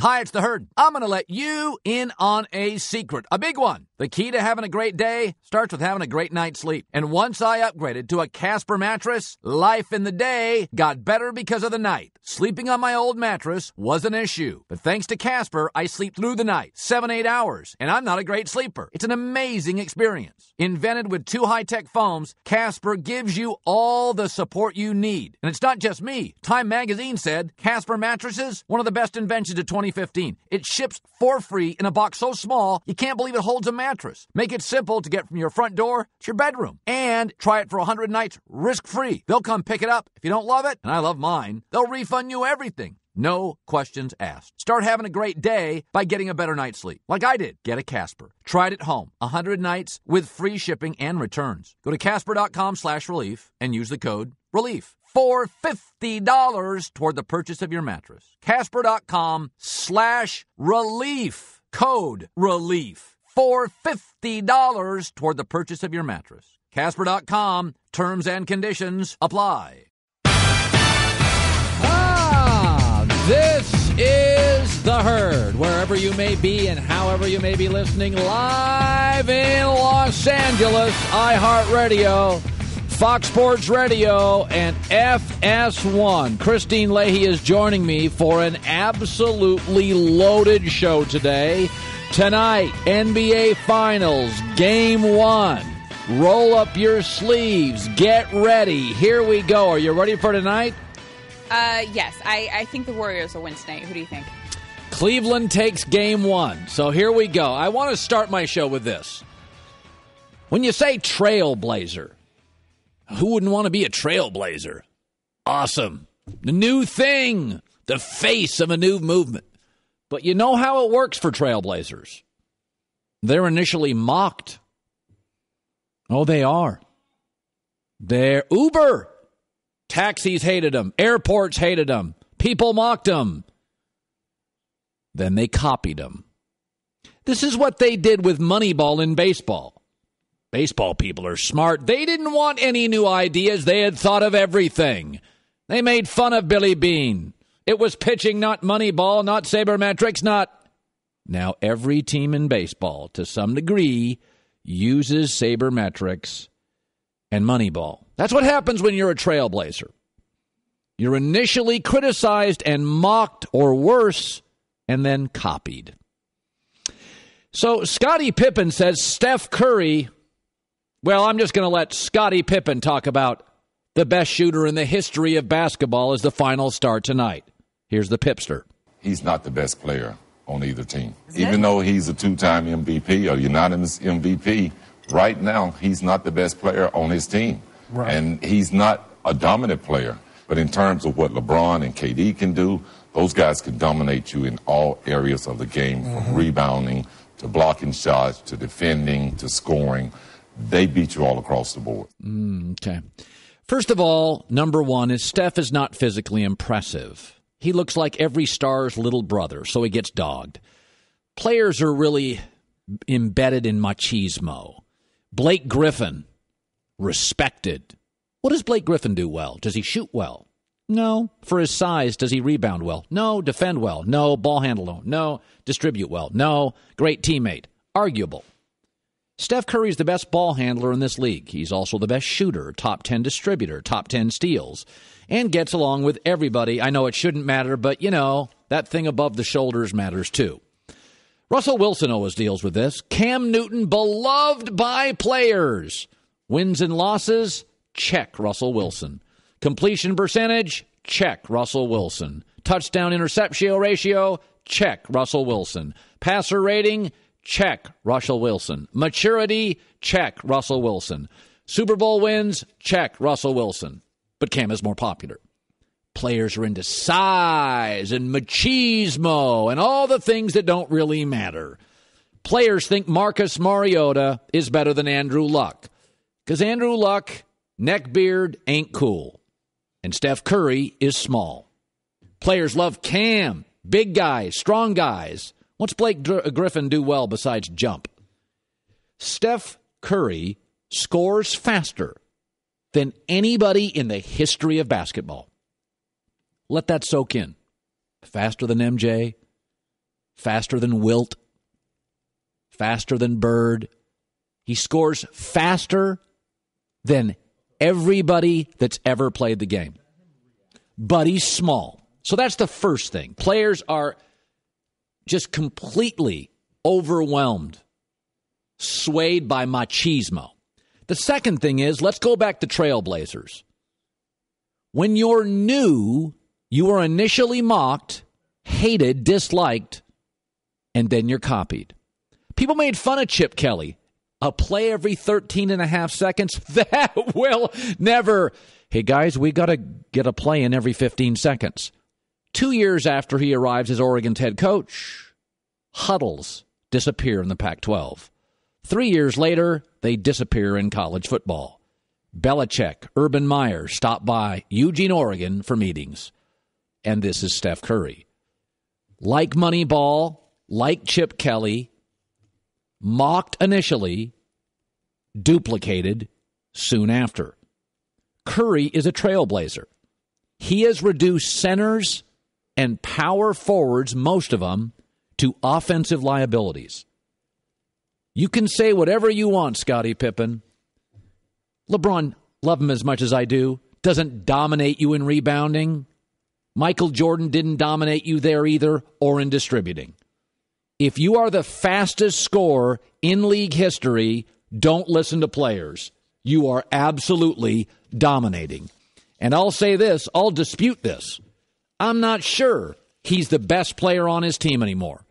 Hi, it's the herd. I'm going to let you in on a secret, a big one. The key to having a great day starts with having a great night's sleep. And once I upgraded to a Casper mattress, life in the day got better because of the night. Sleeping on my old mattress was an issue. But thanks to Casper, I sleep through the night, seven, eight hours. And I'm not a great sleeper. It's an amazing experience. Invented with two high tech foams, Casper gives you all the support you need. And it's not just me. Time magazine said Casper mattresses, one of the best inventions of 2015. It ships for free in a box so small, you can't believe it holds a mattress. Make it simple to get from your front door to your bedroom. And try it for 100 nights risk free. They'll come pick it up. If you don't love it, and I love mine, they'll refund you everything. No questions asked. Start having a great day by getting a better night's sleep. Like I did. Get a Casper. Try it at home. 100 nights with free shipping and returns. Go to casper.com slash relief and use the code RELIEF for $50 toward the purchase of your mattress. Casper.com slash relief. Code RELIEF for $50 toward the purchase of your mattress. Casper.com, terms and conditions apply. Ah, this is The Herd, wherever you may be and however you may be listening, live in Los Angeles, iHeartRadio. Fox Sports Radio and FS1. Christine Leahy is joining me for an absolutely loaded show today. Tonight, NBA Finals, Game 1. Roll up your sleeves. Get ready. Here we go. Are you ready for tonight? Uh, yes. I, I think the Warriors will win tonight. Who do you think? Cleveland takes game one. So here we go. I want to start my show with this. When you say trailblazer, who wouldn't want to be a trailblazer? Awesome. The new thing, the face of a new movement. But you know how it works for trailblazers. They're initially mocked. Oh, they are. They're Uber. Taxis hated them. Airports hated them. People mocked them. Then they copied them. This is what they did with Moneyball in baseball. Baseball people are smart. They didn't want any new ideas. They had thought of everything. They made fun of Billy Beane. It was pitching, not Moneyball, not sabermetrics, not. Now, every team in baseball, to some degree, uses sabermetrics and Moneyball. That's what happens when you're a trailblazer. You're initially criticized and mocked, or worse, and then copied. So, Scottie Pippen says Steph Curry. Well, I'm just going to let Scottie Pippen talk about the best shooter in the history of basketball as the final star tonight. Here's the Pipster. He's not the best player on either team. Even though he's a two time MVP or unanimous MVP, right now, he's not the best player on his team. Right. And he's not a dominant player. But in terms of what LeBron and KD can do, those guys can dominate you in all areas of the game, mm-hmm. from rebounding to blocking shots to defending to scoring. They beat you all across the board. Mm, okay. First of all, number one is Steph is not physically impressive. He looks like every star's little brother, so he gets dogged. Players are really embedded in machismo. Blake Griffin, respected. What does Blake Griffin do well? Does he shoot well? No. For his size, does he rebound well? No. Defend well? No. Ball handle? No. Distribute well? No. Great teammate? Arguable. Steph Curry's the best ball handler in this league. He's also the best shooter, top 10 distributor, top 10 steals and gets along with everybody. I know it shouldn't matter, but you know, that thing above the shoulders matters too. Russell Wilson always deals with this. Cam Newton, beloved by players. Wins and losses, check Russell Wilson. Completion percentage, check Russell Wilson. Touchdown interception ratio, check Russell Wilson. Passer rating, check Russell Wilson. Maturity, check Russell Wilson. Super Bowl wins, check Russell Wilson but Cam is more popular. Players are into size and machismo and all the things that don't really matter. Players think Marcus Mariota is better than Andrew Luck because Andrew Luck, neckbeard, ain't cool. And Steph Curry is small. Players love Cam, big guys, strong guys. What's Blake uh, Griffin do well besides jump? Steph Curry scores faster than anybody in the history of basketball. Let that soak in. Faster than MJ, faster than Wilt, faster than Bird. He scores faster than everybody that's ever played the game. But he's small. So that's the first thing. Players are just completely overwhelmed, swayed by machismo. The second thing is let's go back to Trailblazers. When you're new, you are initially mocked, hated, disliked, and then you're copied. People made fun of Chip Kelly. A play every 13 and a half seconds? That will never. Hey, guys, we got to get a play in every 15 seconds. Two years after he arrives as Oregon's head coach, huddles disappear in the Pac 12. Three years later, they disappear in college football. Belichick, Urban Meyer stop by Eugene, Oregon for meetings. And this is Steph Curry. Like Moneyball, like Chip Kelly, mocked initially, duplicated soon after. Curry is a trailblazer. He has reduced centers and power forwards, most of them, to offensive liabilities. You can say whatever you want, Scottie Pippen. LeBron, love him as much as I do, doesn't dominate you in rebounding. Michael Jordan didn't dominate you there either or in distributing. If you are the fastest scorer in league history, don't listen to players. You are absolutely dominating. And I'll say this, I'll dispute this. I'm not sure he's the best player on his team anymore.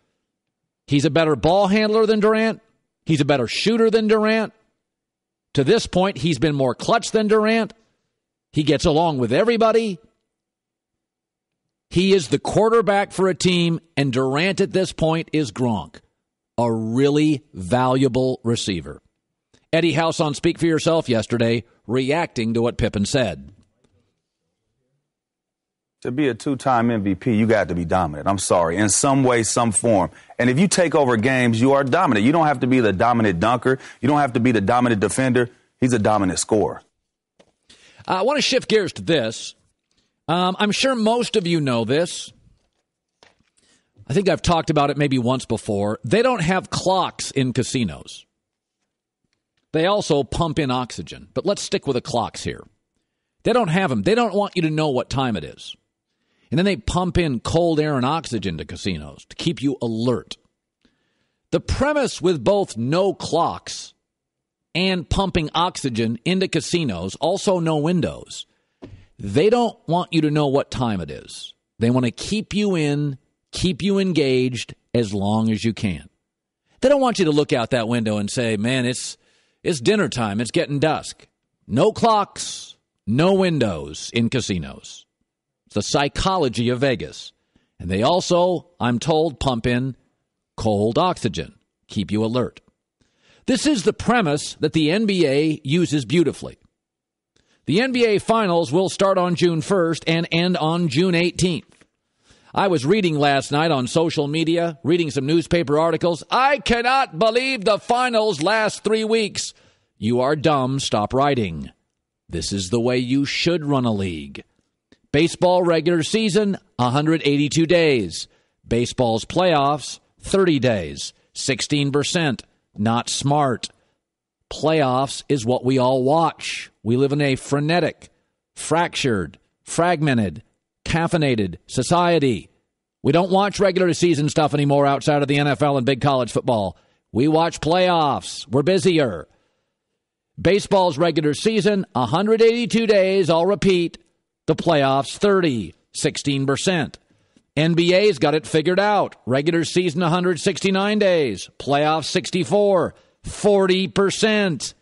He's a better ball handler than Durant. He's a better shooter than Durant. To this point, he's been more clutch than Durant. He gets along with everybody. He is the quarterback for a team, and Durant at this point is Gronk, a really valuable receiver. Eddie House on Speak for Yourself yesterday, reacting to what Pippen said. To be a two time MVP, you got to be dominant. I'm sorry, in some way, some form. And if you take over games, you are dominant. You don't have to be the dominant dunker, you don't have to be the dominant defender. He's a dominant scorer. I want to shift gears to this. Um, I'm sure most of you know this. I think I've talked about it maybe once before. They don't have clocks in casinos. They also pump in oxygen. But let's stick with the clocks here. They don't have them. They don't want you to know what time it is. And then they pump in cold air and oxygen to casinos to keep you alert. The premise with both no clocks and pumping oxygen into casinos, also no windows, they don't want you to know what time it is. They want to keep you in, keep you engaged as long as you can. They don't want you to look out that window and say, man, it's, it's dinner time, it's getting dusk. No clocks, no windows in casinos. The psychology of Vegas. And they also, I'm told, pump in cold oxygen, keep you alert. This is the premise that the NBA uses beautifully. The NBA Finals will start on June 1st and end on June 18th. I was reading last night on social media, reading some newspaper articles. I cannot believe the finals last three weeks. You are dumb. Stop writing. This is the way you should run a league. Baseball regular season, 182 days. Baseball's playoffs, 30 days. 16%. Not smart. Playoffs is what we all watch. We live in a frenetic, fractured, fragmented, caffeinated society. We don't watch regular season stuff anymore outside of the NFL and big college football. We watch playoffs. We're busier. Baseball's regular season, 182 days. I'll repeat. The playoffs, 30, 16%. NBA's got it figured out. Regular season, 169 days. Playoffs, 64, 40%.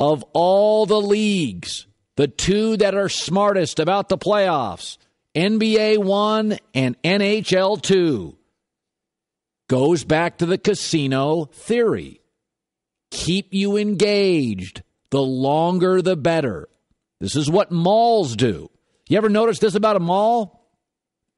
Of all the leagues, the two that are smartest about the playoffs, NBA 1 and NHL 2, goes back to the casino theory keep you engaged. The longer, the better. This is what malls do. You ever notice this about a mall?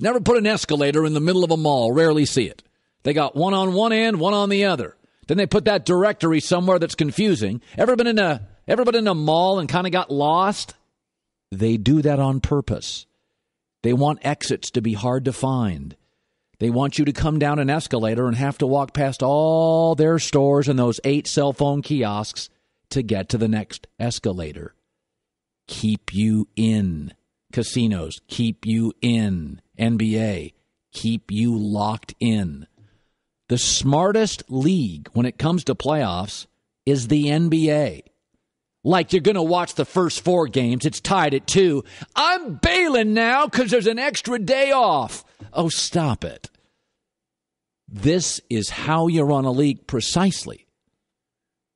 Never put an escalator in the middle of a mall. Rarely see it. They got one on one end, one on the other. Then they put that directory somewhere that's confusing. Ever been in a ever been in a mall and kind of got lost? They do that on purpose. They want exits to be hard to find. They want you to come down an escalator and have to walk past all their stores and those eight cell phone kiosks to get to the next escalator. Keep you in. Casinos, keep you in. NBA, keep you locked in. The smartest league when it comes to playoffs is the NBA. Like you're going to watch the first four games, it's tied at two. I'm bailing now because there's an extra day off. Oh, stop it. This is how you run a league precisely.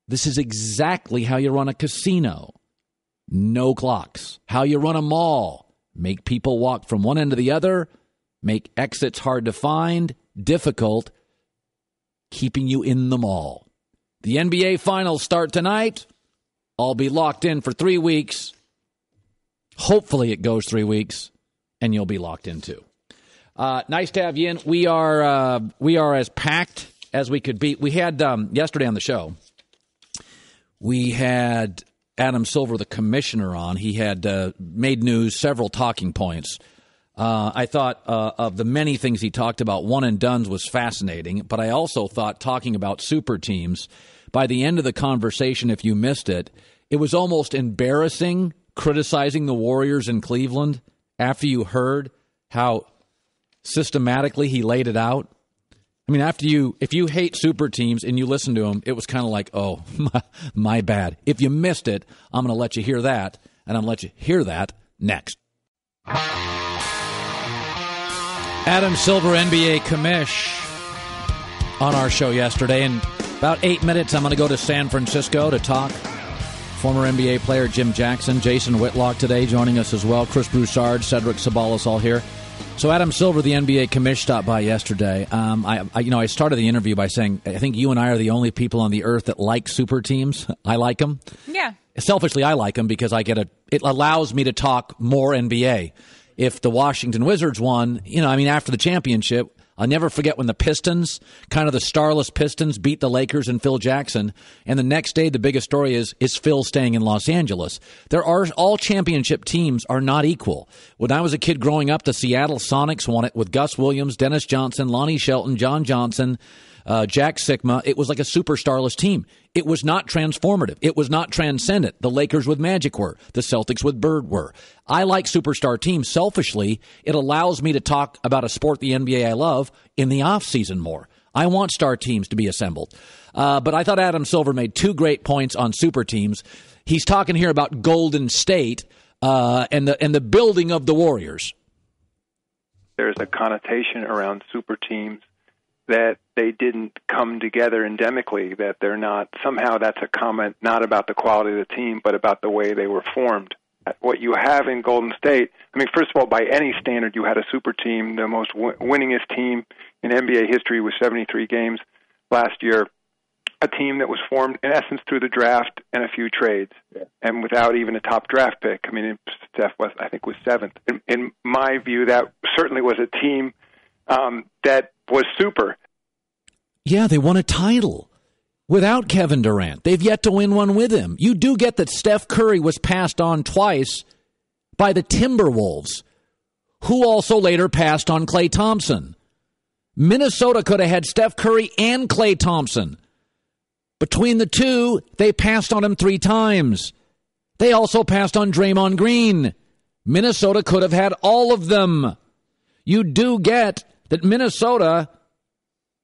This is exactly how you run a casino. No clocks. How you run a mall. Make people walk from one end to the other. Make exits hard to find, difficult, keeping you in the mall. The NBA finals start tonight. I'll be locked in for three weeks. Hopefully, it goes three weeks, and you'll be locked in too. Uh, nice to have you in. We are uh, we are as packed as we could be. We had um, yesterday on the show. We had Adam Silver, the commissioner, on. He had uh, made news, several talking points. Uh, I thought uh, of the many things he talked about, one and dones was fascinating, but I also thought talking about super teams. By the end of the conversation, if you missed it, it was almost embarrassing criticizing the Warriors in Cleveland after you heard how systematically he laid it out. I mean, after you, if you hate super teams and you listen to them, it was kind of like, oh, my, my bad. If you missed it, I'm going to let you hear that, and I'm going to let you hear that next. Adam Silver, NBA commish, on our show yesterday. In about eight minutes, I'm going to go to San Francisco to talk. Former NBA player Jim Jackson, Jason Whitlock today joining us as well. Chris Broussard, Cedric Ceballos, all here. So Adam Silver, the NBA commish, stopped by yesterday. Um, I, I, you know, I started the interview by saying I think you and I are the only people on the earth that like super teams. I like them. Yeah. Selfishly, I like them because I get a. It allows me to talk more NBA. If the Washington Wizards won, you know, I mean, after the championship, I'll never forget when the Pistons, kind of the starless Pistons, beat the Lakers and Phil Jackson. And the next day, the biggest story is is Phil staying in Los Angeles. There are all championship teams are not equal. When I was a kid growing up, the Seattle Sonics won it with Gus Williams, Dennis Johnson, Lonnie Shelton, John Johnson uh, Jack Sikma, it was like a superstarless team. It was not transformative. It was not transcendent. The Lakers with Magic were. The Celtics with Bird were. I like superstar teams. Selfishly, it allows me to talk about a sport, the NBA I love, in the off season more. I want star teams to be assembled. Uh, but I thought Adam Silver made two great points on super teams. He's talking here about Golden State uh, and the and the building of the Warriors. There's a connotation around super teams that they didn't come together endemically, that they're not somehow that's a comment not about the quality of the team, but about the way they were formed. What you have in Golden State, I mean, first of all, by any standard, you had a super team. The most w- winningest team in NBA history was 73 games last year. A team that was formed, in essence, through the draft and a few trades, yeah. and without even a top draft pick. I mean, Steph was, I think, was seventh. In, in my view, that certainly was a team um, that was super. Yeah, they won a title without Kevin Durant. They've yet to win one with him. You do get that Steph Curry was passed on twice by the Timberwolves, who also later passed on Klay Thompson. Minnesota could have had Steph Curry and Klay Thompson. Between the two, they passed on him three times. They also passed on Draymond Green. Minnesota could have had all of them. You do get that Minnesota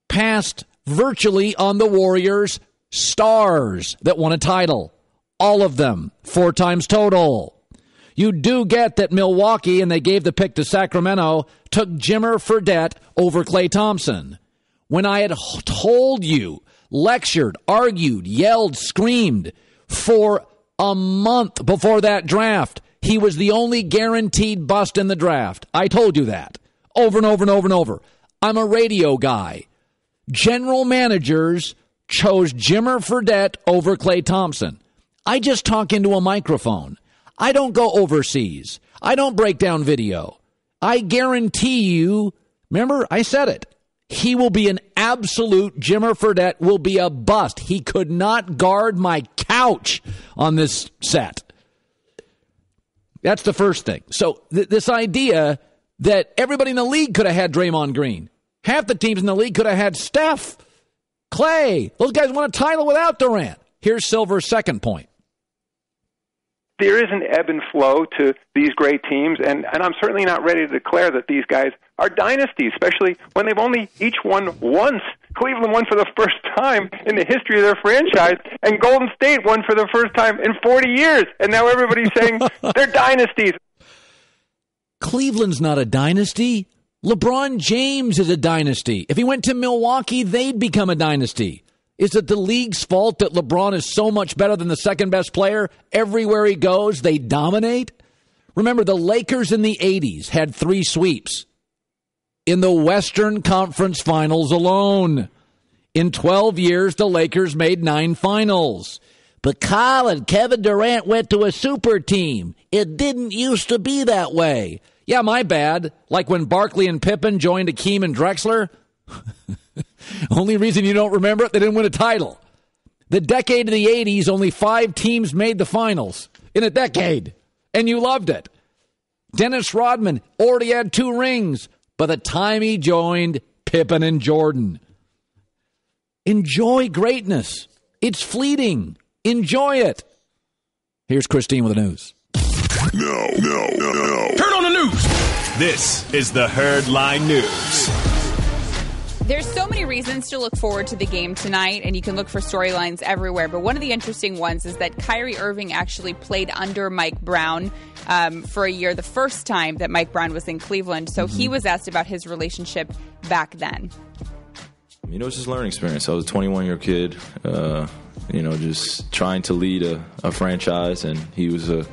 passed virtually on the Warriors' stars that won a title. All of them, four times total. You do get that Milwaukee, and they gave the pick to Sacramento, took Jimmer Fredette over Klay Thompson. When I had told you, lectured, argued, yelled, screamed for a month before that draft, he was the only guaranteed bust in the draft. I told you that over and over and over and over. I'm a radio guy. General managers chose Jimmer Fredette over Klay Thompson. I just talk into a microphone. I don't go overseas. I don't break down video. I guarantee you, remember, I said it. He will be an absolute Jimmer Fredette will be a bust. He could not guard my couch on this set. That's the first thing. So th- this idea that everybody in the league could have had Draymond Green. Half the teams in the league could have had Steph, Klay. Those guys won a title without Durant. Here's Silver's second point there is an ebb and flow to these great teams, and, and I'm certainly not ready to declare that these guys are dynasties, especially when they've only each won once. Cleveland won for the first time in the history of their franchise, and Golden State won for the first time in 40 years, and now everybody's saying they're dynasties. Cleveland's not a dynasty. LeBron James is a dynasty. If he went to Milwaukee, they'd become a dynasty. Is it the league's fault that LeBron is so much better than the second best player? Everywhere he goes, they dominate? Remember, the Lakers in the 80s had three sweeps in the Western Conference Finals alone. In 12 years, the Lakers made nine finals. But Kyle and Kevin Durant went to a super team. It didn't used to be that way. Yeah, my bad. Like when Barkley and Pippen joined Akeem and Drexler. only reason you don't remember it, they didn't win a title. The decade of the 80s, only five teams made the finals in a decade, and you loved it. Dennis Rodman already had two rings by the time he joined Pippen and Jordan. Enjoy greatness. It's fleeting. Enjoy it. Here's Christine with the news. No, no, no, no. Turn on the news. This is the Herdline News. There's so many reasons to look forward to the game tonight, and you can look for storylines everywhere. But one of the interesting ones is that Kyrie Irving actually played under Mike Brown um, for a year, the first time that Mike Brown was in Cleveland. So mm-hmm. he was asked about his relationship back then. You know, it's just a learning experience. I was a 21 year kid, uh, you know, just trying to lead a, a franchise, and he was a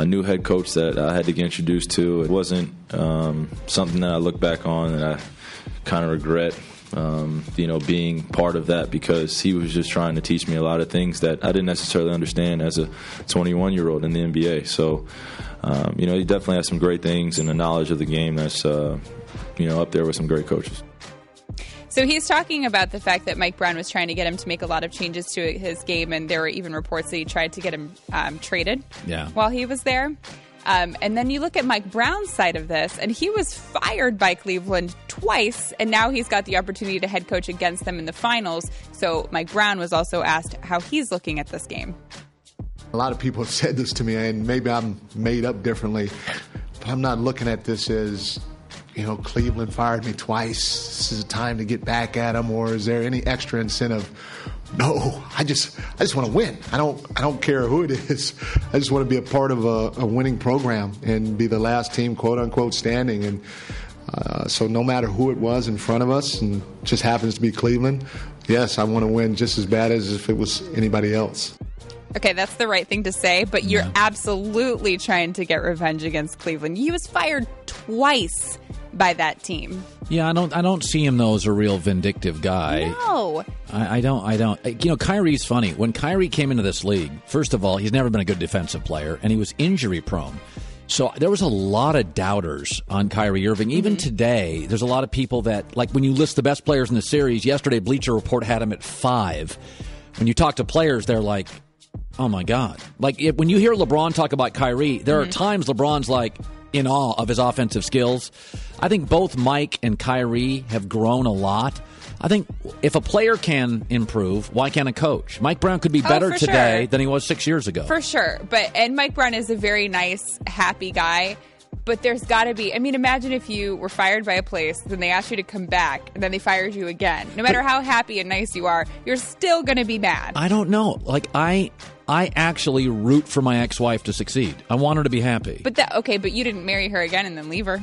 a new head coach that I had to get introduced to. It wasn't um, something that I look back on and I kind of regret um, you know, being part of that because he was just trying to teach me a lot of things that I didn't necessarily understand as a 21 year old in the NBA. So, um, you know, he definitely has some great things and a knowledge of the game that's, uh, you know, up there with some great coaches. So he's talking about the fact that Mike Brown was trying to get him to make a lot of changes to his game, and there were even reports that he tried to get him um, traded yeah. while he was there. Um, and then you look at Mike Brown's side of this, and he was fired by Cleveland twice, and now he's got the opportunity to head coach against them in the finals. So Mike Brown was also asked how he's looking at this game. A lot of people have said this to me, and maybe I'm made up differently, but I'm not looking at this as, you know, Cleveland fired me twice. This is a time to get back at them, or is there any extra incentive? No, I just I just want to win. I don't I don't care who it is. I just want to be a part of a, a winning program and be the last team, quote unquote, standing. And uh, so, no matter who it was in front of us, and just happens to be Cleveland, yes, I want to win just as bad as if it was anybody else. Okay, that's the right thing to say, but you're yeah. absolutely trying to get revenge against Cleveland. He was fired twice by that team. Yeah, I don't. I don't see him though as a real vindictive guy. No, I, I, don't. I don't. You know, Kyrie's funny. When Kyrie came into this league, first of all, he's never been a good defensive player, and he was injury prone. So there was a lot of doubters on Kyrie Irving. Even mm-hmm. today, there's a lot of people that, like, when you list the best players in the series, yesterday Bleacher Report had him at five. When you talk to players, they're like, oh my God. Like, if, when you hear LeBron talk about Kyrie, there mm-hmm. are times LeBron's like, in awe of his offensive skills. I think both Mike and Kyrie have grown a lot. I think if a player can improve, why can't a coach? Mike Brown could be oh, better oh, today sure. than he was six years ago. For sure. But and Mike Brown is a very nice, happy guy. But there's got to be. I mean, imagine if you were fired by a place, then they asked you to come back, and then they fired you again. No matter but, how happy and nice you are, you're still going to be mad. I don't know. Like I, I actually root for my ex-wife to succeed. I want her to be happy. But that okay, but you didn't marry her again and then leave her.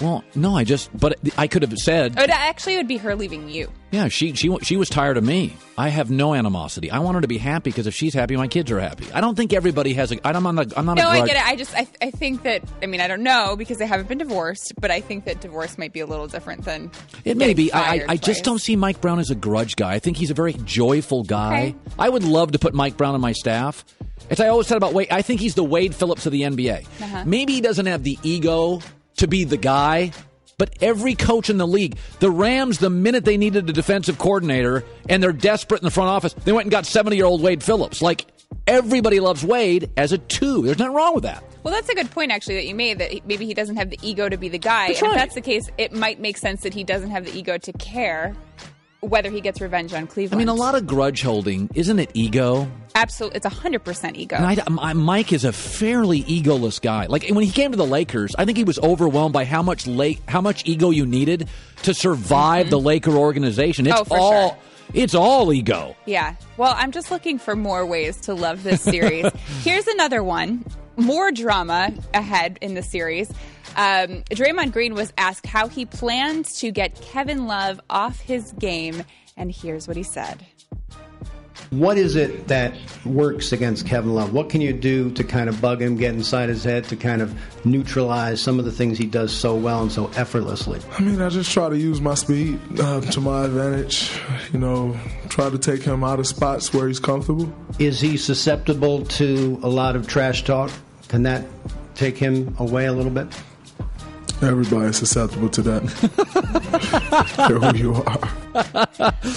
Well, no, I just but I could have said. Oh, actually, it would be her leaving you. Yeah, she she she was tired of me. I have no animosity. I want her to be happy because if she's happy, my kids are happy. I don't think everybody has a. I'm not. I'm not. No, I get it. I just I, I think that I mean I don't know because they haven't been divorced, but I think that divorce might be a little different than. It may be. I I, I just don't see Mike Brown as a grudge guy. I think he's a very joyful guy. Okay. I would love to put Mike Brown on my staff. As I always said about Wade, I think he's the Wade Phillips of the NBA. Uh-huh. Maybe he doesn't have the ego to be the guy, but every coach in the league, the Rams, the minute they needed a defensive coordinator and they're desperate in the front office, they went and got 70 year old Wade Phillips. Like, everybody loves Wade as a two. There's nothing wrong with that. Well, that's a good point, actually, that you made that maybe he doesn't have the ego to be the guy. That's and right. if that's the case, it might make sense that he doesn't have the ego to care whether he gets revenge on Cleveland. I mean, a lot of grudge holding, isn't it ego? Absolutely. It's 100% ego. And I, Mike is a fairly egoless guy. Like when he came to the Lakers, I think he was overwhelmed by how much late, how much ego you needed to survive the Laker organization. It's Mm-hmm. Oh, for all sure. it's all ego. Yeah. Well, I'm just looking for more ways to love this series. Here's another one. More drama ahead in the series. Um, Draymond Green was asked how he plans to get Kevin Love off his game, and here's what he said. What is it that works against Kevin Love? What can you do to kind of bug him, get inside his head, to kind of neutralize some of the things he does so well and so effortlessly? I mean, I just try to use my speed uh, to my advantage. You know, try to take him out of spots where he's comfortable. Is he susceptible to a lot of trash talk? Can that take him away a little bit? Everybody's susceptible to that. You're who you are.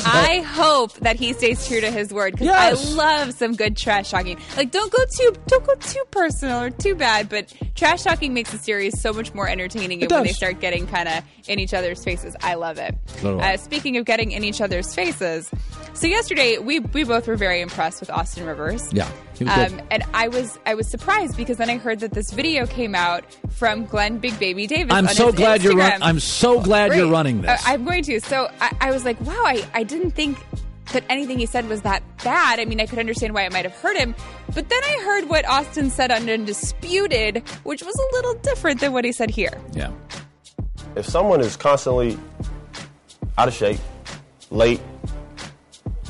I hope that he stays true to his word because Yes. I love some good trash talking. Like, don't go too don't go too personal or too bad, but trash talking makes the series so much more entertaining. It and when they start getting kind of in each other's faces, I love it. So do I. Uh, speaking of getting in each other's faces, so yesterday we we both were very impressed with Austin Rivers. Yeah, he was good. Um, and I was I was surprised because then I heard that this video came out from Glenn Big Baby Davis. I'm on so his glad you're run, I'm so glad you're running this. Uh, I'm going to. So I, I was like, wow, I, I didn't think that anything he said was that bad. I mean, I could understand why it might have hurt him. But then I heard what Austin said on Undisputed, which was a little different than what he said here. yeah. If someone is constantly out of shape, late,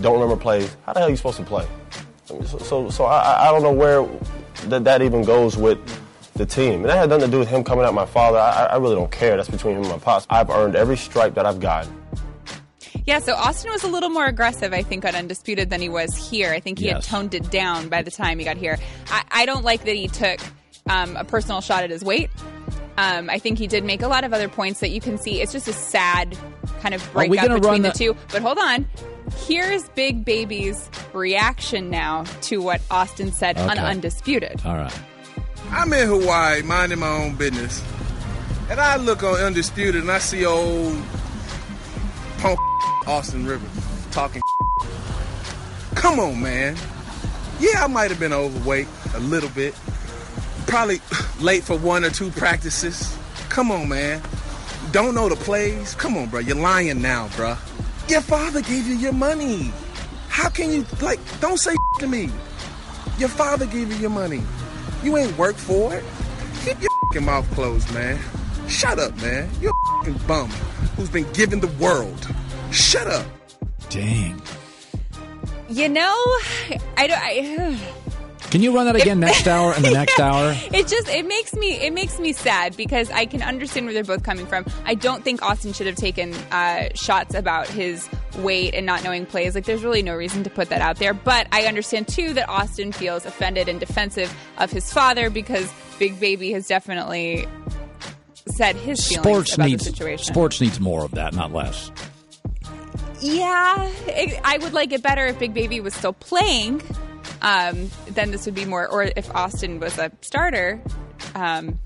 don't remember plays, how the hell are you supposed to play? I mean, so, so, so I, I don't know where that, that even goes with the team. And that had nothing to do with him coming out my father. I, I really don't care. That's between him and my pops. I've earned every stripe that I've gotten. Yeah, so Austin was a little more aggressive, I think, on Undisputed than he was here. I think he Yes. had toned it down by the time he got here. I, I don't like that he took um, a personal shot at his weight. Um, I think he did make a lot of other points that you can see. It's just a sad kind of Are we breakup between the the- two. But hold on. Here's Big Baby's reaction now to what Austin said on Undisputed. All right. I'm in Hawaii minding my own business. And I look on Undisputed and I see old punk Austin Rivers talking. Come on, man. Yeah, I might have been overweight a little bit. Probably late for one or two practices. Come on, man. Don't know the plays? Come on, bro. You're lying now, bro. Your father gave you your money. How can you, like, don't say to me. Your father gave you your money. You ain't worked for it. Keep your fing mouth closed, man. Shut up, man. You're a fing bum who's been given the world. Shut up. Dang. You know, I don't. I, Can you run that again next hour and the next hour? It just it makes me it makes me sad because I can understand where they're both coming from. I don't think Austin should have taken uh, shots about his weight and not knowing plays. Like there's really no reason to put that out there. But I understand too that Austin feels offended and defensive of his father because Big Baby has definitely said his feelings Sports about needs the situation. sports needs more of that, not less. Yeah, it, I would like it better if Big Baby was still playing. Um, then this would be more, or if Austin was a starter. Um,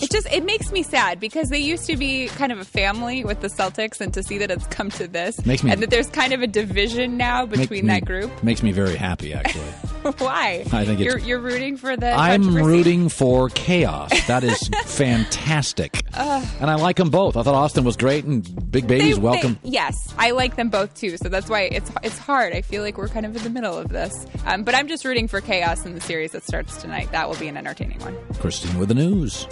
It just it makes me sad because they used to be kind of a family with the Celtics, and to see that it's come to this, Makes me- and that there's kind of a division now between me- that group. makes me very happy. Actually, Why? I think you're you're rooting for the. I'm rooting for chaos. That is fantastic, and I like them both. I thought Austin was great, and Big Baby's They- welcome. they- yes, I like them both too. So that's why it's it's hard. I feel like we're kind of in the middle of this. Um, but I'm just rooting for chaos in the series that starts tonight. That will be an entertaining one. Christine with the news.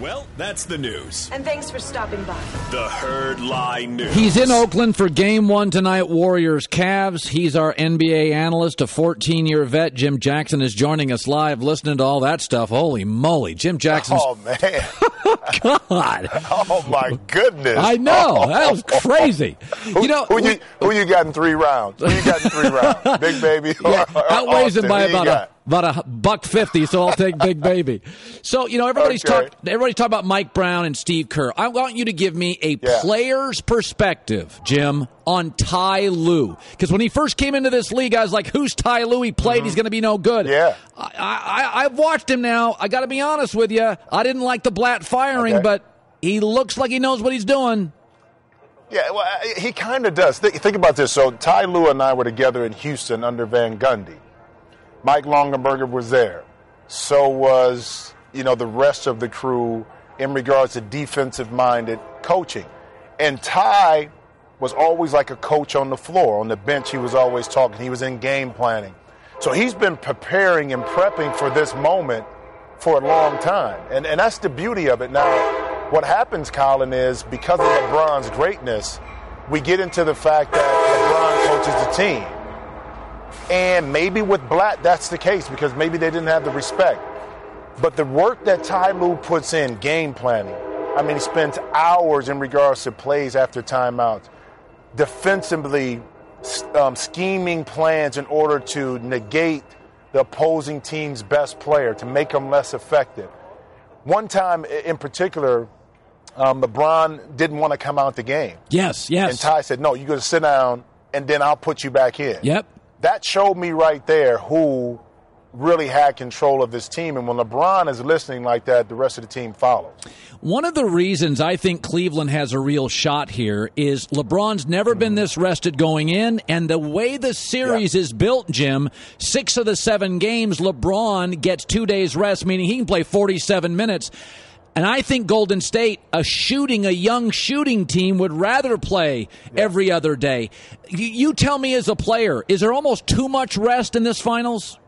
Well, that's the news. And thanks for stopping by. The Herdline News. He's in Oakland for game one tonight, Warriors Cavs. He's our NBA analyst, a 14 year vet. Jim Jackson is joining us live, listening to all that stuff. Holy moly. Jim Jackson. Oh man! God! Oh my goodness! I know. That was crazy. Who, You know, who we- you who you got in three rounds? Who you got in three rounds? Big baby, Yeah, or outweighs him by about a about a buck fifty, so I'll take Big Baby. So you know everybody's Okay. talking. Everybody's talking about Mike Brown and Steve Kerr. I want you to give me a Yeah. player's perspective, Jim, on Ty Lue. Because when he first came into this league, I was like, "Who's Ty Lue? He played. He's going to be no good." Mm-hmm. Yeah. I, I, I've watched him now. I got to be honest with you. I didn't like the Blatt firing, Okay. but he looks like he knows what he's doing. Yeah, well, he kind of does. Think, think about this. So Ty Lue and I were together in Houston under Van Gundy. Mike Longenberger was there. So was you know the rest of the crew in regards to defensive-minded coaching. And Ty was always like a coach on the floor. On the bench, he was always talking. He was in game planning. So he's been preparing and prepping for this moment for a long time. And, and that's the beauty of it. Now, what happens, Colin, is because of LeBron's greatness, we get into the fact that LeBron coaches the team. And maybe with Blatt, that's the case because maybe they didn't have the respect. But the work that Ty Lue puts in, game planning, I mean, he spends hours in regards to plays after timeouts, defensively um, scheming plans in order to negate the opposing team's best player, to make them less effective. One time in particular, um, LeBron didn't want to come out the game. Yes, yes. And Ty said, No, you're going to sit down and then I'll put you back in. Yep. That showed me right there who really had control of this team. And when LeBron is listening like that, the rest of the team follows. One of the reasons I think Cleveland has a real shot here is LeBron's never been this rested going in, and the way the series is built, Jim, six of the seven games, LeBron gets two days rest, meaning he can play 47 minutes. And I think Golden State, a shooting, a young shooting team, would rather play every other day. You, you tell me as a player, is there almost too much rest in this finals?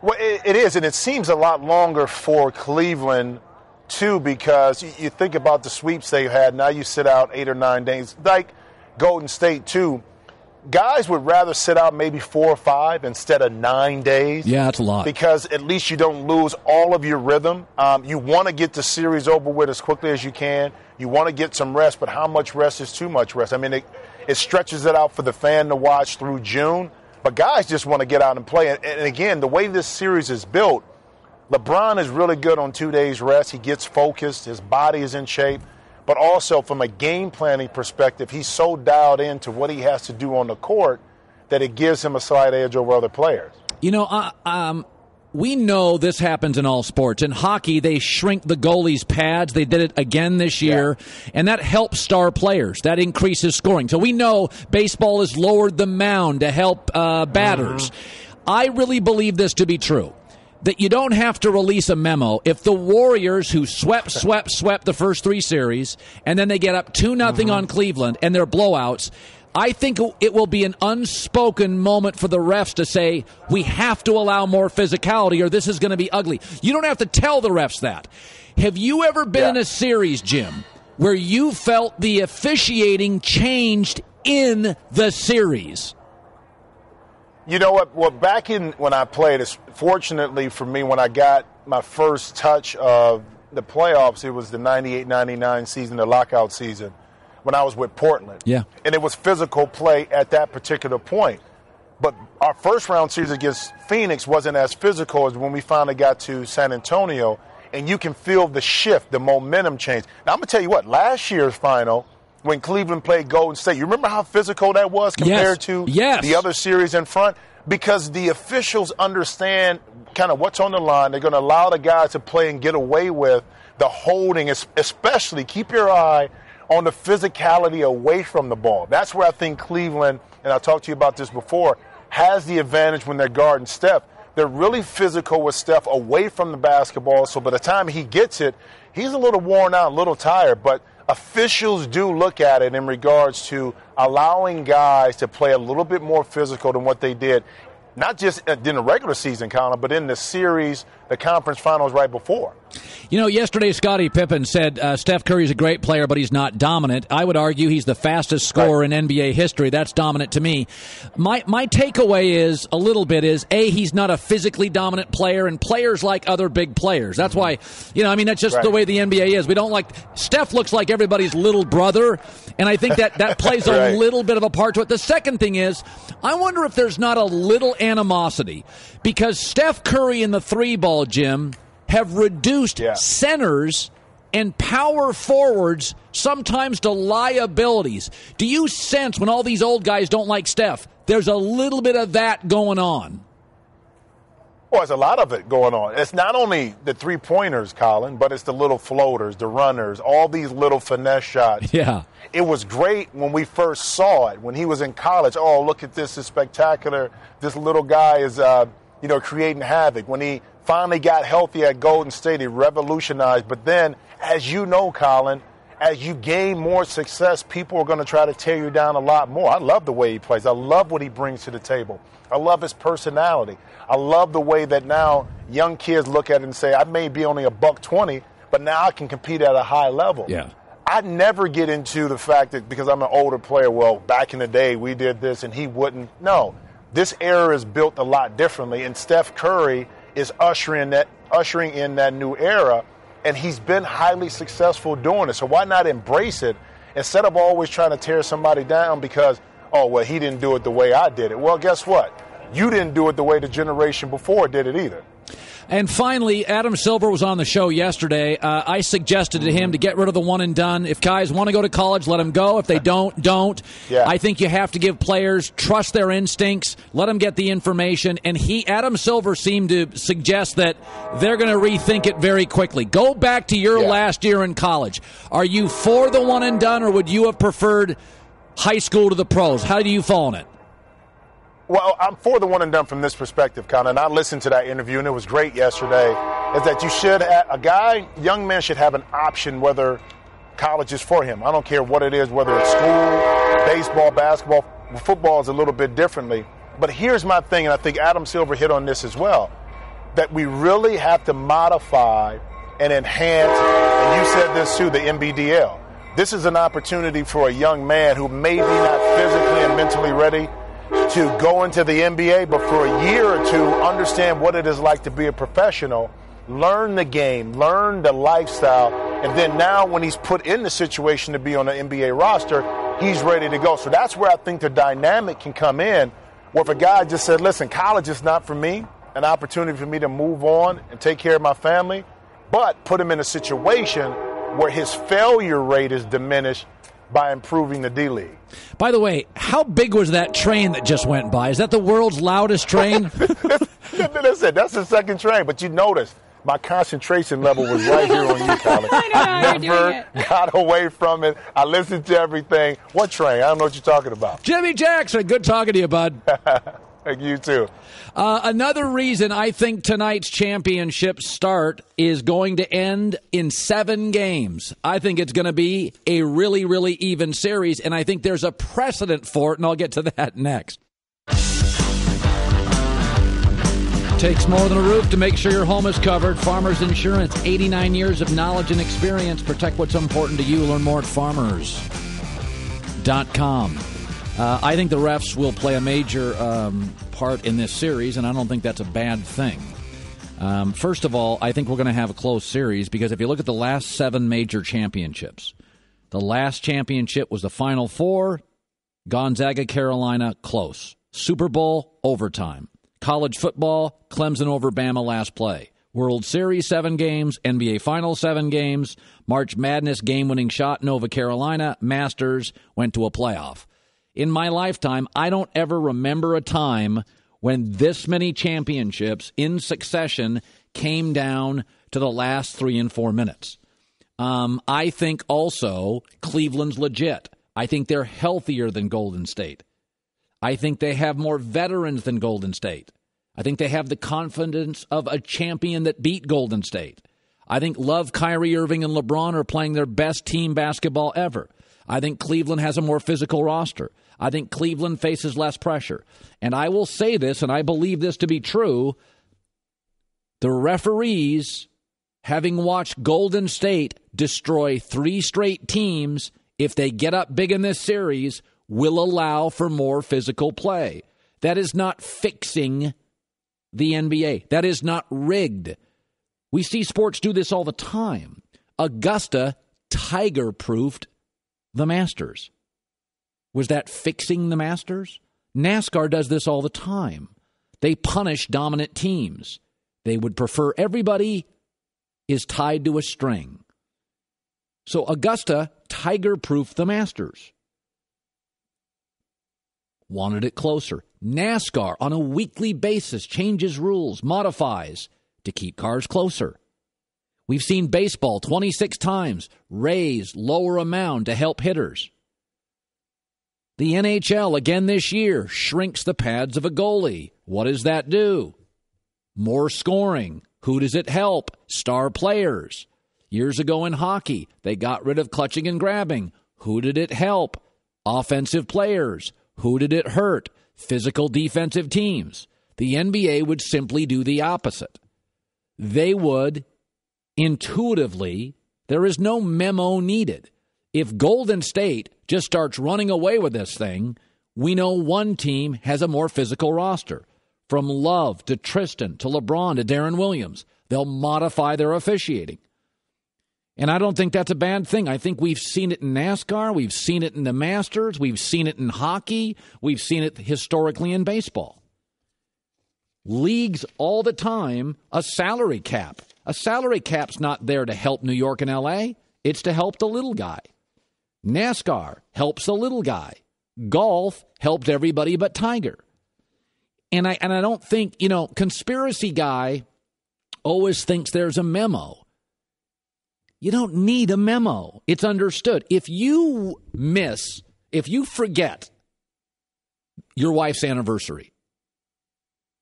Well, it, it is, and it seems a lot longer for Cleveland, too, because you, you think about the sweeps they had. Now you sit out eight or nine days. Like Golden State, too. Guys would rather sit out maybe four or five instead of nine days. Yeah, that's a lot. Because at least you don't lose all of your rhythm. Um, you want to get the series over with as quickly as you can. You want to get some rest, but how much rest is too much rest? I mean, it, it stretches it out for the fan to watch through June, but guys just want to get out and play. And, and again, the way this series is built, LeBron is really good on two days rest. He gets focused, his body is in shape. But also, from a game planning perspective, he's so dialed into what he has to do on the court that it gives him a slight edge over other players. You know, uh, um, we know this happens in all sports. In hockey, they shrink the goalie's pads. They did it again this year, and that helps star players. That increases scoring. So we know baseball has lowered the mound to help uh, batters. I really believe this to be true. That you don't have to release a memo if the Warriors, who swept, swept, swept the first three series, and then they get up two nothing mm-hmm. on Cleveland and they're blowouts. I think it will be an unspoken moment for the refs to say, we have to allow more physicality or this is going to be ugly. You don't have to tell the refs that. Have you ever been in a series, Jim, where you felt the officiating changed in the series? You know what? Well, back in when I played, it's fortunately for me, when I got my first touch of the playoffs, it was the 98 99 season, the lockout season, when I was with Portland. Yeah. And it was physical play at that particular point. But our first round series against Phoenix wasn't as physical as when we finally got to San Antonio. And you can feel the shift, the momentum change. Now, I'm going to tell you what, last year's final, when Cleveland played Golden State, you remember how physical that was compared to Yes. the other series in front? Because the officials understand kind of what's on the line. They're going to allow the guys to play and get away with the holding, especially keep your eye on the physicality away from the ball. That's where I think Cleveland, and I talked to you about this before, has the advantage when they're guarding Steph. They're really physical with Steph away from the basketball, so by the time he gets it, he's a little worn out, a little tired, but officials do look at it in regards to allowing guys to play a little bit more physical than what they did not just uh, in the regular season, Colin, but in the series the conference finals right before. You know, yesterday Scottie Pippen said uh, Steph Curry's a great player, but he's not dominant. I would argue he's the fastest scorer right. in NBA history. That's dominant to me. My my takeaway is a little bit is a he's not a physically dominant player, and players like other big players. That's why you know I mean that's just right. the way the NBA is. We don't like Steph looks like everybody's little brother, and I think that that plays right. a little bit of a part to it. The second thing is, I wonder if there's not a little animosity because Steph Curry in the three ball, Jim have reduced yeah. centers and power forwards sometimes to liabilities. Do you sense when all these old guys don't like Steph, there's a little bit of that going on? Well, there's a lot of it going on. It's not only the three pointers, Colin, but it's the little floaters, the runners, all these little finesse shots. Yeah. It was great when we first saw it, when he was in college. Oh, look at this, is spectacular. This little guy is, uh, you know, creating havoc. When he finally got healthy at Golden State. He revolutionized. But then, as you know, Colin, as you gain more success, people are going to try to tear you down a lot more. I love the way he plays. I love what he brings to the table. I love his personality. I love the way that now young kids look at it and say, I may be only a buck 20, but now I can compete at a high level. Yeah. I never get into the fact that because I'm an older player, well, back in the day we did this and he wouldn't. No, this era is built a lot differently. And Steph Curry – is ushering that ushering in that new era, and he's been highly successful doing it. So why not embrace it instead of always trying to tear somebody down because oh well he didn't do it the way I did it. Well, guess what? You didn't do it the way the generation before did it either. And finally, Adam Silver was on the show yesterday. Uh, I suggested to him to get rid of the one and done. If guys want to go to college, let them go. If they don't, don't. Yeah. I think you have to give players trust their instincts, let them get the information. And he, Adam Silver, seemed to suggest that they're going to rethink it very quickly. Go back to your yeah. last year in college. Are you for the one and done, or would you have preferred high school to the pros? How do you fall on it? Well, I'm for the one and done from this perspective, Colin. I listened to that interview, and it was great yesterday. Is that you should have, a guy, young man, should have an option whether college is for him. I don't care what it is, whether it's school, baseball, basketball, football is a little bit differently. But here's my thing, and I think Adam Silver hit on this as well, that we really have to modify and enhance, and you said this too, the NBDL. This is an opportunity for a young man who may be not physically and mentally ready to go into the NBA, but for a year or two, understand what it is like to be a professional, learn the game, learn the lifestyle, and then now when he's put in the situation to be on an NBA roster, he's ready to go. So that's where I think the dynamic can come in. Where if a guy just said, listen, college is not for me, an opportunity for me to move on and take care of my family, but put him in a situation where his failure rate is diminished by improving the D League. By the way, how big was that train that just went by? Is that the world's loudest train? Listen, that's the second train, but you notice my concentration level was right here on you, Colin. I never got away from it. I listened to everything. What train? I don't know what you're talking about. Jimmy Jackson, good talking to you, bud. you too. Uh, another reason I think tonight's championship start is going to end in seven games. I think it's going to be a really, really even series, and I think there's a precedent for it, and I'll get to that next. Takes more than a roof to make sure your home is covered. Farmers Insurance, 89 years of knowledge and experience. Protect what's important to you. Learn more at farmers.com. Uh, I think the refs will play a major um, part in this series, and I don't think that's a bad thing. Um, first of all, I think we're going to have a close series because if you look at the last seven major championships, the last championship was the Final Four, Gonzaga, Carolina, close. Super Bowl, overtime. College football, Clemson over Bama last play. World Series, seven games. NBA Finals, seven games. March Madness, game winning shot, Nova Carolina. Masters, went to a playoff in my lifetime, I don't ever remember a time when this many championships in succession came down to the last three and four minutes. Um, I think also Cleveland's legit. I think they're healthier than Golden State. I think they have more veterans than Golden State. I think they have the confidence of a champion that beat Golden State. I think Love, Kyrie Irving, and LeBron are playing their best team basketball ever. I think Cleveland has a more physical roster. I think Cleveland faces less pressure. And I will say this, and I believe this to be true The referees, having watched Golden State destroy three straight teams, if they get up big in this series, will allow for more physical play. That is not fixing the NBA. That is not rigged. We see sports do this all the time. Augusta tiger proofed the Masters. Was that fixing the Masters? NASCAR does this all the time. They punish dominant teams. They would prefer everybody is tied to a string. So Augusta tiger proofed the Masters. Wanted it closer. NASCAR on a weekly basis changes rules, modifies to keep cars closer. We've seen baseball 26 times raise, lower a mound to help hitters. The NHL again this year shrinks the pads of a goalie. What does that do? More scoring. Who does it help? Star players. Years ago in hockey, they got rid of clutching and grabbing. Who did it help? Offensive players. Who did it hurt? Physical defensive teams. The NBA would simply do the opposite. They would intuitively, there is no memo needed. If Golden State just starts running away with this thing, we know one team has a more physical roster. From Love to Tristan to LeBron to Deron Williams, they'll modify their officiating. And I don't think that's a bad thing. I think we've seen it in NASCAR, we've seen it in the Masters, we've seen it in hockey, we've seen it historically in baseball. Leagues all the time, a salary cap. A salary cap's not there to help New York and LA, it's to help the little guy. NASCAR helps the little guy. Golf helped everybody but Tiger. And I and I don't think, you know, conspiracy guy always thinks there's a memo. You don't need a memo. It's understood. If you miss, if you forget your wife's anniversary,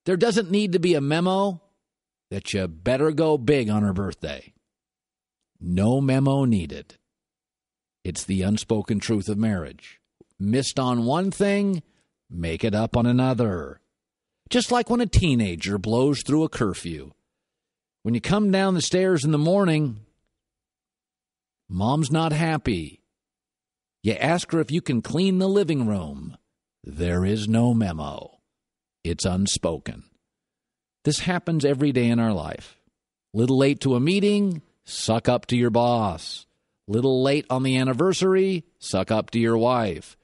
there doesn't need to be a memo that you better go big on her birthday. No memo needed. It's the unspoken truth of marriage. Missed on one thing, make it up on another. Just like when a teenager blows through a curfew. When you come down the stairs in the morning, mom's not happy. You ask her if you can clean the living room. There is no memo. It's unspoken. This happens every day in our life. Little late to a meeting, suck up to your boss. Little late on the anniversary, suck up to your wife.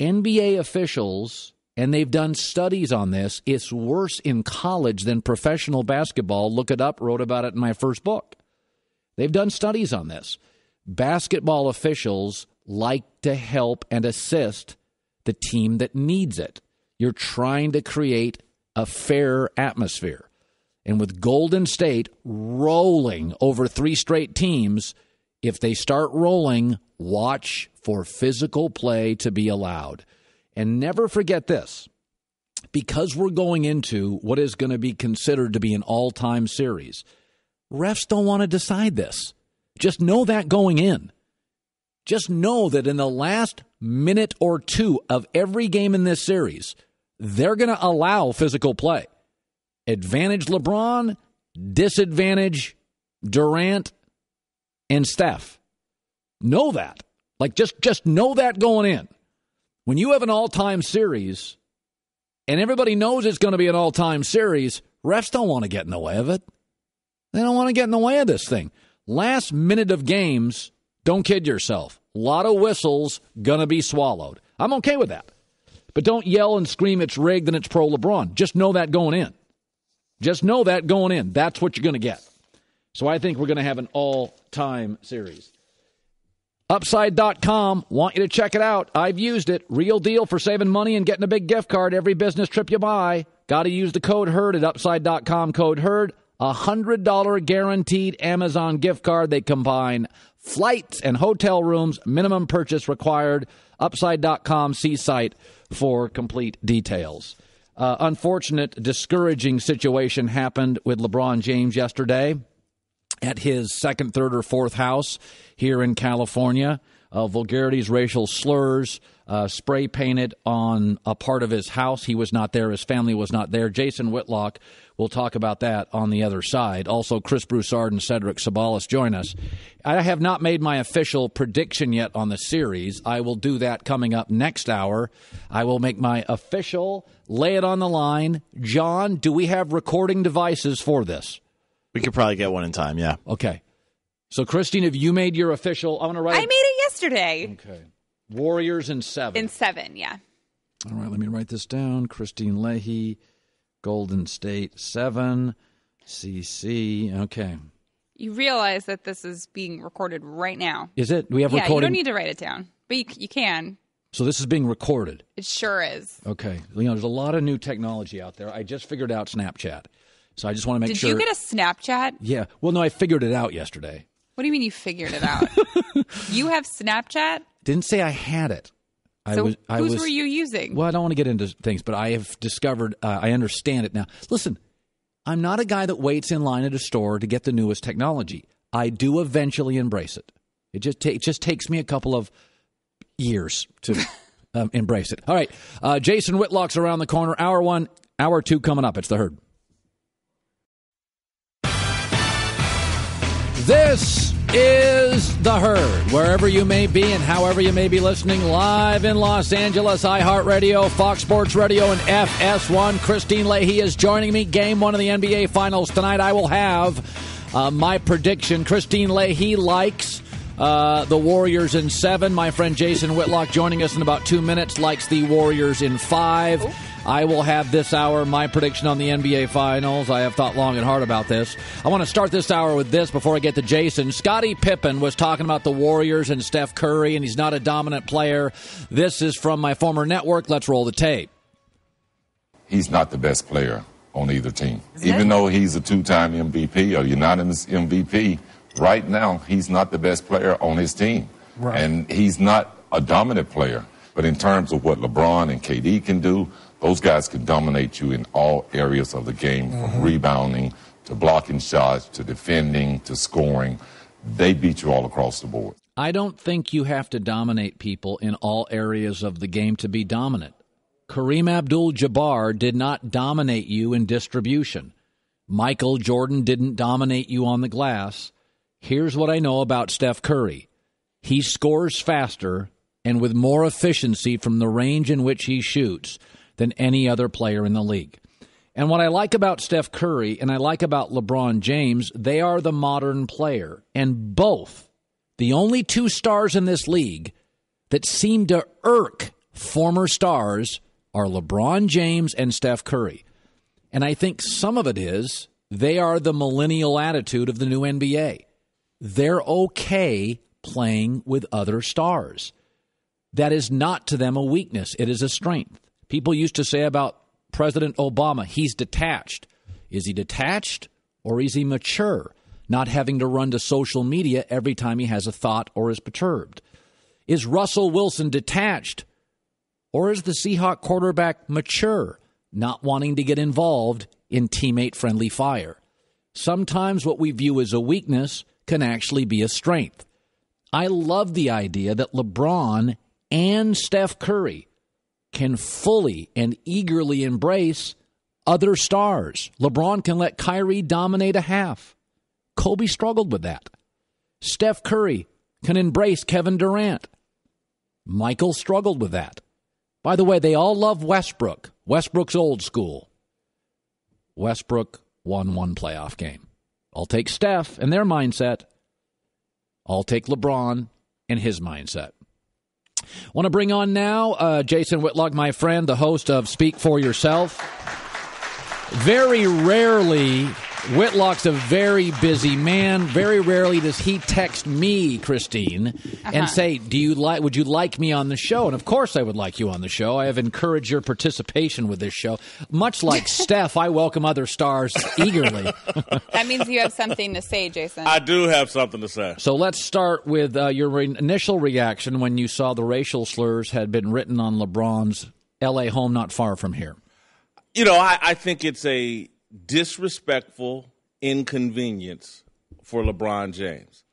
NBA officials, and they've done studies on this, it's worse in college than professional basketball. Look it up, wrote about it in my first book. They've done studies on this. Basketball officials like to help and assist the team that needs it. You're trying to create a fair atmosphere. And with Golden State rolling over three straight teams, if they start rolling, watch for physical play to be allowed. And never forget this because we're going into what is going to be considered to be an all time series, refs don't want to decide this. Just know that going in. Just know that in the last minute or two of every game in this series, they're going to allow physical play. Advantage LeBron, disadvantage Durant and Steph. Know that. Like just just know that going in. When you have an all-time series and everybody knows it's going to be an all-time series, refs don't want to get in the way of it. They don't want to get in the way of this thing. Last minute of games, don't kid yourself. A lot of whistles going to be swallowed. I'm okay with that. But don't yell and scream it's rigged and it's pro LeBron. Just know that going in. Just know that going in. That's what you're going to get. So I think we're going to have an all time series. Upside.com, want you to check it out. I've used it. Real deal for saving money and getting a big gift card every business trip you buy. Got to use the code HERD at Upside.com, code HERD. A $100 guaranteed Amazon gift card. They combine flights and hotel rooms, minimum purchase required. Upside.com, see site for complete details. Uh, unfortunate, discouraging situation happened with LeBron James yesterday at his second, third, or fourth house here in California. Uh, vulgarities, racial slurs, uh, spray painted on a part of his house. He was not there. His family was not there. Jason Whitlock will talk about that on the other side. Also, Chris Broussard and Cedric Ceballos join us. I have not made my official prediction yet on the series. I will do that coming up next hour. I will make my official, lay it on the line. John, do we have recording devices for this? We could probably get one in time, yeah. Okay. So, Christine, have you made your official? I want to write. I made it yesterday. Okay. Warriors in seven. In seven, yeah. All right, let me write this down. Christine Leahy, Golden State seven, CC. Okay. You realize that this is being recorded right now. Is it? We have yeah, recording. you don't need to write it down, but you, you can. so this is being recorded. It sure is. Okay. You know, there's a lot of new technology out there. I just figured out Snapchat, so I just want to make Did sure. Did you get a Snapchat? Yeah. Well, no, I figured it out yesterday. What do you mean you figured it out? you have Snapchat? Didn't say I had it. I So was. I whose was, were you using? Well, I don't want to get into things, but I have discovered. Uh, I understand it now. Listen, I'm not a guy that waits in line at a store to get the newest technology. I do eventually embrace it. It just ta- it just takes me a couple of years to um, embrace it. All right, uh, Jason Whitlock's around the corner. Hour one, hour two coming up. It's the herd. This is The Herd. Wherever you may be and however you may be listening, live in Los Angeles, iHeartRadio, Fox Sports Radio, and FS1. Christine Leahy is joining me. Game one of the NBA Finals tonight. I will have uh, my prediction. Christine Leahy likes uh, the Warriors in seven. My friend Jason Whitlock joining us in about two minutes likes the Warriors in five. I will have this hour my prediction on the NBA Finals. I have thought long and hard about this. I want to start this hour with this before I get to Jason. Scottie Pippen was talking about the Warriors and Steph Curry, and he's not a dominant player. This is from my former network. Let's roll the tape. He's not the best player on either team. Even though he's a two-time MVP or unanimous MVP, right now he's not the best player on his team. Right. And he's not a dominant player. But in terms of what LeBron and KD can do, those guys can dominate you in all areas of the game, from mm-hmm. rebounding to blocking shots to defending to scoring. They beat you all across the board. I don't think you have to dominate people in all areas of the game to be dominant. Kareem Abdul Jabbar did not dominate you in distribution. Michael Jordan didn't dominate you on the glass. Here's what I know about Steph Curry he scores faster and with more efficiency from the range in which he shoots than any other player in the league. And what I like about Steph Curry and I like about LeBron James, they are the modern player. And both, the only two stars in this league that seem to irk former stars are LeBron James and Steph Curry. And I think some of it is they are the millennial attitude of the new NBA. They're okay playing with other stars. That is not to them a weakness, it is a strength. People used to say about President Obama, he's detached. Is he detached or is he mature, not having to run to social media every time he has a thought or is perturbed? Is Russell Wilson detached or is the Seahawk quarterback mature, not wanting to get involved in teammate friendly fire? Sometimes what we view as a weakness can actually be a strength. I love the idea that LeBron and Steph Curry can fully and eagerly embrace other stars. LeBron can let Kyrie dominate a half. Kobe struggled with that. Steph Curry can embrace Kevin Durant. Michael struggled with that. By the way, they all love Westbrook. Westbrook's old school. Westbrook won one playoff game. I'll take Steph and their mindset. I'll take LeBron and his mindset. Want to bring on now uh, Jason Whitlock, my friend, the host of Speak for Yourself. Very rarely, Whitlock's a very busy man. Very rarely does he text me, Christine, Uh-huh. and say, "Do you like? Would you like me on the show?" And of course, I would like you on the show. I have encouraged your participation with this show. Much like Steph, I welcome other stars eagerly. That means you have something to say, Jason. I do have something to say. So let's start with uh, your re- initial reaction when you saw the racial slurs had been written on LeBron's L.A. home not far from here. You know, I, I think it's a disrespectful inconvenience for LeBron James.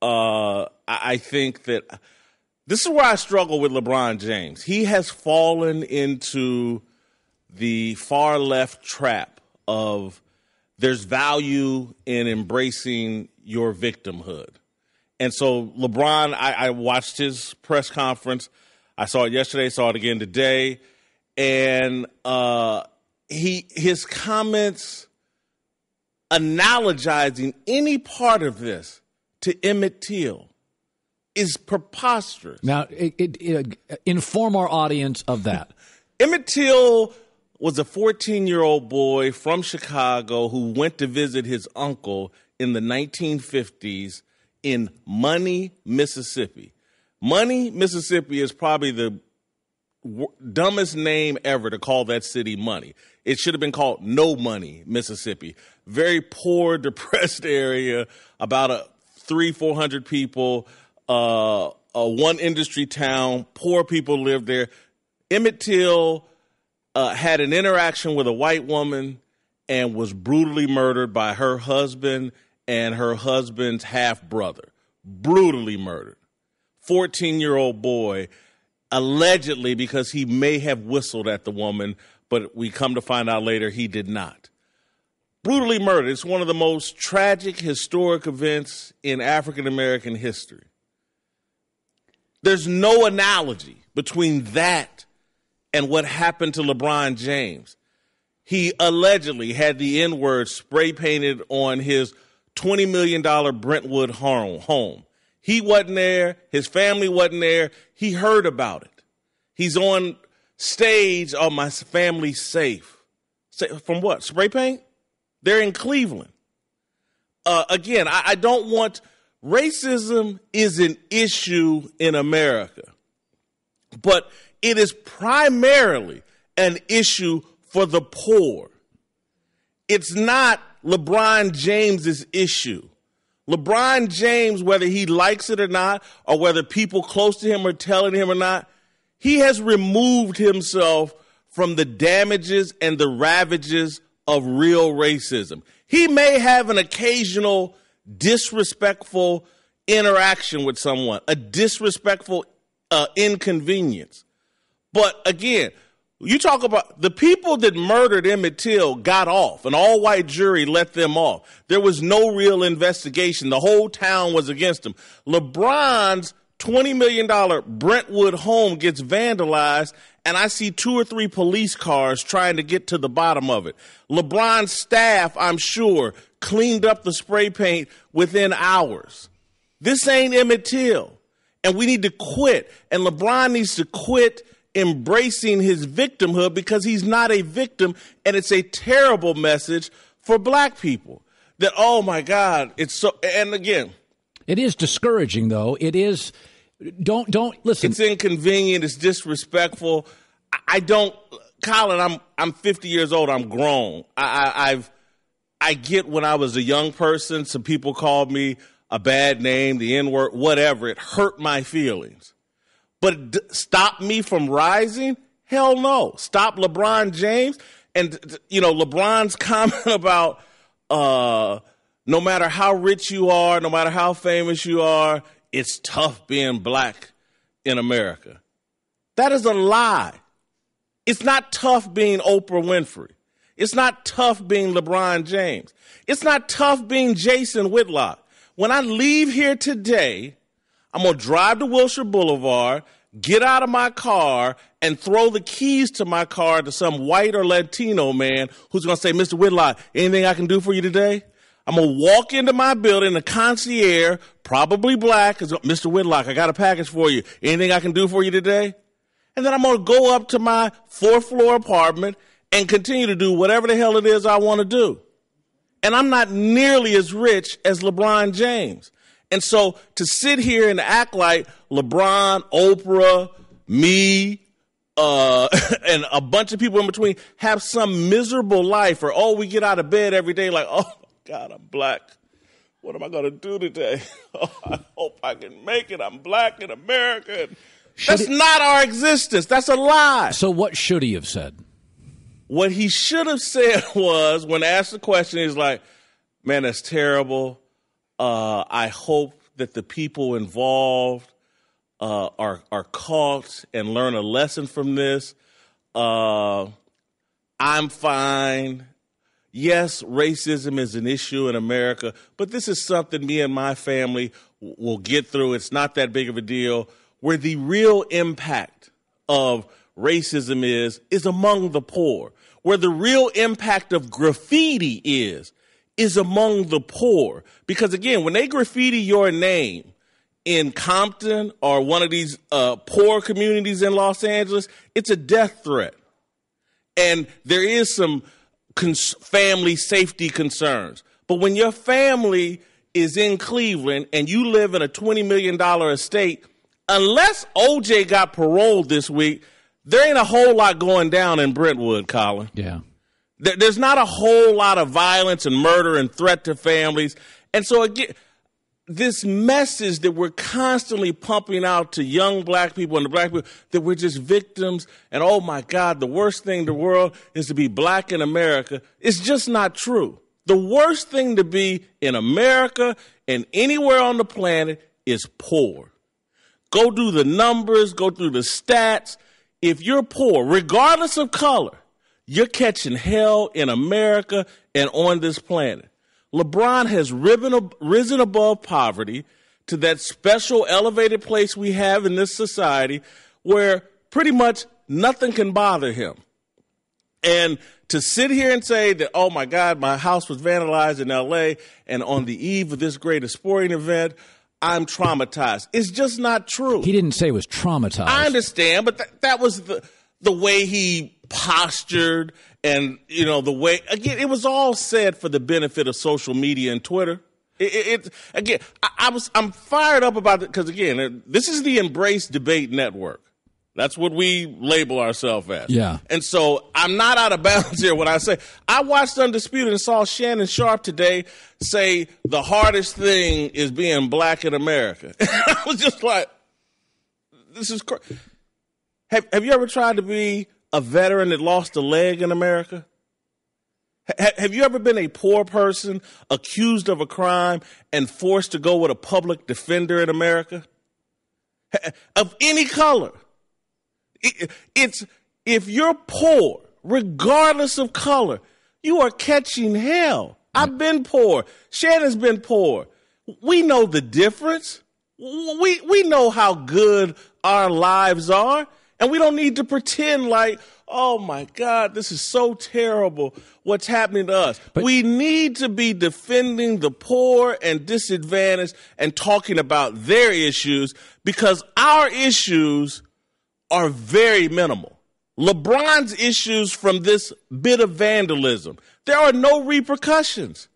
Uh, I, think that This is where I struggle with LeBron James. He has fallen into the far left trap of there's value in embracing your victimhood. And so LeBron, I, I, watched his press conference. I saw it yesterday, saw it again today, and uh, he his comments analogizing any part of this to Emmett Till is preposterous. Now, it, it, it, uh, inform our audience of that. Emmett Till was a 14 year old boy from Chicago who went to visit his uncle in the 1950s in Money, Mississippi. Money, Mississippi is probably the w- dumbest name ever to call that city money. It should have been called No Money, Mississippi. Very poor, depressed area, about a three, four hundred people, uh, a one industry town. Poor people live there. Emmett Till uh, had an interaction with a white woman and was brutally murdered by her husband and her husband's half brother. Brutally murdered. 14 year old boy, allegedly because he may have whistled at the woman, but we come to find out later he did not. Brutally murdered. It's one of the most tragic historic events in African American history. There's no analogy between that and what happened to LeBron James. He allegedly had the N word spray painted on his $20 million Brentwood home. He wasn't there. His family wasn't there. He heard about it. He's on stage. Oh, my family's safe. From what? Spray paint? They're in Cleveland. Uh, again, I, I don't want racism is an issue in America, but it is primarily an issue for the poor. It's not LeBron James's issue. LeBron James, whether he likes it or not, or whether people close to him are telling him or not, he has removed himself from the damages and the ravages of real racism. He may have an occasional disrespectful interaction with someone, a disrespectful uh, inconvenience. But again, you talk about the people that murdered Emmett Till got off. An all white jury let them off. There was no real investigation. The whole town was against him. LeBron's $20 million Brentwood home gets vandalized, and I see two or three police cars trying to get to the bottom of it. LeBron's staff, I'm sure, cleaned up the spray paint within hours. This ain't Emmett Till. And we need to quit. And LeBron needs to quit embracing his victimhood because he's not a victim and it's a terrible message for black people. That oh my god it's so and again. It is discouraging though. It is don't don't listen. It's inconvenient. It's disrespectful. I, don't colin i'm i'm 50 years old. I'm grown. I, I i've i get when i was a young person some people called me a bad name the n word whatever. It hurt my feelings but d- stop me from rising? Hell no. Stop LeBron James. And, you know, LeBron's comment about uh, no matter how rich you are, no matter how famous you are, it's tough being black in America. That is a lie. It's not tough being Oprah Winfrey. It's not tough being LeBron James. It's not tough being Jason Whitlock. When I leave here today, I'm going to drive to Wilshire Boulevard, get out of my car, and throw the keys to my car to some white or Latino man who's going to say, Mr. Whitlock, anything I can do for you today? I'm going to walk into my building, the concierge, probably black, is Mr. Whitlock, I got a package for you. Anything I can do for you today? And then I'm going to go up to my fourth floor apartment and continue to do whatever the hell it is I want to do. And I'm not nearly as rich as LeBron James. And so to sit here and act like LeBron, Oprah, me, uh, and a bunch of people in between have some miserable life, or oh, we get out of bed every day like, oh God, I'm black. What am I going to do today? Oh, I hope I can make it. I'm black in America. That's not our existence. That's a lie. So, what should he have said? What he should have said was, when asked the question, he's like, man, that's terrible. Uh, I hope that the people involved uh, are are caught and learn a lesson from this, uh, I'm fine. Yes, racism is an issue in America, but this is something me and my family will get through. It's not that big of a deal. Where the real impact of racism is, is among the poor. Where the real impact of graffiti is, is among the poor. Because again, when they graffiti your name in Compton or one of these uh, poor communities in Los Angeles, it's a death threat. And there is some cons- family safety concerns. But when your family is in Cleveland and you live in a $20 million estate, unless OJ got paroled this week, there ain't a whole lot going down in Brentwood, Colin. Yeah. There, there's not a whole lot of violence and murder and threat to families. And so again, this message that we're constantly pumping out to young black people and the black people that we're just victims and oh my God, the worst thing in the world is to be black in America is just not true. The worst thing to be in America and anywhere on the planet is poor. Go do the numbers, go through the stats. If you're poor, regardless of color, you're catching hell in America and on this planet. LeBron has risen above poverty to that special elevated place we have in this society where pretty much nothing can bother him. And to sit here and say that, oh my God, my house was vandalized in LA and on the eve of this greatest sporting event, I'm traumatized. It's just not true. He didn't say it was traumatized. I understand, but th- that was the the way he postured and you know the way again it was all said for the benefit of social media and Twitter. It, it, it again, I, I, was I'm fired up about it because again, this is the Embrace Debate Network. That's what we label ourselves as. Yeah. And so I'm not out of bounds here when I say I watched Undisputed and saw Shannon Sharpe today say the hardest thing is being black in America. I was just like, this is crazy. Have, have you ever tried to be a veteran that lost a leg in America? have you ever been a poor person accused of a crime and forced to go with a public defender in America? of any color it's if you're poor, regardless of color, you are catching hell. I've been poor. Shannon's been poor. We know the difference. We we know how good our lives are, and we don't need to pretend like, oh my God, this is so terrible. What's happening to us? But, we need to be defending the poor and disadvantaged and talking about their issues because our issues are very minimal. LeBron's issues from this bit of vandalism, there are no repercussions.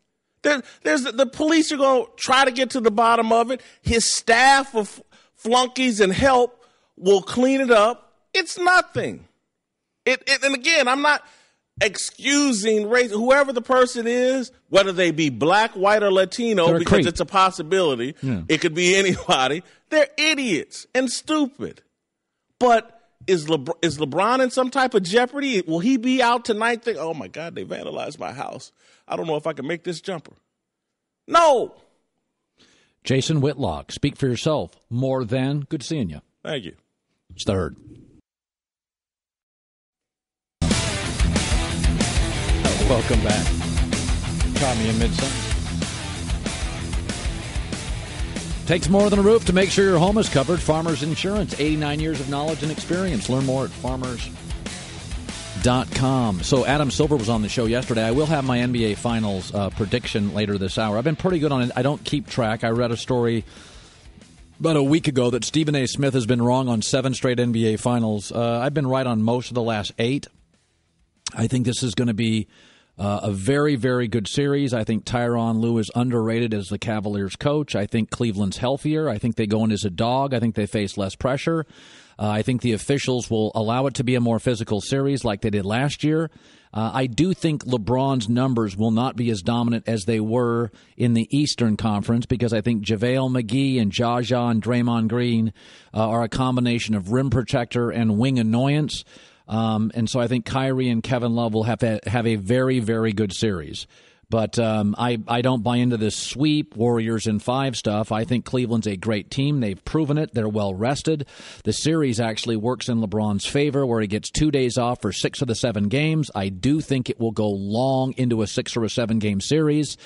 There, there's the police are going to try to get to the bottom of it. His staff of flunkies and help will clean it up. It's nothing. It, it and again, I'm not excusing race. Whoever the person is, whether they be black, white, or Latino, They're because it's a possibility. Yeah. It could be anybody. They're idiots and stupid. But is, Lebr- is LeBron in some type of jeopardy? Will he be out tonight? Think, oh my God, they vandalized my house. I don't know if I can make this jumper. No. Jason Whitlock, speak for yourself. More than good seeing you. Thank you. It's the Welcome back. Caught me in mid. Takes more than a roof to make sure your home is covered. Farmers Insurance, 89 years of knowledge and experience. Learn more at farmers.com. So Adam Silver was on the show yesterday. I will have my NBA Finals uh, prediction later this hour. I've been pretty good on it. I don't keep track. I read a story about a week ago that Stephen A. Smith has been wrong on seven straight NBA Finals. Uh, I've been right on most of the last eight. I think this is going to be uh, a very, very good series. I think Tyronn Lue is underrated as the Cavaliers coach. I think Cleveland's healthier. I think they go in as a dog. I think they face less pressure. Uh, I think the officials will allow it to be a more physical series like they did last year. Uh, I do think LeBron's numbers will not be as dominant as they were in the Eastern Conference because I think JaVale McGee and Zaza and Draymond Green uh, are a combination of rim protector and wing annoyance. Um, and so I think Kyrie and Kevin Love will have to have a very, very good series. But um, I, I don't buy into this sweep, Warriors in five stuff. I think Cleveland's a great team. They've proven it. They're well rested. The series actually works in LeBron's favor, where he gets two days off for six of the seven games. I do think it will go long into a six or a seven game series.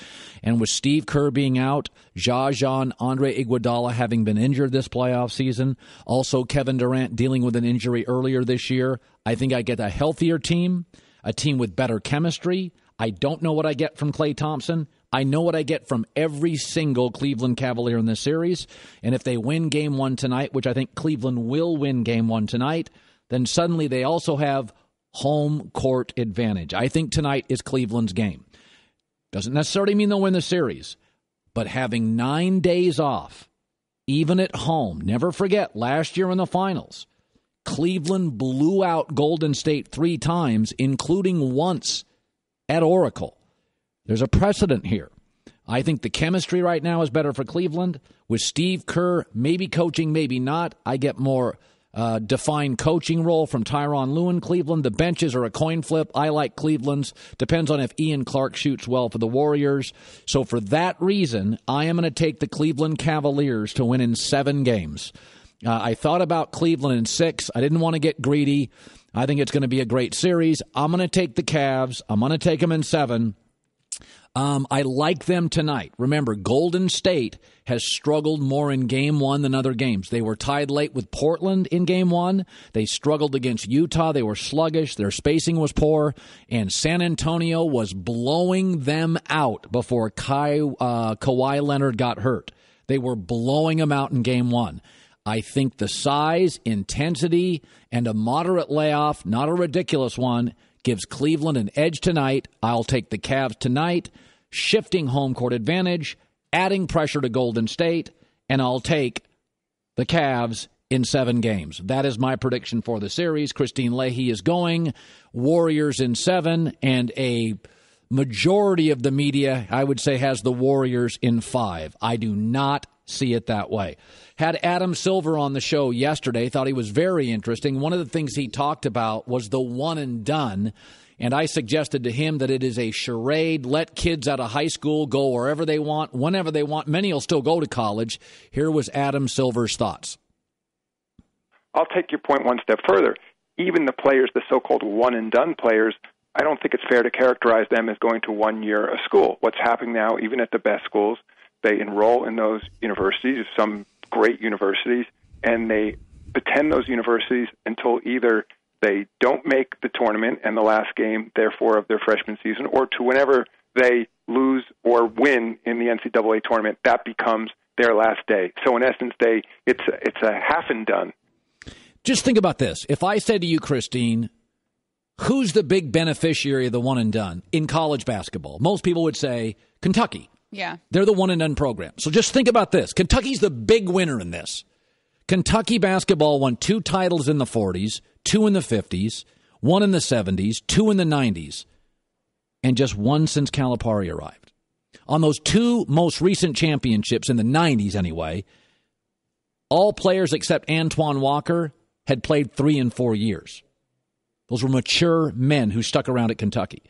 And with Steve Kerr being out, Ja Jean, Andre Iguodala having been injured this playoff season, also Kevin Durant dealing with an injury earlier this year, I think I get a healthier team, a team with better chemistry I don't know what I get from Klay Thompson. I know what I get from every single Cleveland Cavalier in this series. And if they win game one tonight, which I think Cleveland will win game one tonight, then suddenly they also have home court advantage. I think tonight is Cleveland's game. Doesn't necessarily mean they'll win the series, but having nine days off, even at home, never forget last year in the finals, Cleveland blew out Golden State three times, including once at Oracle. There's a precedent here. I think the chemistry right now is better for Cleveland. With Steve Kerr maybe coaching, maybe not. I get more uh, defined coaching role from Tyronn Lue in Cleveland. The benches are a coin flip. I like Cleveland's. Depends on if Ian Clark shoots well for the Warriors. So for that reason, I am going to take the Cleveland Cavaliers to win in seven games. Uh, I thought about Cleveland in six. I didn't want to get greedy. I think it's going to be a great series. I'm going to take the Cavs. I'm going to take them in seven. Um, I like them tonight. Remember, Golden State has struggled more in game one than other games. They were tied late with Portland in game one. They struggled against Utah. They were sluggish. Their spacing was poor. And San Antonio was blowing them out before Kai, uh, Kawhi Leonard got hurt. They were blowing them out in game one. I think the size, intensity, and a moderate layoff, not a ridiculous one, gives Cleveland an edge tonight. I'll take the Cavs tonight, shifting home court advantage, adding pressure to Golden State, and I'll take the Cavs in seven games. That is my prediction for the series. Christine Leahy is going, Warriors in seven, and a majority of the media, I would say, has the Warriors in five. I do not see it that way. Had Adam Silver on the show yesterday, thought he was very interesting. One of the things he talked about was the one and done. And I suggested to him that it is a charade. Let kids out of high school go wherever they want, whenever they want. Many will still go to college. Here was Adam Silver's thoughts. I'll take your point one step further. Even the players, the so called one and done players, I don't think it's fair to characterize them as going to one year of school. What's happening now, even at the best schools, they enroll in those universities. Some great universities, and they attend those universities until either they don't make the tournament and the last game, therefore, of their freshman season, or to whenever they lose or win in the NCAA tournament, that becomes their last day. So in essence, they it's it's a half and done. Just think about this. If I said to you, Christine, who's the big beneficiary of the one and done in college basketball? Most people would say Kentucky. Yeah. They're the one and done program. So just think about this. Kentucky's the big winner in this. Kentucky basketball won two titles in the 40s, two in the 50s, one in the 70s, two in the 90s, and just one since Calipari arrived. On those two most recent championships in the 90s, anyway, all players except Antoine Walker had played three and four years. Those were mature men who stuck around at Kentucky.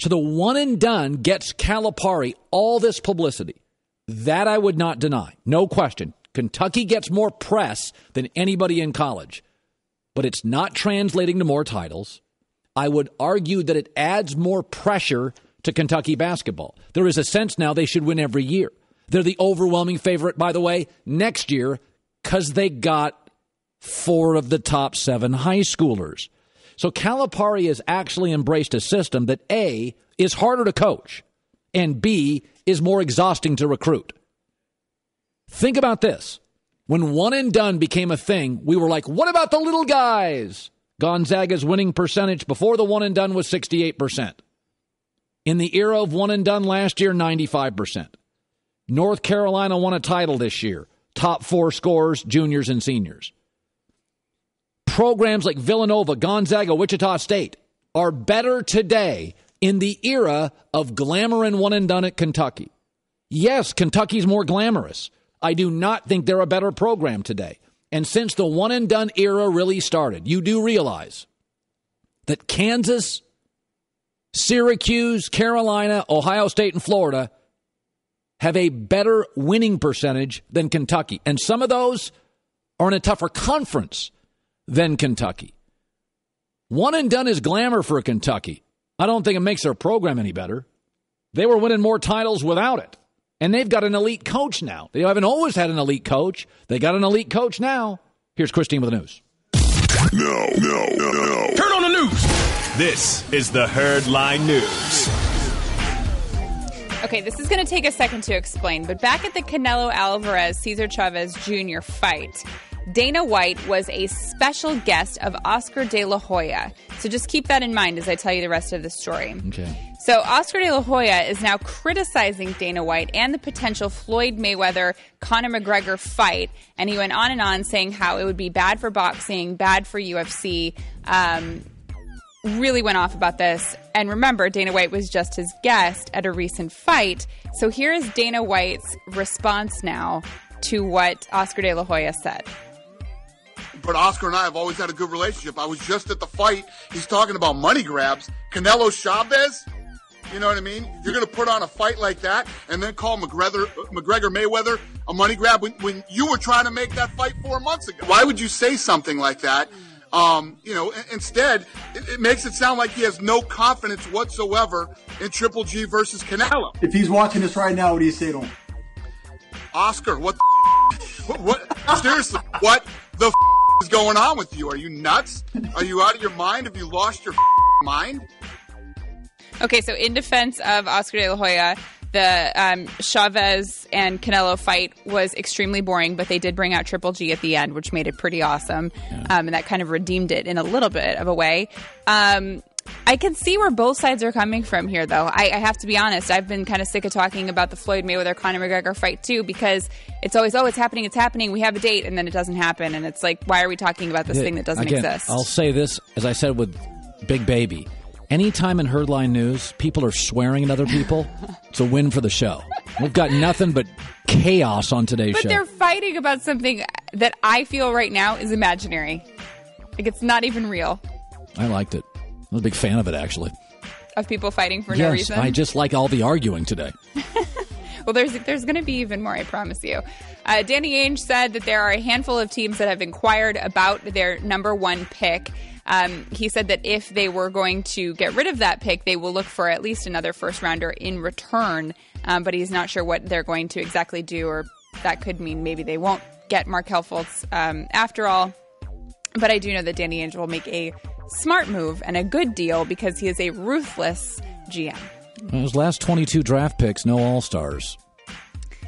So the one and done gets Calipari all this publicity. That I would not deny. No question. Kentucky gets more press than anybody in college, but it's not translating to more titles. I would argue that it adds more pressure to Kentucky basketball. There is a sense now they should win every year. They're the overwhelming favorite, by the way, next year because they got four of the top seven high schoolers. So Calipari has actually embraced a system that A is harder to coach and B is more exhausting to recruit. Think about this. When one and done became a thing, we were like, what about the little guys? Gonzaga's winning percentage before the one and done was 68%. In the era of one and done last year, 95%. North Carolina won a title this year. Top four scorers, juniors and seniors programs like Villanova, Gonzaga, Wichita State are better today in the era of glamour and one and done at Kentucky. Yes, Kentucky's more glamorous. I do not think they're a better program today. And since the one and done era really started, you do realize that Kansas, Syracuse, Carolina, Ohio State, and Florida have a better winning percentage than Kentucky. And some of those are in a tougher conference than Kentucky. One and done is glamour for Kentucky. I don't think it makes their program any better. They were winning more titles without it. And they've got an elite coach now. They haven't always had an elite coach. They got an elite coach now. Here's Christine with the news. No, no, no, no. Turn on the news. This is the Herdline News. Okay, this is going to take a second to explain, but back at the Canelo Alvarez Cesar Chavez Jr. fight, Dana White was a special guest of Oscar de la Hoya. So just keep that in mind as I tell you the rest of the story. Okay. So Oscar de la Hoya is now criticizing Dana White and the potential Floyd Mayweather Conor McGregor fight, and he went on and on saying how it would be bad for boxing, bad for UFC. Um, really went off about this. And remember, Dana White was just his guest at a recent fight. So here is Dana White's response now to what Oscar de la Hoya said. But Oscar and I have always had a good relationship. I was just at the fight. He's talking about money grabs. Canelo Chavez? You know what I mean? You're going to put on a fight like that and then call McGregor, McGregor Mayweather a money grab when, when you were trying to make that fight four months ago. Why would you say something like that? Um, you know, instead, it, it, makes it sound like he has no confidence whatsoever in Triple G versus Canelo. If he's watching this right now, what do you say to him? Oscar, what the what, what seriously, what the is going on with you? Are you nuts? Are you out of your mind? Have you lost your mind? Okay, so in defense of Oscar de la Hoya, the um, Chavez and Canelo fight was extremely boring, but they did bring out Triple G at the end, which made it pretty awesome. Yeah. Um, and that kind of redeemed it in a little bit of a way. Um, I can see where both sides are coming from here, though. I, I, have to be honest. I've been kind of sick of talking about the Floyd Mayweather Conor McGregor fight too, because it's always, oh, it's happening, it's happening. We have a date, and then it doesn't happen, and it's like, why are we talking about this thing that doesn't Again, exist? I'll say this, as I said with Big Baby. Anytime in Herdline News, people are swearing at other people, it's a win for the show. We've got nothing but chaos on today's but show. But they're fighting about something that I feel right now is imaginary. Like it's not even real. I liked it. I was a big fan of it, actually. Of people fighting for yes, no reason? I just like all the arguing today. well, there's there's going to be even more, I promise you. Uh, Danny Ainge said that there are a handful of teams that have inquired about their number one pick. Um, he said that if they were going to get rid of that pick, they will look for at least another first rounder in return. Um, but he's not sure what they're going to exactly do, or that could mean maybe they won't get Markelle Fultz um, after all. But I do know that Danny Ainge will make a smart move and a good deal because he is a ruthless GM. His last 22 draft picks, no All Stars.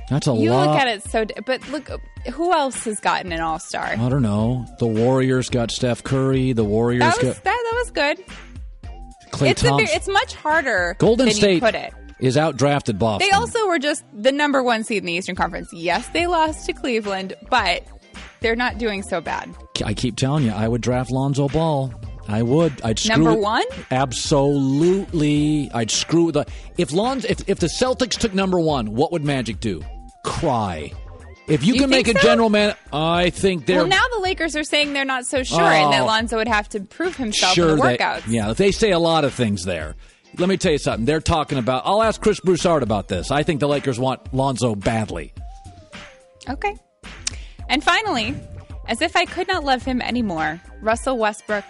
That's a you lot. look at it so, but look, who else has gotten an All Star? I don't know. The Warriors got Steph Curry. The Warriors that was, got that, that was good. Klay it's Thompson. A, it's much harder. Golden than State you put it. is outdrafted Boston. They also were just the number one seed in the Eastern Conference. Yes, they lost to Cleveland, but they're not doing so bad. I keep telling you, I would draft Lonzo Ball. I would. I'd screw number it. one. Absolutely, I'd screw the. If Lonzo, if if the Celtics took number one, what would Magic do? Cry. If you, You can make think a so? general man, I think they're Well, now the Lakers are saying they're not so sure, and that Oh. Lonzo would have to prove himself sure in the they- yeah, they say a lot of things there. Let me tell you something. They're talking about. I'll ask Chris Broussard about this. I think the Lakers want Lonzo badly. Okay. And finally, as if I could not love him anymore, Russell Westbrook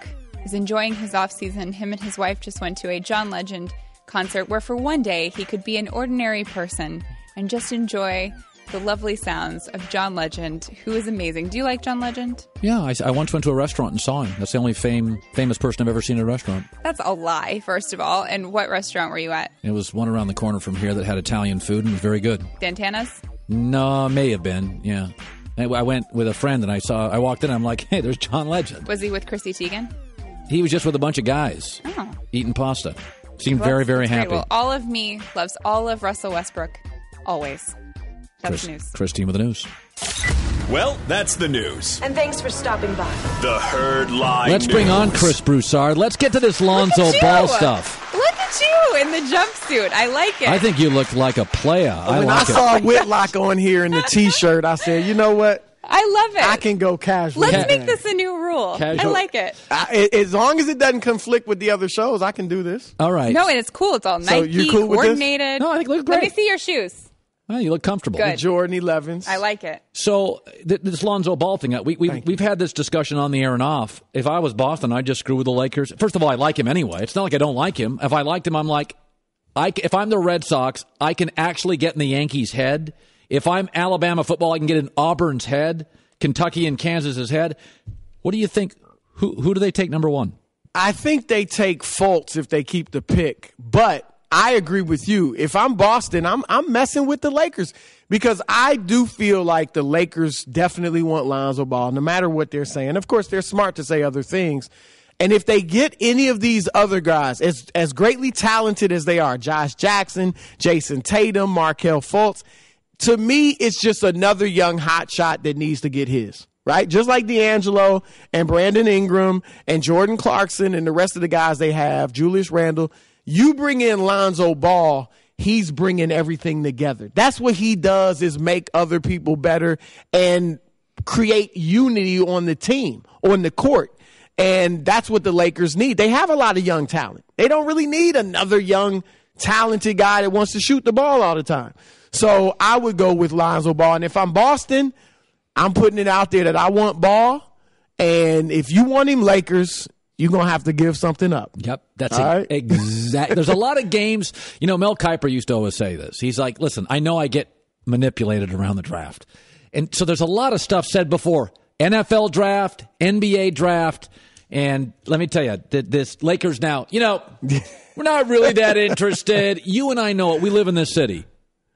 is enjoying his off season. Him and his wife just went to a John Legend concert where for one day he could be an ordinary person and just enjoy the lovely sounds of John Legend, who is amazing. Do you like John Legend? Yeah, I, I once went to a restaurant and saw him. That's the only fame, famous person I've ever seen in a restaurant. That's a lie, first of all. And what restaurant were you at? It was one around the corner from here that had Italian food and was very good. Dan Tana's? No, may have been. Yeah, I, I went with a friend and I saw. I walked in. I'm like, hey, there's John Legend. Was he with Chrissy Teigen? He was just with a bunch of guys Oh. eating pasta. Seemed Well, very, very that's great. happy. Well, all of me loves all of Russell Westbrook, always. That's Chris, news. Christine with the news. Well, that's the news. And thanks for stopping by. The Herd Line Let's bring on Chris Broussard. Let's get to this Lonzo Look at Ball you. stuff. Look at you in the jumpsuit. I like it. I think you look like a player. I when like I it. saw Whitlock on here in the T-shirt, I said, you know what? I love it. I can go casual. Let's make this a new rule. Casual. I like it. I, as long as it doesn't conflict with the other shows, I can do this. All right. No, and it's cool. It's all So Nike, you're cool with this? coordinated. No, I think it looks Let me see your shoes. Well, you look comfortable. Good. The Jordan 11s. I like it. So th- this Lonzo Ball thing, uh, we, we, we've had this discussion on the air and off. If I was Boston, I'd just screw with the Lakers. First of all, I like him anyway. It's not like I don't like him. If I liked him, I'm like, I, if I'm the Red Sox, I can actually get in the Yankees' head. If I'm Alabama football, I can get in Auburn's head, Kentucky and Kansas's head. What do you think? Who, who do they take number one? I think they take Fultz if they keep the pick, but I agree with you. If I'm Boston, I'm I'm messing with the Lakers because I do feel like the Lakers definitely want Lonzo Ball, no matter what they're saying. Of course, they're smart to say other things. And if they get any of these other guys, as as greatly talented as they are, Josh Jackson, Jayson Tatum, Markelle Fultz, to me, it's just another young hot shot that needs to get his. Right? Just like D'Angelo and Brandon Ingram and Jordan Clarkson and the rest of the guys they have, Julius Randle. You bring in Lonzo Ball, he's bringing everything together. That's what he does is make other people better and create unity on the team, on the court. And that's what the Lakers need. They have a lot of young talent. They don't really need another young, talented guy that wants to shoot the ball all the time. So I would go with Lonzo Ball. And if I'm Boston, I'm putting it out there that I want Ball. And if you want him, Lakers, you're going to have to give something up. Yep, that's right? exact. There's a lot of games. You know, Mel Kiper used to always say this. He's like, "Listen, I know I get manipulated around the draft, and so there's a lot of stuff said before NFL draft, NBA draft, and let me tell you, this Lakers now. You know, we're not really that interested. You and I know it. We live in this city.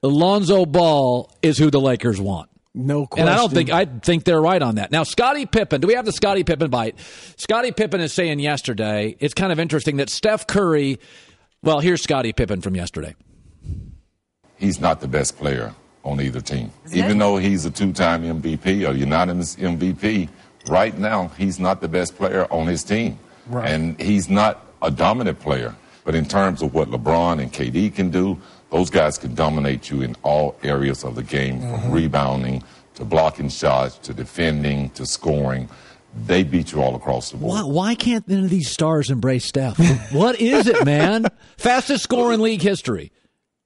Alonzo Ball is who the Lakers want. No question. And I don't think I think they're right on that. Now, Scottie Pippen, do we have the Scottie Pippen bite? Scottie Pippen is saying yesterday, it's kind of interesting that Steph Curry, well, here's Scottie Pippen from yesterday. He's not the best player on either team. Even though he's a two-time MVP or unanimous MVP, right now he's not the best player on his team. Right. And he's not a dominant player. But in terms of what LeBron and KD can do, those guys can dominate you in all areas of the game, from mm-hmm. rebounding to blocking shots to defending to scoring. They beat you all across the board. Why, why can't none of these stars embrace Steph? what is it, man? Fastest score in league history.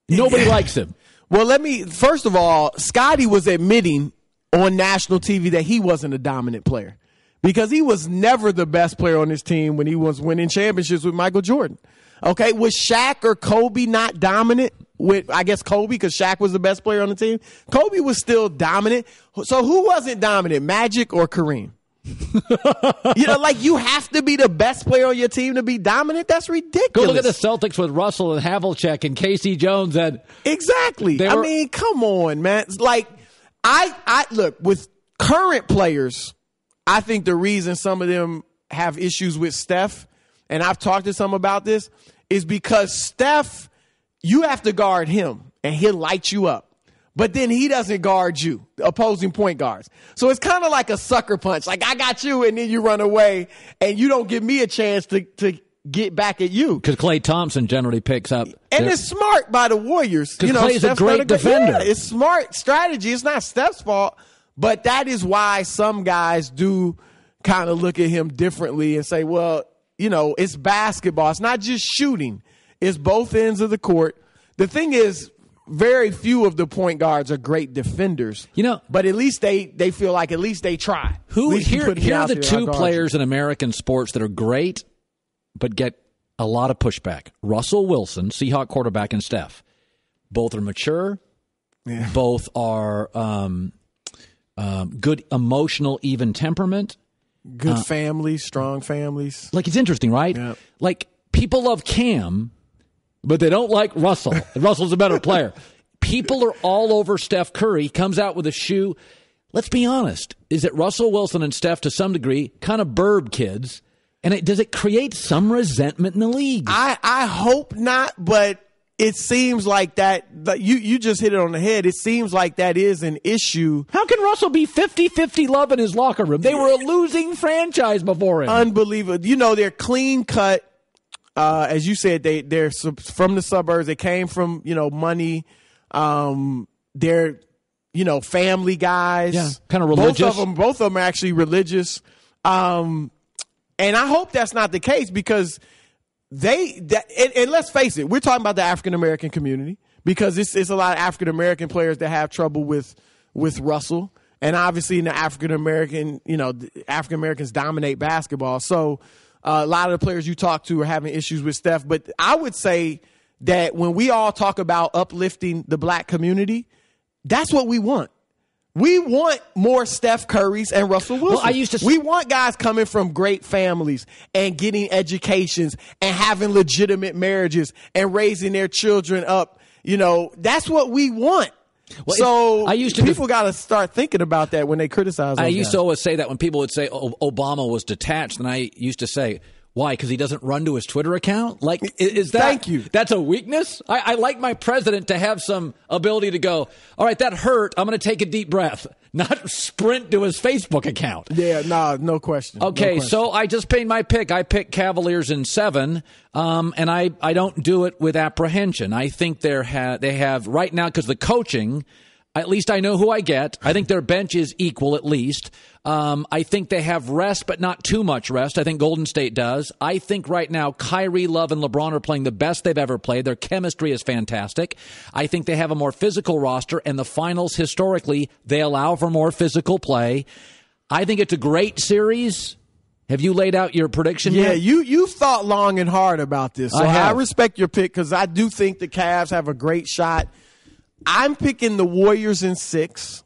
Nobody likes him. Well, let me first of all, Scottie was admitting on national TV that he wasn't a dominant player because he was never the best player on his team when he was winning championships with Michael Jordan. Okay, was Shaq or Kobe not dominant? With I guess Kobe because Shaq was the best player on the team. Kobe was still dominant. So who wasn't dominant, Magic or Kareem? you know, like you have to be the best player on your team to be dominant. That's ridiculous. Go look at the Celtics with Russell and Havlicek and K.C. Jones and Exactly. They I mean, come on, man. It's like I I look with current players, I think the reason some of them have issues with Steph, and I've talked to some about this, is because Steph, you have to guard him and he'll light you up. But then he doesn't guard you, the opposing point guards. So it's kind of like a sucker punch. Like I got you and then you run away and you don't give me a chance to, to get back at you. because Klay Thompson generally picks up. And it's smart by the Warriors. You know, Klay's a great defender. Yeah, it's smart strategy. It's not Steph's fault, but that is why some guys do kind of look at him differently and say, "Well, you know, it's basketball. It's not just shooting. It's both ends of the court." The thing is, very few of the point guards are great defenders. You know, but at least they they feel like at least they try. Who At least you here? Here are the two players in American sports that are great, but get a lot of pushback. Russell Wilson, Seahawk quarterback, and Steph. Both are mature. Both are um, um, good, emotional, even temperament. Good Uh, families, strong families. Like it's interesting, right? Like people love Cam, but they don't like Russell. And Russell's a better player. People are all over Steph Curry. He comes out with a shoe. Let's be honest. Is it Russell Wilson and Steph to some degree kind of burb kids? And it, does it create some resentment in the league? I, I hope not, but it seems like that, you, you just hit it on the head. It seems like that is an issue. How can Russell be 50 50 love in his locker room? They were a losing franchise before him. Unbelievable. You know, they're clean cut. Uh, as you said, they, they're from the suburbs. They came from, you know, money. Um, they're, you know, family guys. Yeah, kinda religious. Both of them, both of them are actually religious. Um, and I hope that's not the case because they that, and, and let's face it, we're talking about the African American community because it's it's a lot of African American players that have trouble with with Russell, and obviously in the African American, you know, African Americans dominate basketball. So uh, a lot of the players you talk to are having issues with Steph. But I would say that when we all talk about uplifting the black community, that's what we want. We want more Steph Currys and Russell Wilson. I used to- We want guys coming from great families and getting educations and having legitimate marriages and raising their children up. You know, that's what we want. Well, so I used to people got to start thinking about that when they criticize. I used guys. to always say that when people would say oh, Obama was detached, and I used to say, why? Because he doesn't run to his Twitter account? Like, is that Thank you. That's a weakness. I, I like my president to have some ability to go. All right, that hurt. I'm going to take a deep breath, not sprint to his Facebook account. Yeah, nah, no question. No Okay, question. so I just paid my pick. I picked Cavaliers in seven, um, and I, I don't do it with apprehension. I think they're ha- they have right now because the coaching. At least I know who I get. I think their bench is equal at least. Um, I think they have rest, but not too much rest. I think Golden State does. I think right now Kyrie, Love, and LeBron are playing the best they've ever played. Their chemistry is fantastic. I think they have a more physical roster, and the finals historically they allow for more physical play. I think it's a great series. Have you laid out your prediction Yeah, yet? you you've thought long and hard about this. So I I, respect your pick because I do think the Cavs have a great shot. I'm picking the Warriors in six.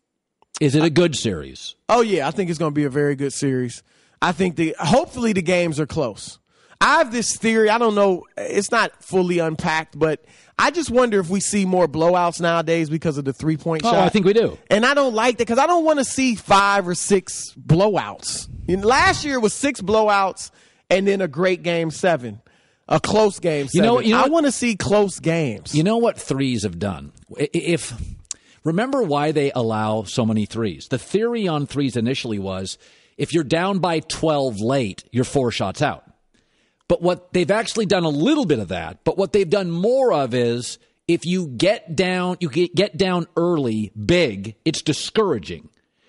Is it a good series? Oh yeah, I think it's going to be a very good series. I think the hopefully the games are close. I have this theory. I don't know. It's not fully unpacked, but I just wonder if we see more blowouts nowadays because of the three point Oh, shot. I think we do. And I don't like that because I don't want to see five or six blowouts. Know, last year was six blowouts and then a great game seven, a close game. You know- seven. you know I want to see close games. You know what threes have done? If remember why they allow so many threes. The theory on threes initially was if you're down by 12 late, you're four shots out. But what they've actually done a little bit of that, but what they've done more of is if you get down, you get down early, big, it's discouraging.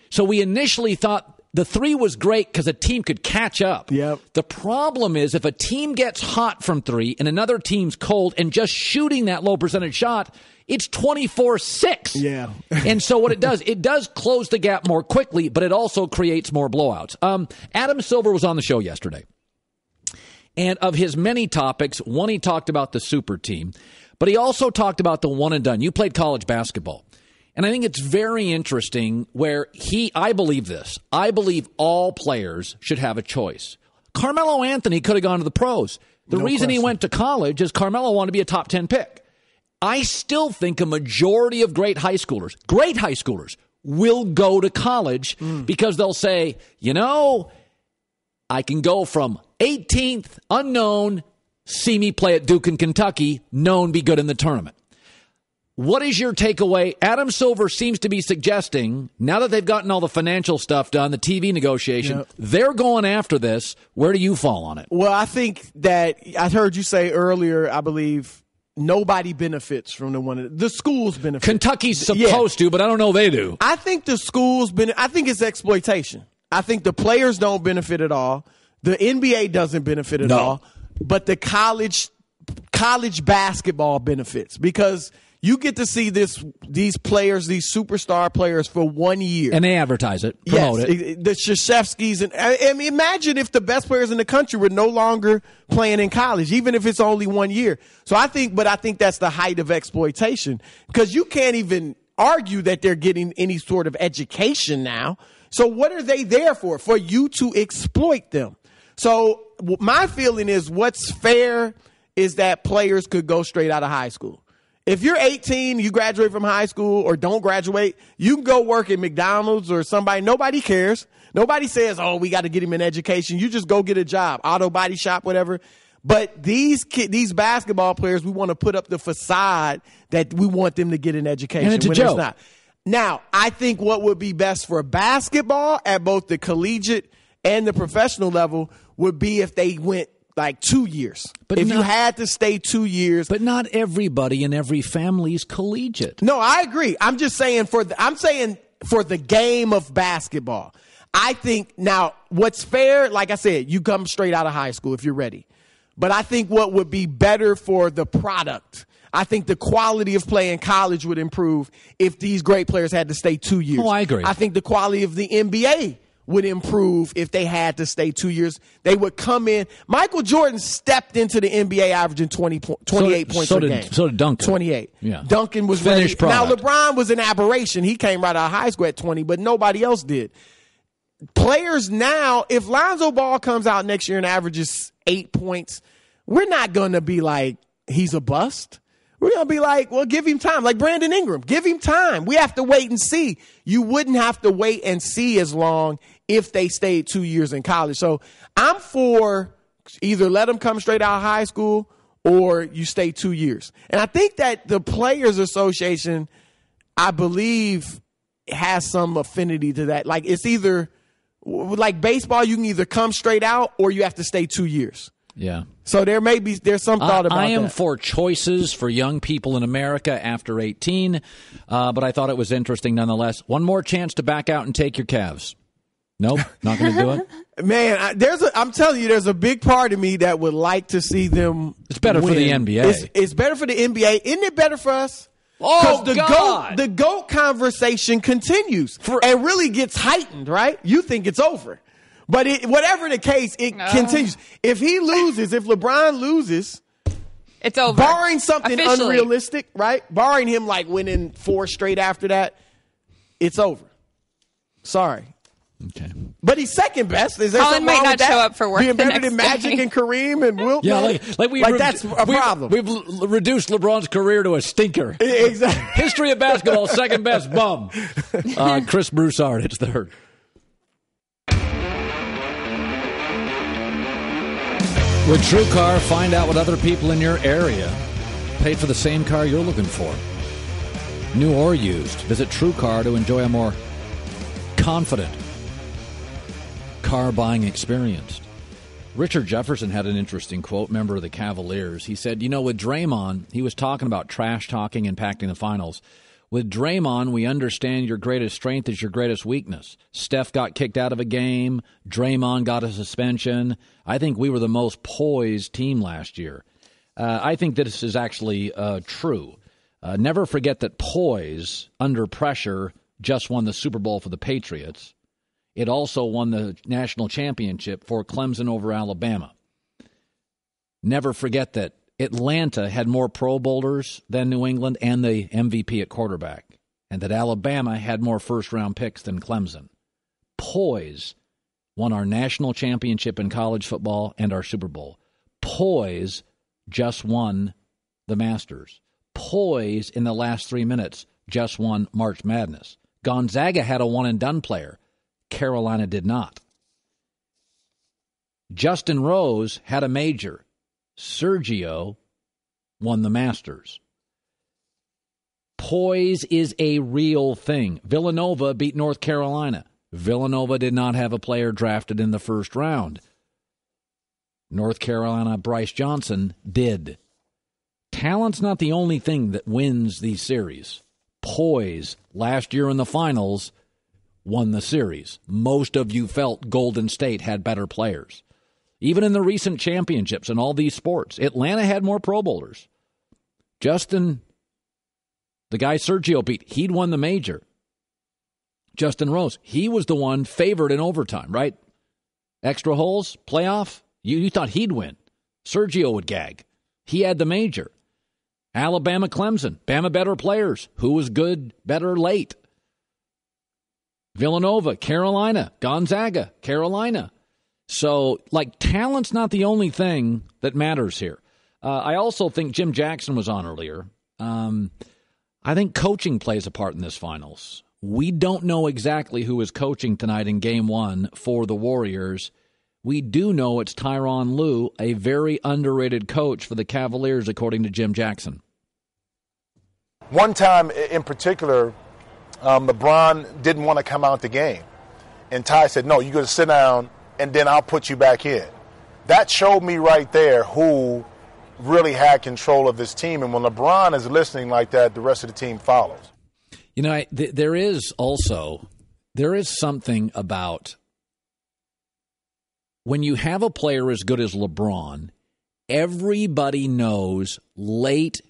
So we initially thought the three was great because a team could catch up. Yep. The problem is if a team gets hot from three and another team's cold and just shooting that low percentage shot, it's 24 6. Yeah. and so what it does, it does close the gap more quickly, but it also creates more blowouts. Um, Adam Silver was on the show yesterday. And of his many topics, one he talked about the super team, but he also talked about the one and done. You played college basketball. And I think it's very interesting where he, I believe this. I believe all players should have a choice. Carmelo Anthony could have gone to the pros. The No reason he went to college is Carmelo wanted to be a top 10 pick. I still think a majority of great high schoolers, great high schoolers, will go to college mm. because they'll say, you know, I can go from 18th, unknown, see me play at Duke and Kentucky, known be good in the tournament. What is your takeaway? Adam Silver seems to be suggesting now that they've gotten all the financial stuff done, the TV negotiation, Yep. they're going after this. Where do you fall on it? Well, I think that I heard you say earlier. I believe nobody benefits from the one. The schools benefit. Kentucky's Yeah. supposed to, but I don't know they do. I think the schools ben- I think it's exploitation. I think the players don't benefit at all. The NBA doesn't benefit at No. all. But the college college basketball benefits because you get to see this these players, these superstar players for one year. And they advertise it, promote yes, it. The Krzyzewskis and I, mean, imagine if the best players in the country were no longer playing in college, even if it's only one year. So I think, but I think that's the height of exploitation because you can't even argue that they're getting any sort of education now. So what are they there for? For you to exploit them. So my feeling is what's fair is that players could go straight out of high school. If you're 18, you graduate from high school or don't graduate, you can go work at McDonald's or somebody. Nobody cares. Nobody says, "Oh, we got to get him an education." You just go get a job, auto body shop, whatever. But these kid, these basketball players, we want to put up the facade that we want them to get an education And it's when joke. not. Now, I think what would be best for basketball at both the collegiate and the professional level would be if they went like two years. But if you had to stay two years, But not everybody in every family is collegiate. no, I agree. I'm just saying for the, I'm saying for the game of basketball. I think now what's fair, like I said, you come straight out of high school if you're ready. But I think what would be better for the product, I think the quality of play in college would improve if these great players had to stay two years. Oh, I agree. I think the quality of the NBA would improve if they had to stay two years. They would come in. Michael Jordan stepped into the NBA averaging 20, po- 28 So- points so a did- game. so did Duncan. 28. Yeah. Duncan was Finished. Now. LeBron was an aberration. He came right out of high school at 20, but nobody else did. Players now, if Lonzo Ball comes out next year and averages eight points, we're not going to be like he's a bust. We're going to be like, well, give him time. Like Brandon Ingram, give him time. We have to wait and see. You wouldn't have to wait and see as long if they stayed two years in college. So I'm for either let them come straight out of high school or you stay two years. And I think that the Players Association, I believe, has some affinity to that. Like it's either like baseball, you can either come straight out or you have to stay two years. Yeah. So there may be there's some thought about I am that. for choices for young people in America after 18, uh, but I thought it was interesting nonetheless. One more chance to back out and take your Cavs. Nope, not going to do it. Man, I, there's a, I'm telling you, there's a big part of me that would like to see them. It's better for the. NBA. It's, it's better for the NBA. Isn't it better for us? Oh, the God. goat the goat conversation continues and really gets heightened. Right? You think it's over, but it, whatever the case, it continues. If he loses, if LeBron loses, it's over. Barring something Officially. unrealistic, right? Barring him like winning four straight after that, it's over. Sorry. Okay. But he's second best. Is there Colin something might wrong not show up for work Being the better than Magic day. and Kareem and Wilt. Yeah, like, like we like re- that's a we've- problem. We've, l- reduced LeBron's career to a stinker. Exactly. History of basketball, second best bum. Uh, Chris Broussard, it's the With TrueCar, find out what other people in your area paid for the same car you're looking for. New or used. Visit TrueCar to enjoy a more confident car buying experience. Richard Jefferson had an interesting quote, member of the Cavaliers. He said, You know, with Draymond, he was talking about trash talking impacting the finals. With Draymond, we understand your greatest strength is your greatest weakness. Steph got kicked out of a game. Draymond got a suspension. I think we were the most poised team last year. Uh, I think this is actually uh, true. Uh, never forget that poise under pressure just won the Super Bowl for the Patriots. It also won the national championship for Clemson over Alabama. Never forget that Atlanta had more Pro Bowlers than New England and the MVP at quarterback, and that Alabama had more first round picks than Clemson. Poise won our national championship in college football and our Super Bowl. Poise just won the Masters. Poise in the last three minutes just won March Madness. Gonzaga had a one and done player. Carolina did not. Justin Rose had a major. Sergio won the Masters. Poise is a real thing. Villanova beat North Carolina. Villanova did not have a player drafted in the first round. North Carolina, Brice Johnson did. Talent's not the only thing that wins these series. Poise, last year in the finals, won the series. Most of you felt Golden State had better players. Even in the recent championships in all these sports, Atlanta had more Pro Bowlers. Justin, the guy Sergio beat, he'd won the major. Justin Rose, he was the one favored in overtime, right? Extra holes, playoff, you, you thought he'd win. Sergio would gag. He had the major. Alabama, Clemson, Bama better players. Who was good, better late? Villanova, Carolina, Gonzaga, Carolina. So, like, talent's not the only thing that matters here. Uh, I also think Jim Jackson was on earlier. Um, I think coaching plays a part in this finals. We don't know exactly who is coaching tonight in game one for the Warriors. We do know it's Tyronn Lue, a very underrated coach for the Cavaliers, according to Jim Jackson. One time in particular, um, LeBron didn't want to come out the game. And Ty said, No, you're going to sit down and then I'll put you back in. that showed me right there who really had control of this team. And when LeBron is listening like that, the rest of the team follows. You know, I, th- there is also there is something about when you have a player as good as LeBron, everybody knows late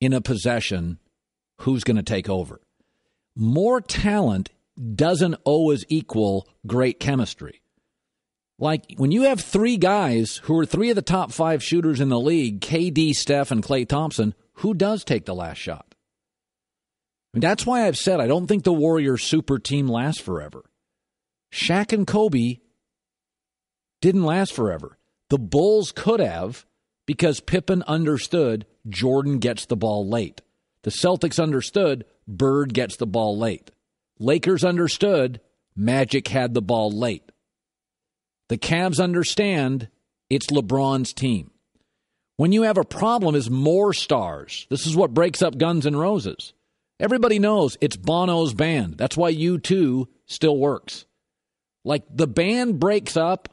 in a possession who's going to take over. More talent doesn't always equal great chemistry. Like when you have three guys who are three of the top five shooters in the league, KD, Steph, and Klay Thompson, who does take the last shot? I mean, that's why I've said I don't think the Warriors super team lasts forever. Shaq and Kobe didn't last forever. The Bulls could have because Pippen understood Jordan gets the ball late. The Celtics understood Bird gets the ball late. Lakers understood Magic had the ball late. The Cavs understand it's LeBron's team. When you have a problem is more stars. This is what breaks up Guns N' Roses. Everybody knows it's Bono's band. That's why U2 still works. Like the band breaks up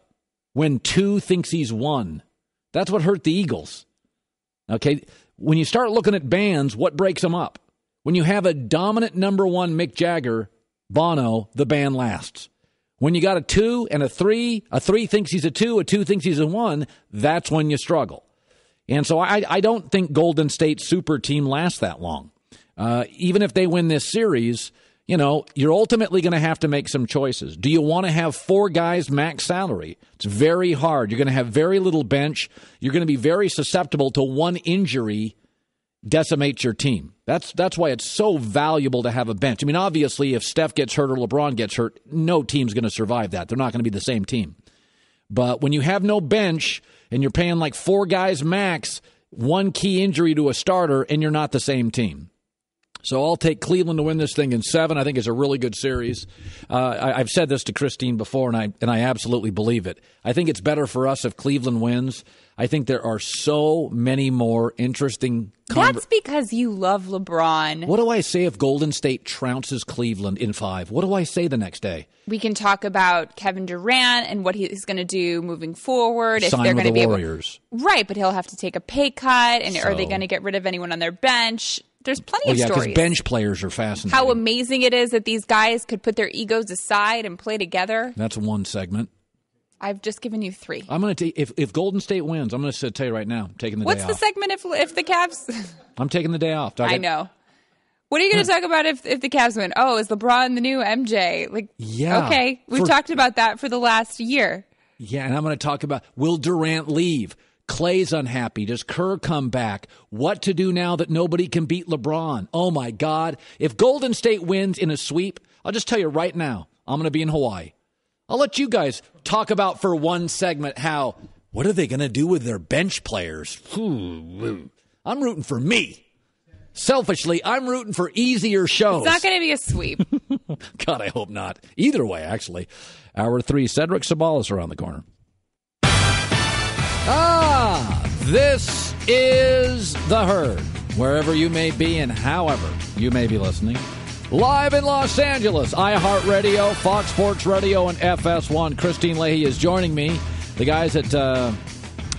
when two thinks he's one. That's what hurt the Eagles. Okay, when you start looking at bands, what breaks them up? When you have a dominant number one Mick Jagger, Bono, the band lasts. When you got a two and a three, a three thinks he's a two, a two thinks he's a one, that's when you struggle. And so I, I don't think Golden State super team lasts that long. Uh, even if they win this series, you know, you're ultimately going to have to make some choices. Do you want to have four guys max salary? It's very hard. You're going to have very little bench. You're going to be very susceptible to one injury decimates your team. That's that's why it's so valuable to have a bench. I mean, obviously, if Steph gets hurt or LeBron gets hurt, no team's going to survive that. They're not going to be the same team. But when you have no bench and you're paying like four guys max, one key injury to a starter, and you're not the same team. So I'll take Cleveland to win this thing in seven. I think it's a really good series. Uh, I, have said this to Christine before, and I and I absolutely believe it. I think it's better for us if Cleveland wins. I think there are so many more interesting. Conver- That's because you love LeBron. What do I say if Golden State trounces Cleveland in five? What do I say the next day? We can talk about Kevin Durant and what he's going to do moving forward. Sign if they're going to the be Warriors, able, right? But he'll have to take a pay cut, and So- are they going to get rid of anyone on their bench? There's plenty well, of yeah, because stories. bench players are fascinating. How amazing it is that these guys could put their egos aside and play together. That's one segment. I've just given you three. I'm going to take if if Golden State wins, I'm going to tell you right now, I'm taking the What's day the off. segment if if the Cavs? I'm taking the day off. Do I get- know. What are you going to talk about if if the Cavs win? Oh, is LeBron the new MJ? Like, Yeah. okay, we've For- talked about that for the last year. Yeah, and I'm going to talk about will Durant leave? Klay's unhappy. Does Kerr come back? What to do now that nobody can beat LeBron? Oh my God. If Golden State wins in a sweep, I'll just tell you right now, I'm going to be in Hawaii. I'll let you guys talk about for one segment how, what are they going to do with their bench players? Ooh, I'm rooting for me. Selfishly, I'm rooting for easier shows. It's not going to be a sweep. God, I hope not. Either way, actually. Hour three, Cedric Ceballos around the corner. Ah, this is The Herd. Wherever you may be and however you may be listening. Live in Los Angeles, iHeartRadio, Fox Sports Radio, and FS1. Christine Lahey is joining me. The guys at uh,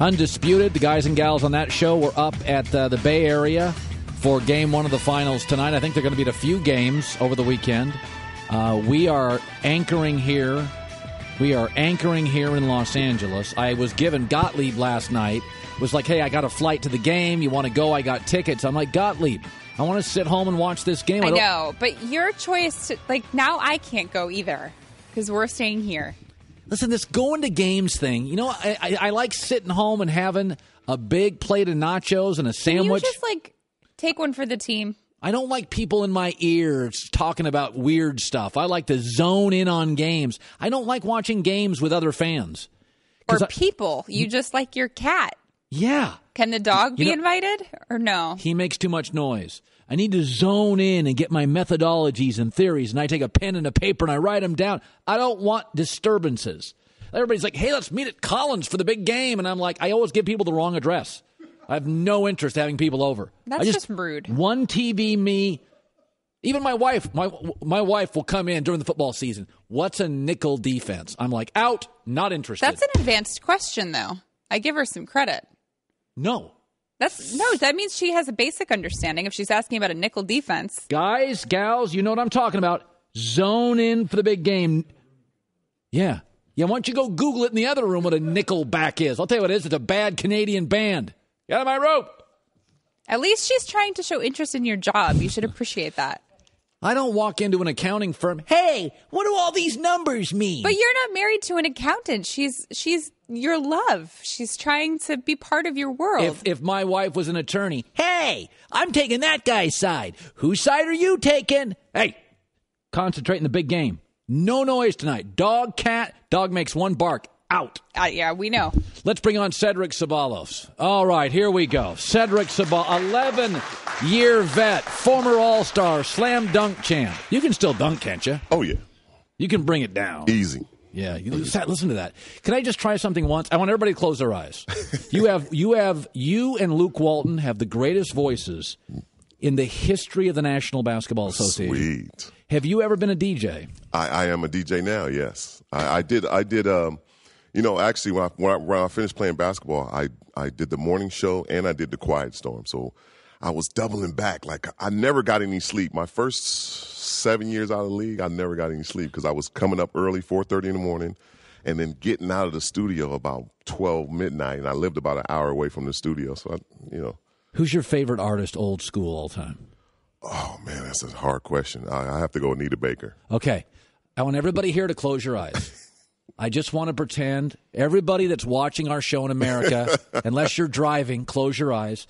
Undisputed, the guys and gals on that show, were up at uh, the Bay Area for game one of the finals tonight. I think they're going to be at a few games over the weekend. Uh, we are anchoring here. We are anchoring here in Los Angeles. I was given Gottlieb last night. Was like, hey, I got a flight to the game. You want to go? I got tickets. I'm like, Gottlieb, I want to sit home and watch this game. I don't- know, but your choice, to, like now, I can't go either because we're staying here. Listen, this going to games thing, you know, I, I, I like sitting home and having a big plate of nachos and a Can you sandwich. just like take one for the team? I don't like people in my ears talking about weird stuff. I like to zone in on games. I don't like watching games with other fans. Or people. You just like your cat. Yeah, Can the dog You be know- invited or no? he makes too much noise. I need to zone in and get my methodologies and theories, and I take a pen and a paper and I write them down. I don't want disturbances. Everybody's like, hey, let's meet at Colin's for the big game. And I'm like, I always give people the wrong address. I have no interest in having people over. That's I just rude. One TV me, Even my wife, my my wife will come in during the football season. What's a nickel defense? I'm like, out, not interested. That's an advanced question, though. I give her some credit. no. That's no. That means she has a basic understanding. If she's asking about a nickel defense, Guys, gals, you know what I'm talking about. Zone in for the big game. Yeah. Yeah, why don't you go Google it in the other room what a nickel back is? I'll tell you what it is. It's a bad Canadian band. Get out of my rope. at least she's trying to show interest in your job. You should appreciate that. I don't walk into an accounting firm. Hey, what do all these numbers mean? But you're not married to an accountant. She's she's your love. She's trying to be part of your world. If if my wife was an attorney, hey, I'm taking that guy's side. Whose side are you taking? Hey, concentrate in the big game. No noise tonight. Dog, cat, dog makes one bark. Out. Uh, yeah, we know. Let's bring on Cedric Ceballos. All right, here we go. Cedric Ceballos, 11 year vet, former All Star, slam dunk champ. You can still dunk, can't you? Oh, yeah. You can bring it down. Easy. Yeah, you, listen to that. Can I just try something once? I want everybody to close their eyes. you have you have you and Luke Walton have the greatest voices in the history of the National Basketball Association. Sweet. Have you ever been a DJ? I, I am a DJ now. Yes, I, I did. I did. Um, you know, actually, when I, when I when I finished playing basketball, I I did the morning show and I did the Quiet Storm. So I was doubling back. Like I never got any sleep. My first seven years out of the league, I never got any sleep because I was coming up early, four thirty in the morning, and then getting out of the studio about twelve midnight. And I lived about an hour away from the studio, so I, you know. Who's your favorite artist, old school, all time? Oh man, that's a hard question. I, I have to go Anita Baker. Okay. I want everybody here to close your eyes. I just want to pretend everybody that's watching our show in America, unless you're driving, close your eyes.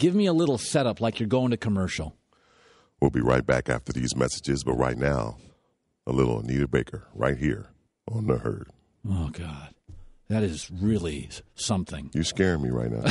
Give me a little setup like you're going to commercial. We'll be right back after these messages, but right now, a little Anita Baker right here on the herd. Oh God, that is really something. You're scaring me right now.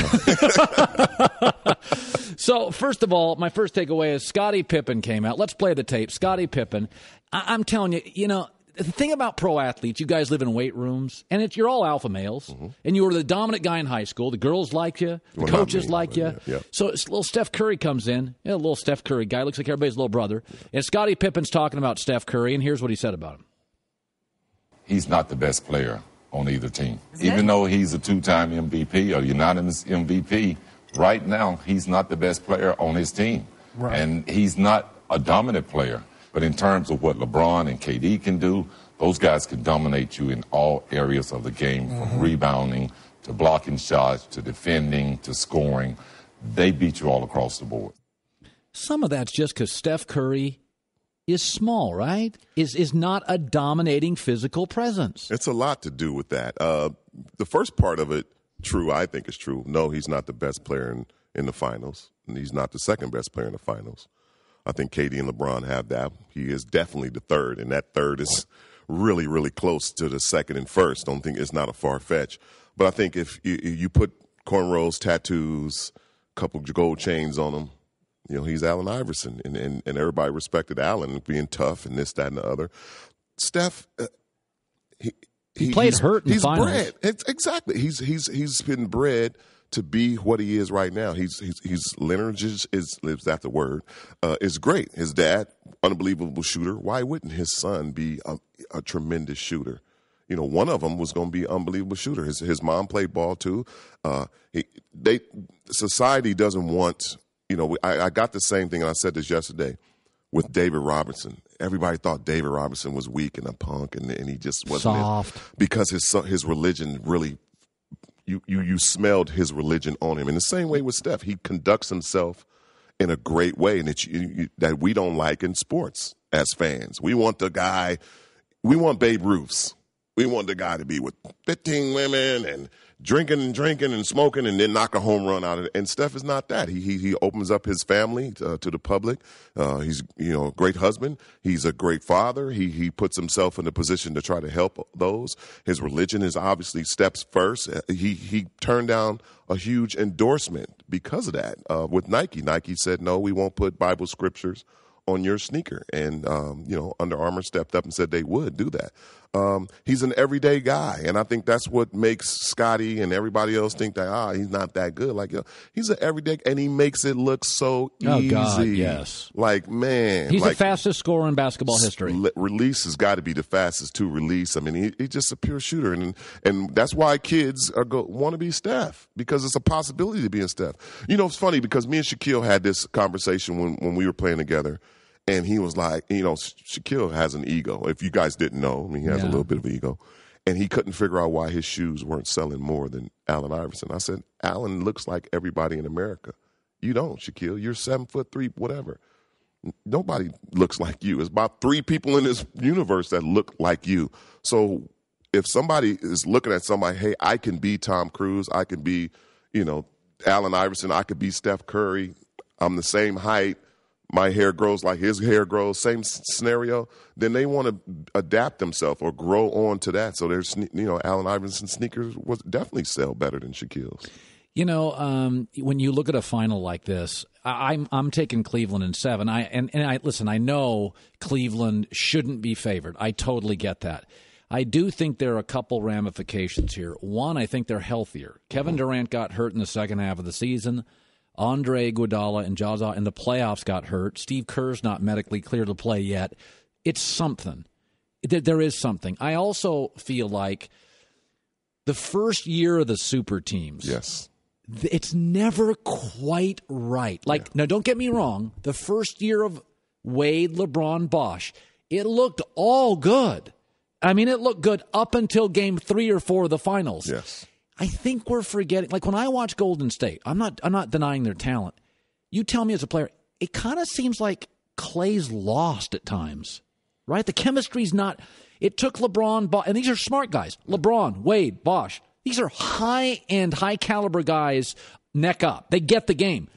So first of all, my first takeaway is Scottie Pippen came out. Let's play the tape. Scottie Pippen. I- I'm telling you, you know. The thing about pro athletes, you guys live in weight rooms, and it's, you're all alpha males, mm-hmm. and you were the dominant guy in high school. The girls like you, the Well, coaches me, like you. yeah, yeah. So it's little Steph Curry comes in, yeah, little Steph Curry guy, looks like everybody's little brother. And Scottie Pippen's talking about Steph Curry, and here's what he said about him. he's not the best player on either team. Even though he's a two-time MVP or unanimous MVP, right now he's not the best player on his team. Right. And he's not a dominant player. But in terms of what LeBron and KD can do, those guys can dominate you in all areas of the game, from rebounding to blocking shots to defending to scoring. They beat you all across the board. Some of that's just because Steph Curry is small, right? Is is not a dominating physical presence. It's a lot to do with that. Uh, the first part of it, true, I think is true. No, he's not the best player in, in the finals, and he's not the second best player in the finals. I think KD and LeBron have that. He is definitely the third, and that third is really, really close to the second and first. Don't think it's not a far fetch. But I think if you, you put cornrows, tattoos, a couple gold chains on him, you know, he's Allen Iverson, and, and, and everybody respected Allen being tough and this, that, and the other. Steph, uh, he, He played he's- hurt he's finals. bred. It's, exactly. He's he's he's been bred to be what he is right now. He's he's, he's lineage is, is that the word? Uh, is great. His dad, unbelievable shooter. Why wouldn't his son be a, a tremendous shooter? You know, one of them was going to be an unbelievable shooter. His his mom played ball too. Uh, he, they society doesn't want. You know, I, I got the same thing, and I said this yesterday with David Robinson. Everybody thought David Robinson was weak and a punk, and, and he just wasn't it. Soft. because his his religion really you, you you smelled his religion on him. In the same way with Steph, he conducts himself in a great way, and that you, you, that we don't like in sports as fans. We want the guy, we want Babe Ruths. We want the guy to be with 15 women and drinking and drinking and smoking and then knock a home run out of it. And Steph is not that. He he, he opens up his family uh, to the public. Uh, he's you know a great husband. He's a great father. He he puts himself in a position to try to help those. His religion is obviously steps first. Uh, He he turned down a huge endorsement because of that uh, with Nike. Nike said no, we won't put Bible scriptures on your sneaker. And, um, you know, Under Armour stepped up and said they would do that. Um, he's an everyday guy, and I think that's what makes Scotty and everybody else think that ah he's not that good. Like yo, he's an everyday, and he makes it look so Oh, easy. God, yes. Like man, He's like, the fastest scorer in basketball history. le- release has got to be the fastest to release. I mean, he, he's just a pure shooter, and and that's why kids are go want to be Steph because it's a possibility to be in Steph. You know, it's funny because me and Shaquille had this conversation when when we were playing together. And he was like, you know, Sha- Shaquille has an ego. If you guys didn't know, I mean, he has a little bit of ego. And he couldn't figure out why his shoes weren't selling more than Allen Iverson. I said, Allen looks like everybody in America. You don't, Shaquille. You're seven foot three, whatever nobody looks like you. It's about three people in this universe that look like you. So if somebody is looking at somebody, hey, I can be Tom Cruise, I can be, you know, Allen Iverson, I could be Steph Curry. I'm the same height. My hair grows like his hair grows. Same scenario. Then they want to adapt themselves or grow on to that. So there's, you know, Allen Iverson sneakers was definitely sell better than Shaquille's. You know, um, when you look at a final like this, I, I'm I'm taking Cleveland in seven. I and, and I listen. I know Cleveland shouldn't be favored. I totally get that. I do think there are a couple ramifications here. One, I think they're healthier. Kevin Durant got hurt in the second half of the season. Andre Iguodala and Zaza in the playoffs got hurt. Steve Kerr's not medically clear to play yet. It's something. There- There is something. I also feel like the first year of the super teams. Yes. It's never quite right. Like, now don't get me wrong. The first year of Wade, LeBron, Bosh, it looked all good. I mean, it looked good up until game three or four of the finals. Yes. I think we're forgetting. Like when I watch Golden State, I'm not. I'm not denying their talent. You tell me as a player, it kind of seems like Klay's lost at times, right? The chemistry's not. It took LeBron, Bo- and these are smart guys. LeBron, Wade, Bosh. These are high end, high caliber guys. Neck up, they get the game.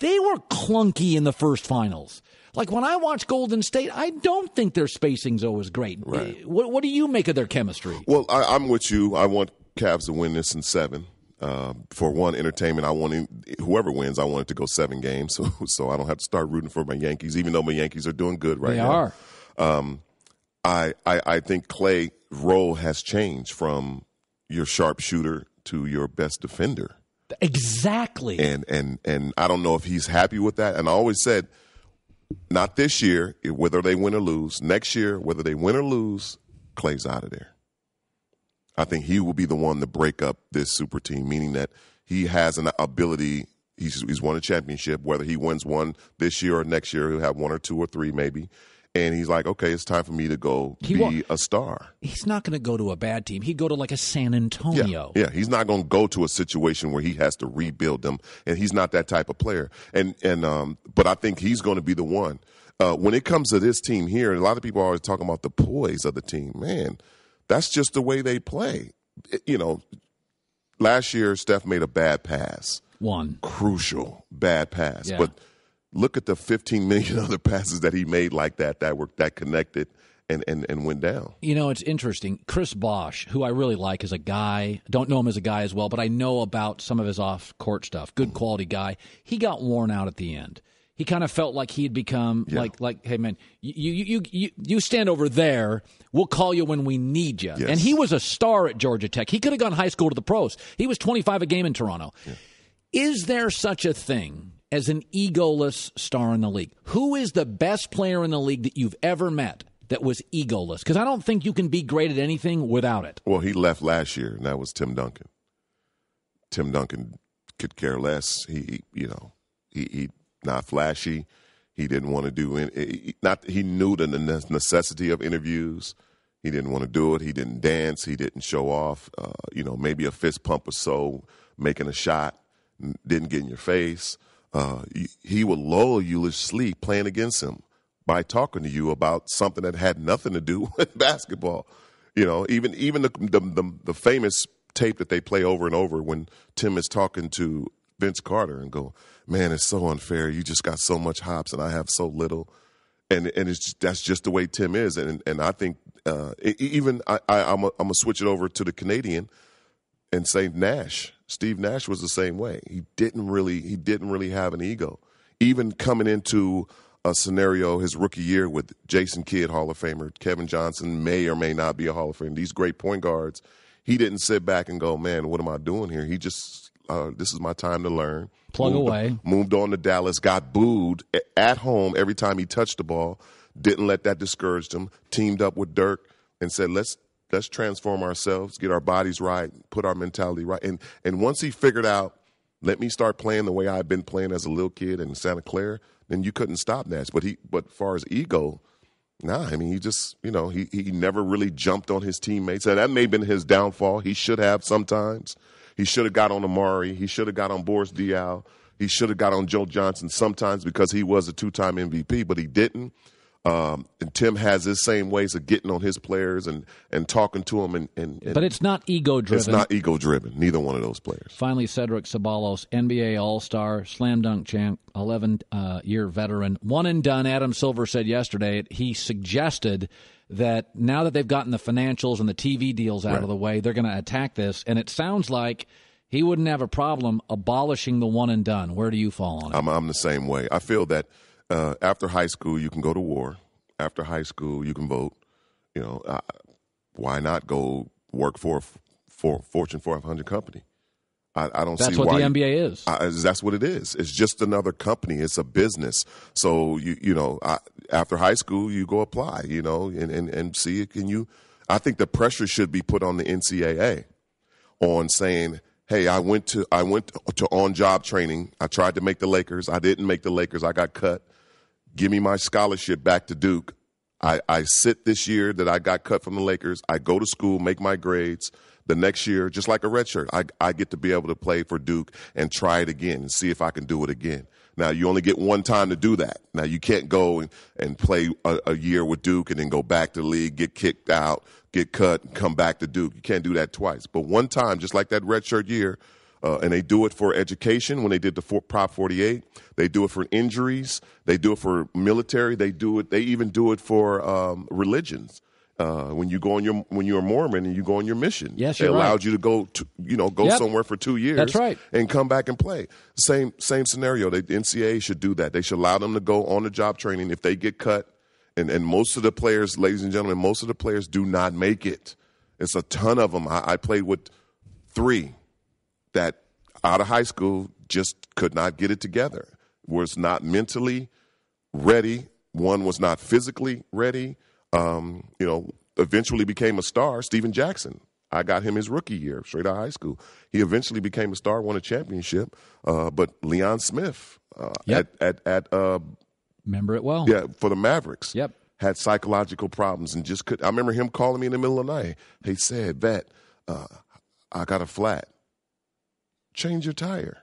They were clunky in the first finals. Like when I watch Golden State, I don't think their spacing's always great. Right. What, what do you make of their chemistry? Well, I, I'm with you. I want Cavs to win this in seven. Uh, for one, entertainment. I want whoever wins. I want it to go seven games, so so I don't have to start rooting for my Yankees, even though my Yankees are doing good right They now. are. Um, I, I I think Klay role has changed from your sharpshooter to your best defender. Exactly. And and and I don't know if he's happy with that. And I always said, not this year, whether they win or lose. Next year, whether they win or lose, Klay's out of there. I think he will be the one to break up this super team, meaning that he has an ability. He's, he's won a championship. Whether he wins one this year or next year, he'll have one or two or three maybe. And he's like, okay, it's time for me to go He be a star. He's not going to go to a bad team. He'd go to like a San Antonio. Yeah, he's not going to go to a situation where he has to rebuild them, and he's not that type of player. And and um, but I think he's going to be the one. Uh, when it comes to this team here, a lot of people are always talking about the poise of the team. Man, that's just the way they play. You know, last year Steph made a bad pass, one crucial bad pass, Yeah. but look at the 15 million other passes that he made like that that were that connected and and, and went down. You know, it's interesting. Chris Bosh, who I really like as a guy, don't know him as a guy as well, but I know about some of his off court stuff. Good quality guy. He got worn out at the end. He kind of felt like he had become like like, hey man, you you you you stand over there. We'll call you when we need you. Yes. And he was a star at Georgia Tech. He could have gone high school to the pros. He was 25 a game in Toronto. Is there such a thing as an egoless star in the league? Who is the best player in the league that you've ever met that was egoless? Because I don't think you can be great at anything without it. Well, he left last year, and that was Tim Duncan. Tim Duncan could care less. He, he- you know, he, he not flashy. He didn't want to do any. Not he knew the necessity of interviews. He didn't want to do it. He didn't dance. He didn't show off. Uh, you know, maybe a fist pump or so, making a shot, didn't get in your face. Uh, he, he would lull you to sleep playing against him by talking to you about something that had nothing to do with basketball. You know, even even the the, the, the famous tape that they play over and over when Tim is talking to Vince Carter and go, "Man, it's so unfair. You just got so much hops and I have so little." And and it's just, that's just the way Tim is. And and I think uh, even I, I I'm a, I'm gonna switch it over to the Canadian and say Nash. Steve Nash was the same way. He didn't really he didn't really have an ego. Even coming into a scenario his rookie year with Jason Kidd, Hall of Famer, Kevin Johnson may or may not be a Hall of Famer. These great point guards, he didn't sit back and go, "Man, what am I doing here?" He just, uh, "This is my time to learn." Plug moved, away. Moved on to Dallas, got booed at home every time he touched the ball. Didn't let that discourage him. Teamed up with Dirk and said, "Let's let's transform ourselves, get our bodies right, put our mentality right." And and once he figured out, let me start playing the way I've been playing as a little kid in Santa Clara, then you couldn't stop Nash. But he, but far as ego, nah. I mean, he just you know he he never really jumped on his teammates, and that may have been his downfall. He should have sometimes. He should have got on Amar'e. He should have got on Boris Diaw. He should have got on Joe Johnson sometimes because he was a two-time MVP, but he didn't. Um, and Tim has his same ways of getting on his players and, and talking to them. And, and, and But it's not ego driven. It's not ego driven. Neither one of those players. Finally, Cedric Ceballos, NBA All Star, slam dunk champ, 11 uh, year veteran, one and done. Adam Silver said yesterday he suggested that now that they've gotten the financials and the TV deals out Right. of the way, they're going to attack this. And it sounds like he wouldn't have a problem abolishing the one and done. Where do you fall on it? I'm, I'm the same way. I feel that uh, after high school, you can go to war. After high school, you can vote. You know, uh, why not go work for a for Fortune 500 company? I, I don't That's see what why the NBA is. I, that's what it is. It's just another company. It's a business. So you you know, I, after high school, you go apply. You know, and, and and see can you. I think the pressure should be put on the NCAA on saying, "Hey, I went to I went to on job training. I tried to make the Lakers. I didn't make the Lakers. I got cut. Give me my scholarship back to Duke. I, I sit this year that I got cut from the Lakers. I go to school, make my grades. The next year, just like a redshirt, I, I get to be able to play for Duke and try it again and see if I can do it again. Now, you only get one time to do that. Now, you can't go and, and play a, a year with Duke and then go back to the league, get kicked out, get cut, and come back to Duke. You can't do that twice. But one time, just like that redshirt year, uh, and they do it for education when they did the for, Prop 48. They do it for injuries. They do it for military. They do it. They even do it for um, religions. Uh, when you go on your when you're a Mormon and you go on your mission, Yes, they allowed right. you to go to you know go Yep. somewhere for two years. That's right. and come back and play. Same same scenario. They, the NCAA should do that. They should allow them to go on the job training if they get cut. And and most of the players, ladies and gentlemen, most of the players do not make it. It's a ton of them. I, I played with three that out of high school just could not get it together. Was not mentally ready. One was not physically ready. Um, you know, eventually became a star. Steven Jackson. I got him his rookie year, straight out of high school. He eventually became a star, won a championship. Uh, but Leon Smith uh, Yep. at at at uh, Remember it well. yeah for the Mavericks. Yep. Had psychological problems and just could. I remember him calling me in the middle of the night. He said, "Vet, uh, I got a flat. Change your tire."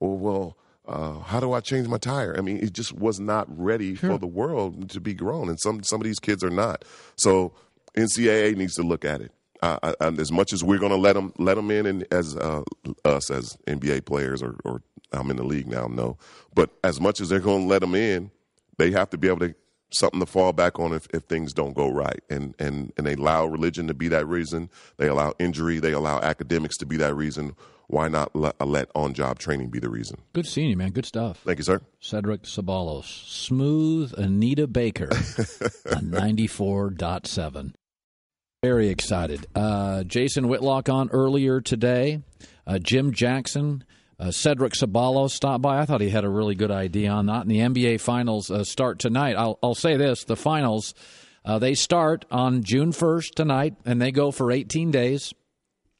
Well, well, uh, how do I change my tire? I mean, it just was not ready for the world to be grown, and some some of these kids are not. So NCAA needs to look at it. Uh, uh, and as much as we're going to let them let them in, and as uh, us as NBA players, or, or I'm in the league now, no. But as much as they're going to let them in, they have to be able to something to fall back on if, if things don't go right. And, and and they allow religion to be that reason. They allow injury. They allow academics to be that reason. Why not let, let on job training be the reason? Good seeing you, man. Good stuff. Thank you, sir. Cedric Ceballos. Smooth Anita Baker on 94.7. Very excited. Uh, Jason Whitlock on earlier today. Uh, Jim Jackson. Uh, Cedric Ceballos stopped by. I thought he had a really good idea on that. And the NBA Finals uh, start tonight. I'll, I'll say this the finals, uh, they start on June 1st tonight, and they go for 18 days.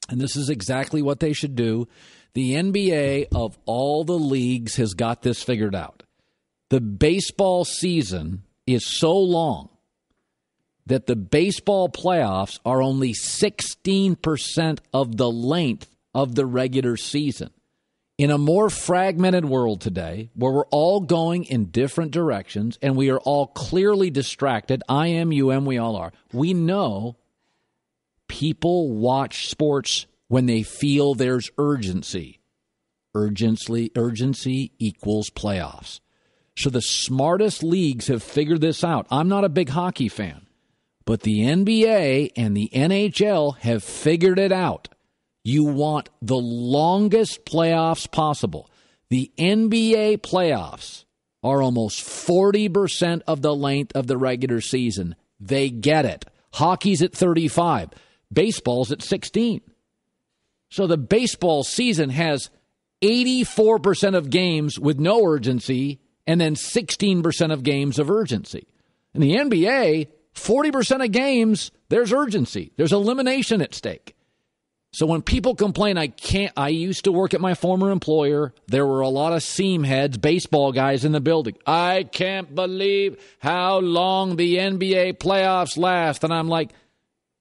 And this is exactly what they should do. The NBA of all the leagues has got this figured out. The baseball season is so long that the baseball playoffs are only 16% of the length of the regular season. In a more fragmented world today, where we're all going in different directions and we are all clearly distracted, I am, you am, we all are, we know people watch sports when they feel there's urgency. Urgency, urgency equals playoffs. So the smartest leagues have figured this out. I'm not a big hockey fan, but the NBA and the NHL have figured it out. You want the longest playoffs possible. The NBA playoffs are almost 40% of the length of the regular season. They get it. Hockey's at 35, baseball's at 16. So the baseball season has 84% of games with no urgency and then 16% of games of urgency. In the NBA, 40% of games, there's urgency, there's elimination at stake. So when people complain, I can't, I used to work at my former employer. There were a lot of seam heads, baseball guys in the building. I can't believe how long the NBA playoffs last. And I'm like,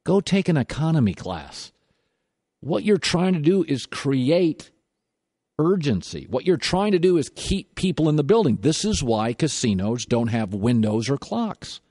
go take an economy class. What you're trying to do is create urgency. What you're trying to do is keep people in the building. This is why casinos don't have windows or clocks.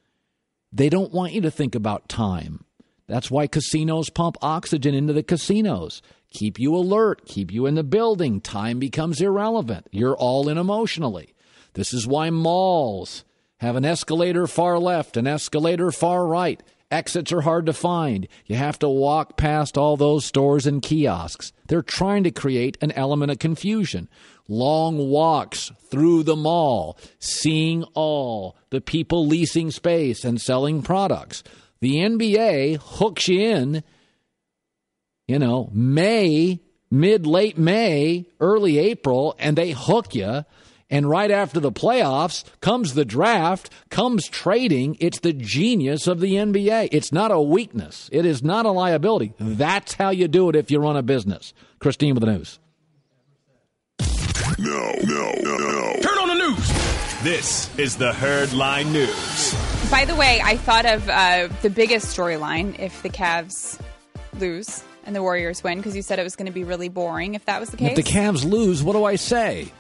They don't want you to think about time. That's why casinos pump oxygen into the casinos. Keep you alert, keep you in the building. Time becomes irrelevant. You're all in emotionally. This is why malls have an escalator far left, an escalator far right. Exits are hard to find. You have to walk past all those stores and kiosks. They're trying to create an element of confusion. Long walks through the mall, seeing all the people leasing space and selling products. The NBA hooks you in, you know, May, mid late May, early April, and they hook you. And right after the playoffs comes the draft, comes trading. It's the genius of the NBA. It's not a weakness. It is not a liability. That's how you do it if you run a business. Christine with the news. No, no, no, no. Turn on the news. This is the Herdline News. By the way, I thought of uh, the biggest storyline if the Cavs lose and the Warriors win because you said it was going to be really boring if that was the case. If the Cavs lose, what do I say?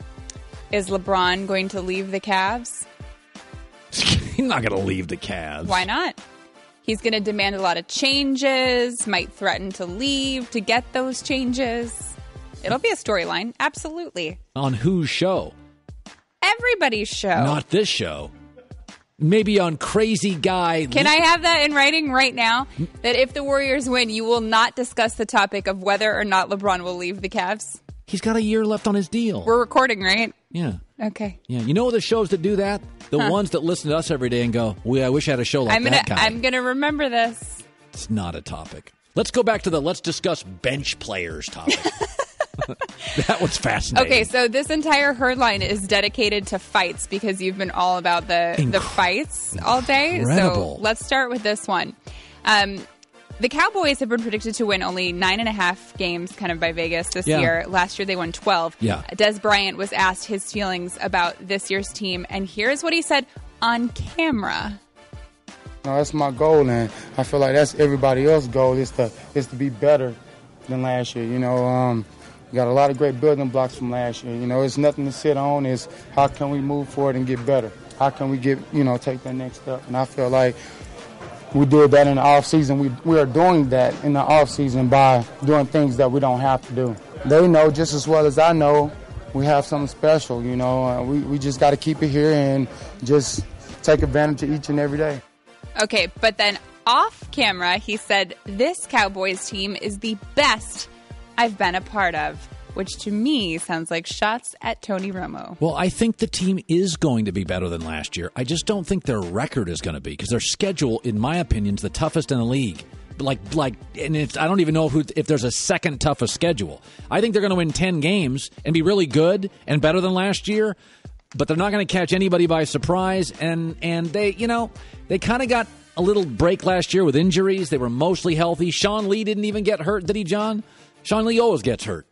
Is LeBron going to leave the Cavs? He's not going to leave the Cavs. Why not? He's going to demand a lot of changes, might threaten to leave to get those changes. It'll be a storyline, absolutely. On whose show? Everybody's show. Not this show. Maybe on Crazy Guy. Can I have that in writing right now? That if the Warriors win, you will not discuss the topic of whether or not LeBron will leave the Cavs? He's got a year left on his deal. We're recording, right? Yeah. Okay. Yeah. You know the shows that do that? The Huh. ones that listen to us every day and go, "We, I wish I had a show like I'm gonna that guy." I'm gonna remember this. It's not a topic. Let's go back to the let's discuss bench players topic. that was fascinating. Okay, so this entire herd line is dedicated to fights because you've been all about the the fights all day. Incredible. So let's start with this one. Um, the Cowboys have been predicted to win only nine and a half games, kind of by Vegas this Yeah. year. Last year they won twelve. Yeah. Dez Bryant was asked his feelings about this year's team, and here's what he said on camera. No, that's my goal, and I feel like that's everybody else's goal is to is to be better than last year. You know, um, got a lot of great building blocks from last year. You know, it's nothing to sit on. Is how can we move forward and get better? How can we get you know take that next step? And I feel like we did that in the off season. We we are doing that in the off season by doing things that we don't have to do. They know just as well as I know we have something special. You know, uh, we we just got to keep it here and just take advantage of each and every day. Okay, but then off camera, he said, This Cowboys team is the best I've been a part of, which to me sounds like shots at Tony Romo. Well, I think the team is going to be better than last year. I just don't think their record is going to be because their schedule, in my opinion, is the toughest in the league. Like, like, and it's, I don't even know who if there's a second toughest schedule. I think they're going to win ten games and be really good and better than last year, but they're not going to catch anybody by surprise. And and they, you know, they kind of got a little break last year with injuries. They were mostly healthy. Sean Lee didn't even get hurt, did he, John? Sean Lee always gets hurt.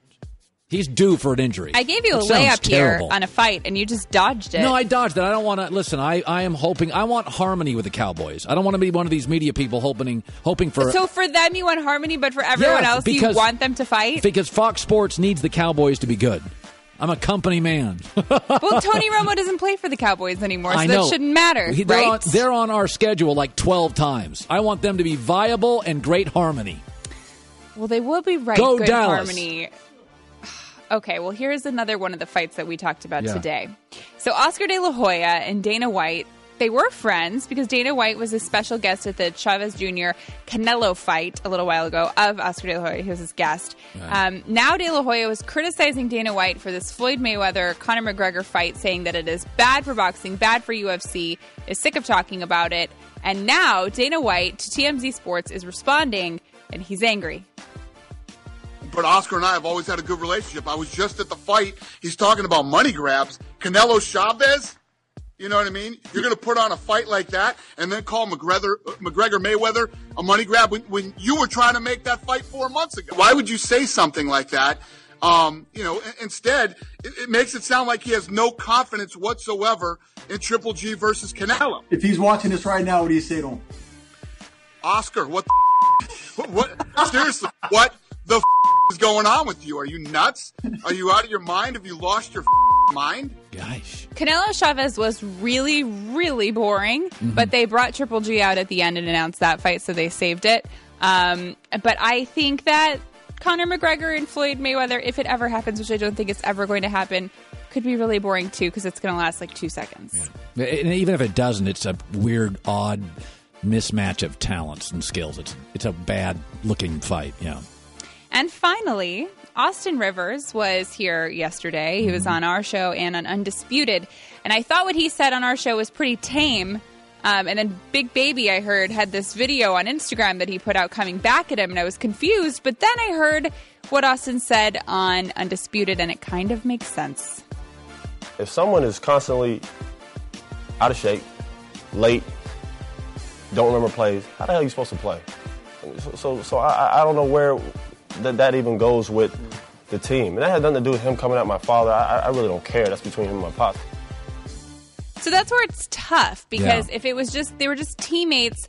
He's due for an injury. I gave you a It sounds layup here on a fight, and you just dodged it. No, I dodged it. I don't want to listen. I, I am hoping. I want harmony with the Cowboys. I don't want to be one of these media people hoping hoping for. so for them, you want harmony, but for everyone Yeah, else, you because- want them to fight? because Fox Sports needs the Cowboys to be good. I'm a company man. well, Tony Romo doesn't play for the Cowboys anymore, so I know that shouldn't matter, He- they're, right? on, they're on our schedule like 12 times. I want them to be viable and great harmony. Well, they will be right. Go Dallas. harmony. Okay, well, here's another one of the fights that we talked about Yeah. today. So, Oscar De La Hoya and Dana White they were friends because Dana White was a special guest at the Chavez Jr. Canelo fight a little while ago of Oscar De La Hoya. He was his guest. Right. Um, now De La Hoya was criticizing Dana White for this Floyd Mayweather Conor McGregor fight, saying that it is bad for boxing, bad for UFC. Is sick of talking about it, and now Dana White to TMZ Sports is responding, and he's angry. But Oscar and I have always had a good relationship. I was just at the fight. He's talking about money grabs. Canelo Chavez. You know what I mean? You're going to put on a fight like that and then call McGregor, McGregor Mayweather a money grab when, when you were trying to make that fight four months ago. Why would you say something like that? Um, you know, instead, it, it makes it sound like he has no confidence whatsoever in Triple G versus Canelo. If he's watching this right now, what do you say to him? Oscar, what the what, what seriously, what the f- is going on with you? Are you nuts? Are you out of your mind? Have you lost your mind? Gosh. Canelo Chavez was really, really boring, but they brought Triple G out at the end and announced that fight, so they saved it. Um, but I think that Conor McGregor and Floyd Mayweather, if it ever happens, which I don't think it's ever going to happen, could be really boring too because it's going to last like two seconds. And even if it doesn't, it's a weird, odd mismatch of talents and skills. It's it's a bad looking fight. Yeah. And finally, Austin Rivers was here yesterday. He was on our show and on Undisputed. And I thought what he said on our show was pretty tame. Um, and then Big Baby, I heard, had this video on Instagram that he put out coming back at him, and I was confused. But then I heard what Austin said on Undisputed, and it kind of makes sense. If someone is constantly out of shape, late, don't remember plays, how the hell are you supposed to play? So, so, so I, I don't know where that, that even goes with the team. And that had nothing to do with him coming at my father. I, I really don't care. That's between him and my pops. So that's where it's tough because Yeah. if it was just they were just teammates,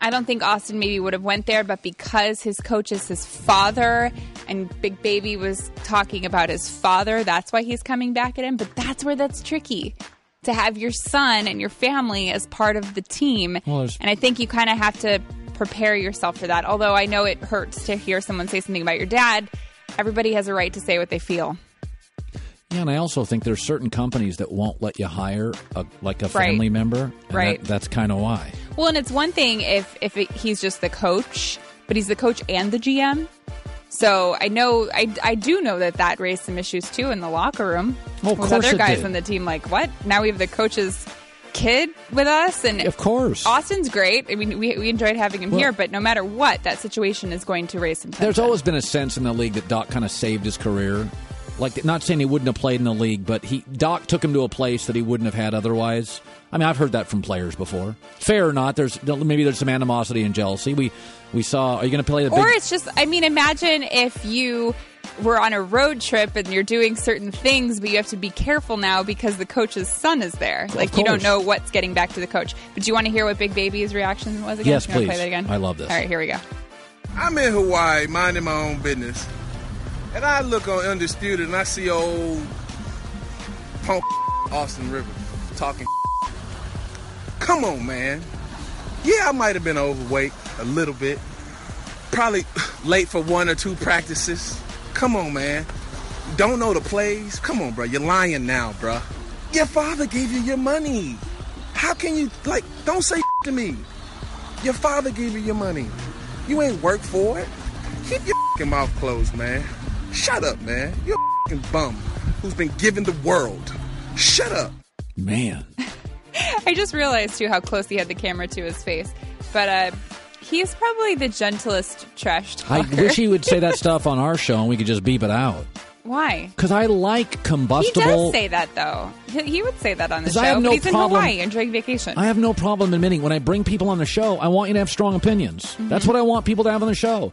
I don't think Austin maybe would have went there. But because his coach is his father, and Big Baby was talking about his father, that's why he's coming back at him. But that's where that's tricky to have your son and your family as part of the team. Well, and I think you kind of have to prepare yourself for that. Although I know it hurts to hear someone say something about your dad. Everybody has a right to say what they feel. Yeah, and I also think there's certain companies that won't let you hire a, like a Right. family member. and Right. that- that's kind of why. Well, and it's one thing if if it, he's just the coach, but he's the coach and the GM. So I know I, I do know that that raised some issues too in the locker room Oh, of course other guys did. on the team. Like, what? Now we have the coach's kid with us, and Of course. Austin's great. I mean, we we enjoyed having him Well- here, but no matter what, that situation is going to raise some tension. There's always been a sense in the league that Doc kind of saved his career. Like, not saying he wouldn't have played in the league, but he Doc took him to a place that he wouldn't have had otherwise. I mean, I've heard that from players before. Fair or not, there's maybe there's some animosity and jealousy. We we saw. Are you going to play the Or big? it's just, I mean, imagine if you were on a road trip and you're doing certain things, but you have to be careful now because the coach's son is there. Of like, you don't know what's getting back to the coach. But do you want to hear what Big Baby's reaction was again? Yes, You please. Play that again? I love this. All right, here we go. I'm in Hawaii minding my own business. And I look on Undisputed and I see old punk Austin Rivers talking. Come on, man. Yeah, I might have been overweight a little bit. Probably late for one or two practices. Come on, man. Don't know the plays? Come on, bro. You're lying now, bro. Your father gave you your money. How can you, like, don't say to me. Your father gave you your money. You ain't work for it. Keep your fing mouth closed, man. Shut up, man. You're a fing bum who's been given the world. Shut up. Man. I just realized, too, how close he had the camera to his face. But uh, he's probably the gentlest trash I wish he would say that stuff on our show and we could just beep it out. Why? Because I like combustible. He does say that, though. He, he would say that on the show. I have no he's problem- in Hawaii enjoying vacation. I have no problem admitting when I bring people on the show, I want you to have strong opinions. Mm-hmm. That's what I want people to have on the show.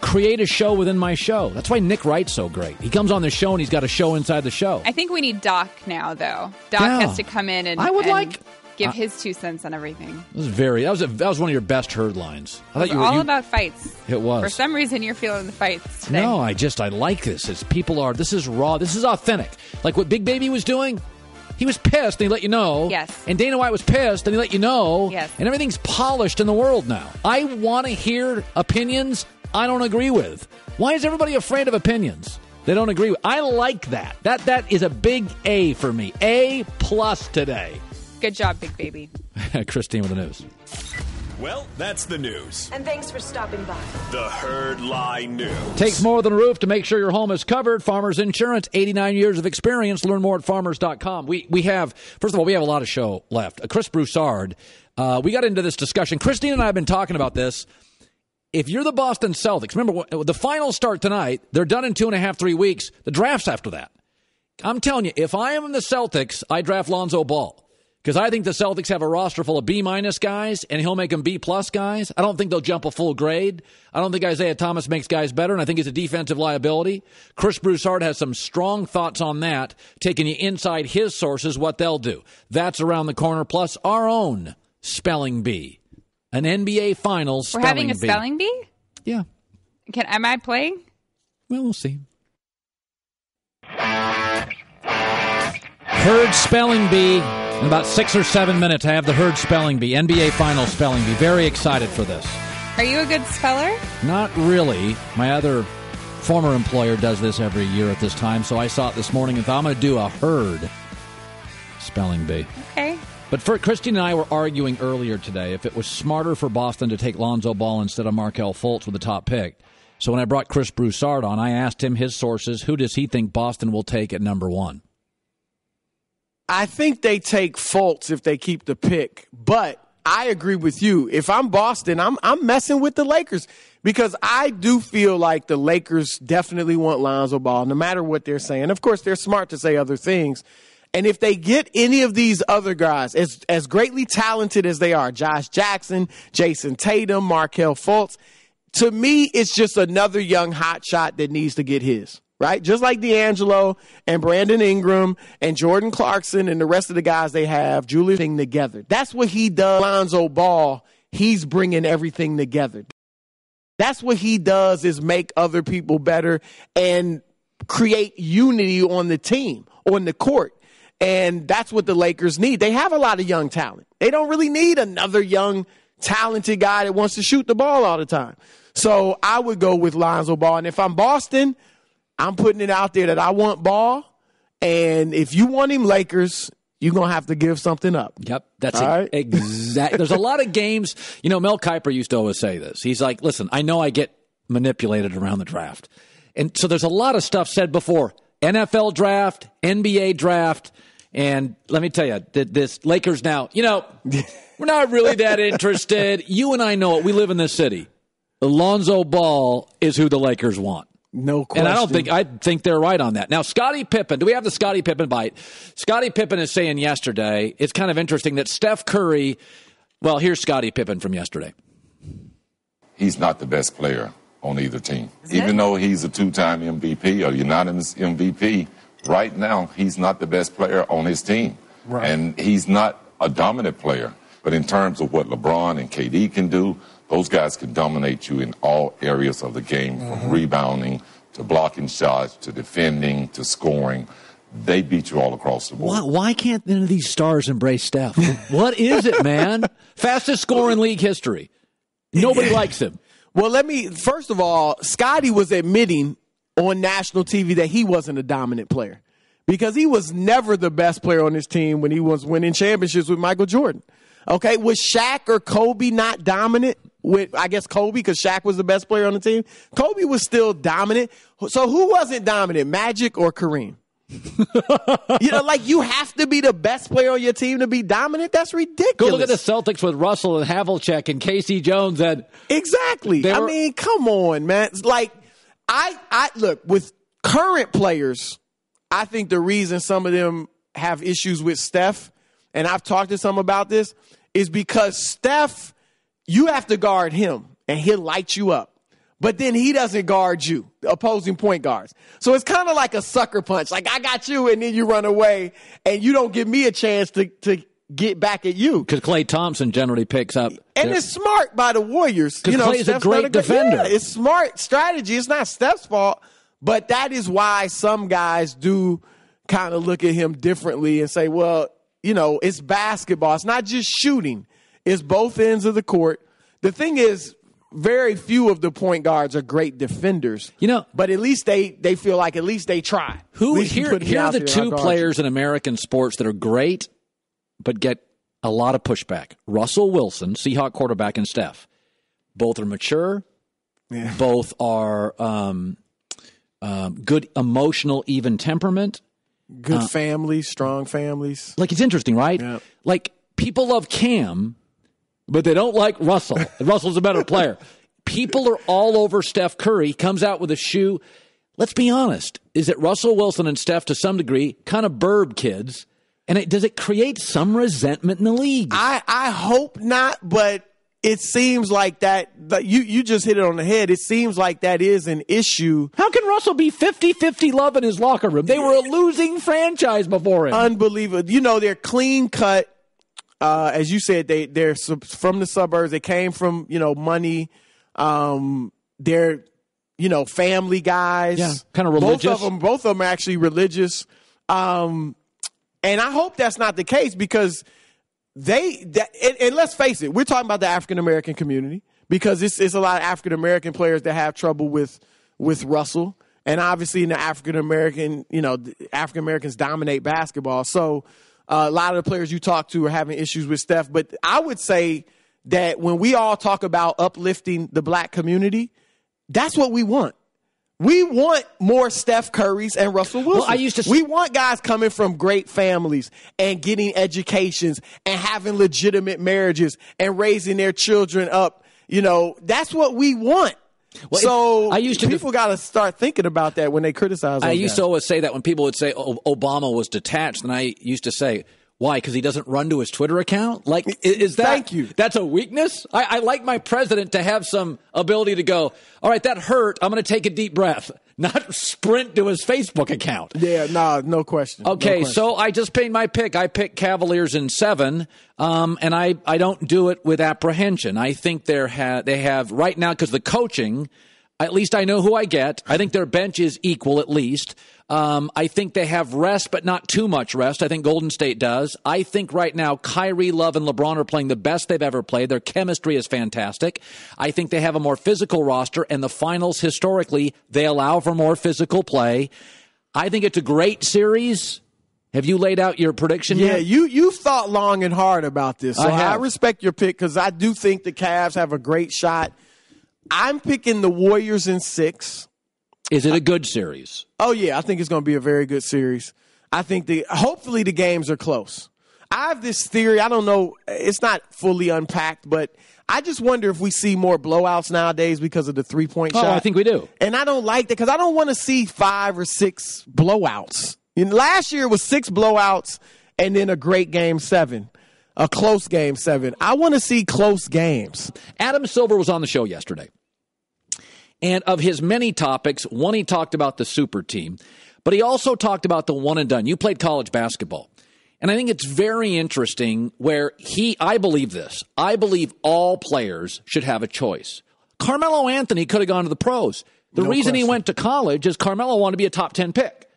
Create a show within my show. That's why Nick Wright's so great. He comes on the show and he's got a show inside the show. I think we need Doc now, though. Doc Yeah. has to come in and I would and like- give I- his two cents on everything. That was very. That was a, that was one of your best heard lines. I thought you were all you- about fights. It was. For some reason, you're feeling the fights today. No, I just I like this. As people are, this is raw. This is authentic. Like what Big Baby was doing. He was pissed, and he let you know. Yes. And Dana White was pissed, and he let you know. Yes. And everything's polished in the world now. I want to hear opinions I don't agree with. Why is everybody afraid of opinions they don't agree with? I like that. That that is a big A for me. A plus today. Good job, big baby. Christine with the news. Well, that's the news. And thanks for stopping by. The Herdline News. Takes more than a roof to make sure your home is covered. Farmers Insurance, 89 years of experience. Learn more at farmers.com. We, we have, first of all, we have a lot of show left. Uh, Chris Broussard, uh, we got into this discussion. Christine and I have been talking about this. If you're the Boston Celtics, remember the final start tonight, they're done in two and a half, three weeks. The draft's after that. I'm telling you, if I am in the Celtics, I draft Lonzo Ball because I think the Celtics have a roster full of B minus guys, and he'll make them B plus guys. I don't think they'll jump a full grade. I don't think Isaiah Thomas makes guys better, and I think he's a defensive liability. Chris Broussard has some strong thoughts on that, taking you inside his sources, what they'll do. That's around the corner, plus our own spelling bee, an NBA Finals. We're spelling having a bee. spelling bee. Yeah. Can am I playing? Well, we'll see. Heard spelling bee. In about six or seven minutes, I have the Herd spelling bee, NBA final spelling bee. Very excited for this. Are you a good speller? Not really. My other former employer does this every year at this time, so I saw it this morning and thought I'm going to do a Herd spelling bee. Okay. But for Christine and I were arguing earlier today if it was smarter for Boston to take Lonzo Ball instead of Markelle Fultz with the top pick. So when I brought Chris Broussard on, I asked him his sources. Who does he think Boston will take at number one? I think they take Fultz if they keep the pick, but I agree with you. If I'm Boston, I'm I'm messing with the Lakers because I do feel like the Lakers definitely want Lonzo Ball, no matter what they're saying. Of course, they're smart to say other things. And if they get any of these other guys, as as greatly talented as they are, Josh Jackson, Jayson Tatum, Markelle Fultz, to me, it's just another young hot shot that needs to get his right? Just like D'Angelo and Brandon Ingram and Jordan Clarkson and the rest of the guys they have, Julius thing together. That's what he does. Lonzo Ball, he's bringing everything together. That's what he does is make other people better and create unity on the team, on the court. And that's what the Lakers need. They have a lot of young talent. They don't really need another young, talented guy that wants to shoot the ball all the time. So I would go with Lonzo Ball. And if I'm Boston, I'm putting it out there that I want Ball. And if you want him Lakers, you're going to have to give something up. Yep. That's right? exactly. There's a lot of games. You know, Mel Kiper used to always say this. He's like, listen, I know I get manipulated around the draft. And so there's a lot of stuff said before NFL draft, NBA draft. And let me tell you, that this Lakers now, you know, we're not really that interested. You and I know it. We live in this city. Alonzo Ball is who the Lakers want. No question. And I don't think I think they're right on that. Now, Scottie Pippen, do we have the Scottie Pippen bite? Scottie Pippen is saying yesterday, it's kind of interesting that Steph Curry, well, here's Scottie Pippen from yesterday. He's not the best player on either team. Even though he's a two-time MVP or unanimous MVP, right now he's not the best player on his team. Right. And he's not a dominant player. But in terms of what LeBron and KD can do, those guys can dominate you in all areas of the game, from mm-hmm. rebounding to blocking shots to defending to scoring. They beat you all across the board. Why, why can't none of these stars embrace Steph? what is it, man? Fastest score in league history. Nobody likes him. Well, let me first of all, Scottie was admitting on national TV that he wasn't a dominant player because he was never the best player on his team when he was winning championships with Michael Jordan. Okay, was Shaq or Kobe not dominant? With I guess Kobe because Shaq was the best player on the team. Kobe was still dominant. So who wasn't dominant, Magic or Kareem? you know, like you have to be the best player on your team to be dominant. That's ridiculous. Go look at the Celtics with Russell and Havlicek and K.C. Jones. And Exactly. They I mean, come on, man. It's like I I look with current players, I think the reason some of them have issues with Steph, and I've talked to some about this, is because Steph, you have to guard him and he'll light you up. But then he doesn't guard you, the opposing point guards. So it's kind of like a sucker punch. Like I got you and then you run away and you don't give me a chance to, to get back at you. because Klay Thompson generally picks up. And it's smart by the Warriors. You know, Klay's a Steph's great good- defender. Yeah, it's smart strategy. It's not Steph's fault, but that is why some guys do kind of look at him differently and say, well, you know, it's basketball. It's not just shooting. It's both ends of the court. The thing is, very few of the point guards are great defenders. You know, but at least they they feel like at least they try. Who At least you here? Here are the two players in American sports that are great, but get a lot of pushback. Russell Wilson, Seahawk quarterback, and Steph. Both are mature. Yeah. Both are um, um, good emotional, even temperament. Good Uh, families, strong families. Like it's interesting, right? Yeah. Like people love Cam, but they don't like Russell. Russell's a better player. People are all over Steph Curry. Comes out with a shoe. Let's be honest. Is it Russell Wilson and Steph to some degree kind of burb kids? And it, does it create some resentment in the league? I, I hope not, but it seems like that, you, you just hit it on the head. It seems like that is an issue. How can Russell be 50 50 love in his locker room? They were a losing franchise before him. Unbelievable. You know, they're clean cut. Uh, as you said, they, they're sub- from the suburbs. They came from, you know, money. Um, they're, you know, family guys. Yeah, kinda religious. Both of them, both of them are actually religious. Um, and I hope that's not the case because they that and, and let's face it, we're talking about the African American community because it's it's a lot of African American players that have trouble with with Russell, and obviously in the African American, you know, African Americans dominate basketball. So uh, a lot of the players you talk to are having issues with Steph. But I would say that when we all talk about uplifting the black community, that's what we want. We want more Steph Currys and Russell Wilson. I used to- We want guys coming from great families and getting educations and having legitimate marriages and raising their children up. You know, that's what we want. Well, so I used to people got to start thinking about that when they criticize. I used guys. to always say that when people would say oh, Obama was detached, and I used to say, why? Because he doesn't run to his Twitter account? Like, is that Thank you. that's a weakness? I, I like my president to have some ability to go, all right, that hurt. I'm going to take a deep breath, not sprint to his Facebook account. Yeah, nah, no question. No Okay, question. so I just paid my pick. I picked Cavaliers in seven, um, and I, I don't do it with apprehension. I think they're ha- they have right now because the coaching. At least I know who I get. I think their bench is equal at least. Um, I think they have rest, but not too much rest. I think Golden State does. I think right now Kyrie, Love, and LeBron are playing the best they've ever played. Their chemistry is fantastic. I think they have a more physical roster, and the finals historically they allow for more physical play. I think it's a great series. Have you laid out your prediction Yeah, yet? you you've thought long and hard about this. So I I, respect your pick because I do think the Cavs have a great shot. I'm picking the Warriors in six. Is it a good series? Oh yeah, I think it's going to be a very good series. I think the hopefully the games are close. I have this theory. I don't know. It's not fully unpacked, but I just wonder if we see more blowouts nowadays because of the three point Oh, shot. I think we do. And I don't like that because I don't want to see five or six blowouts. Know, last year was six blowouts and then a great game seven, a close game seven. I want to see close games. Adam Silver was on the show yesterday. And of his many topics, one he talked about the super team, but he also talked about the one and done. You played college basketball. And I think it's very interesting where he, I believe this. I believe all players should have a choice. Carmelo Anthony could have gone to the pros. The No reason he went to college is Carmelo wanted to be a top 10 pick.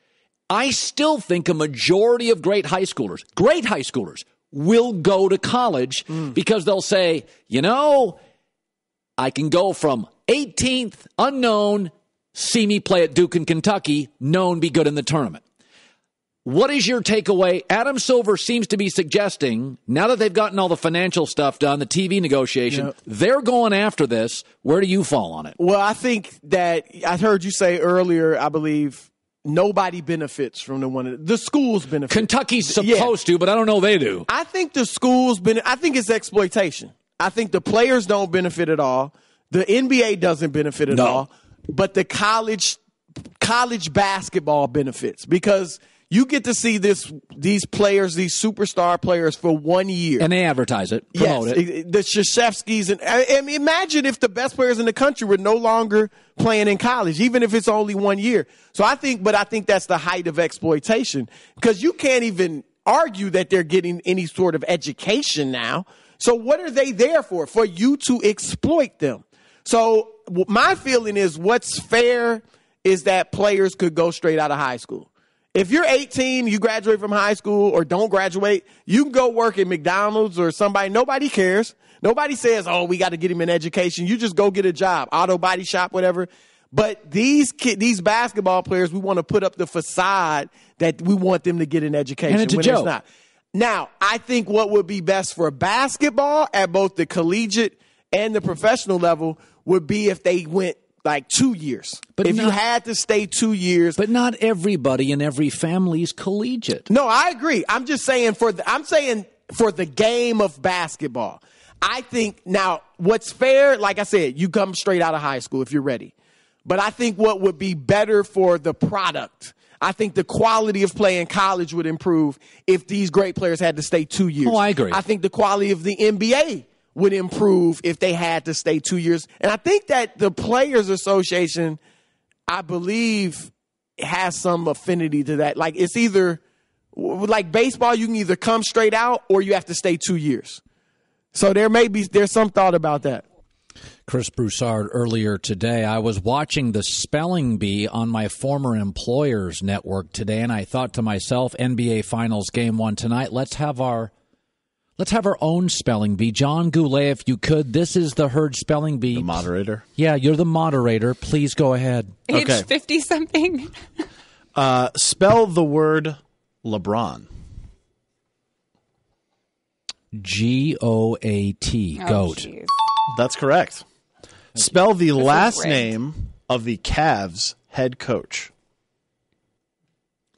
I still think a majority of great high schoolers, great high schoolers, will go to college mm. because they'll say, you know, I can go from 18th, unknown, see me play at Duke in Kentucky, known, be good in the tournament. What is your takeaway? Adam Silver seems to be suggesting now that they've gotten all the financial stuff done, the TV negotiation, Yep. they're going after this. Where do you fall on it? Well, I think that I heard you say earlier, I believe nobody benefits from the one. The schools benefit. Kentucky's supposed to, but I don't know they do. I think the schools ben- I think it's exploitation. I think the players don't benefit at all. The NBA doesn't benefit at No. all. But the college college basketball benefits because you get to see this these players, these superstar players for one year. And they advertise it, promote yes, it. The Krzyzewskis and I, I mean, imagine if the best players in the country were no longer playing in college, even if it's only one year. So I think, but I think that's the height of exploitation because you can't even argue that they're getting any sort of education now. So what are they there for? For you to exploit them. So my feeling is what's fair is that players could go straight out of high school. If you're 18, you graduate from high school or don't graduate, you can go work at McDonald's or somebody. Nobody cares. Nobody says, "Oh, we got to get him an education." You just go get a job, auto body shop, whatever. But these kid, these basketball players, we want to put up the facade that we want them to get an education. And it's when joke. not. Now, I think what would be best for basketball at both the collegiate and the professional level would be if they went like two years. But if you had to stay two years, But not everybody in every family is collegiate. no, I agree. I'm just saying for the, I'm saying for the game of basketball. I think now what's fair, like I said, you come straight out of high school if you're ready. But I think what would be better for the product. I think the quality of play in college would improve if these great players had to stay two years. Oh, I agree. I think the quality of the NBA would improve if they had to stay two years. And I think that the Players Association, I believe, has some affinity to that. Like it's either like baseball, you can either come straight out or you have to stay two years. So there may be there's some thought about that. Chris Broussard earlier today. I was watching the spelling bee on my former employer's network today, and I thought to myself, NBA Finals Game One tonight. Let's have our let's have our own spelling bee. John Goulet, if you could. This is the herd spelling bee. The moderator. Yeah, you're the moderator. Please go ahead. Age Okay. 50 something. Uh, spell the word LeBron. G O A T. Oh, Goat. jeez. That's correct. Spell the is last name of the Cavs head coach.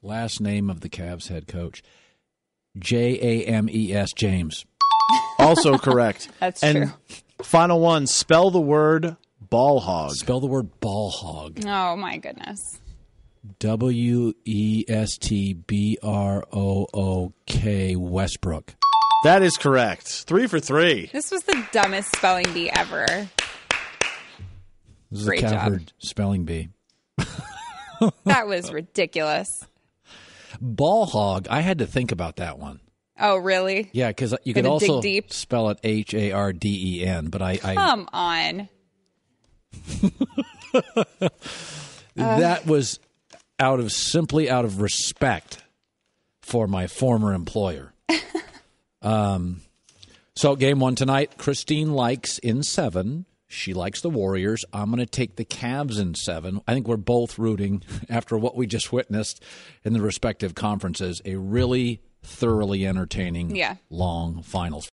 Last name of the Cavs head coach. J A M E S James. Also correct. That's and true. Final one. Spell the word ball hog. Spell the word ball hog. Oh my goodness. W E S T B R O O K Westbrook. That is correct. Three for three. This was the dumbest spelling bee ever. This is Great a job. Cowherd spelling bee. That was ridiculous. Ball hog. I had to think about that one. Oh, really? Yeah, because you could also deep? spell it H A R D E N, but I, I Come on. Uh. that was out of simply out of respect for my former employer. um, so game one tonight, Christine likes in seven. She likes the Warriors. I'm going to take the Cavs in seven. I think we're both rooting after what we just witnessed in the respective conferences. A really thoroughly entertaining, Yeah. long finals.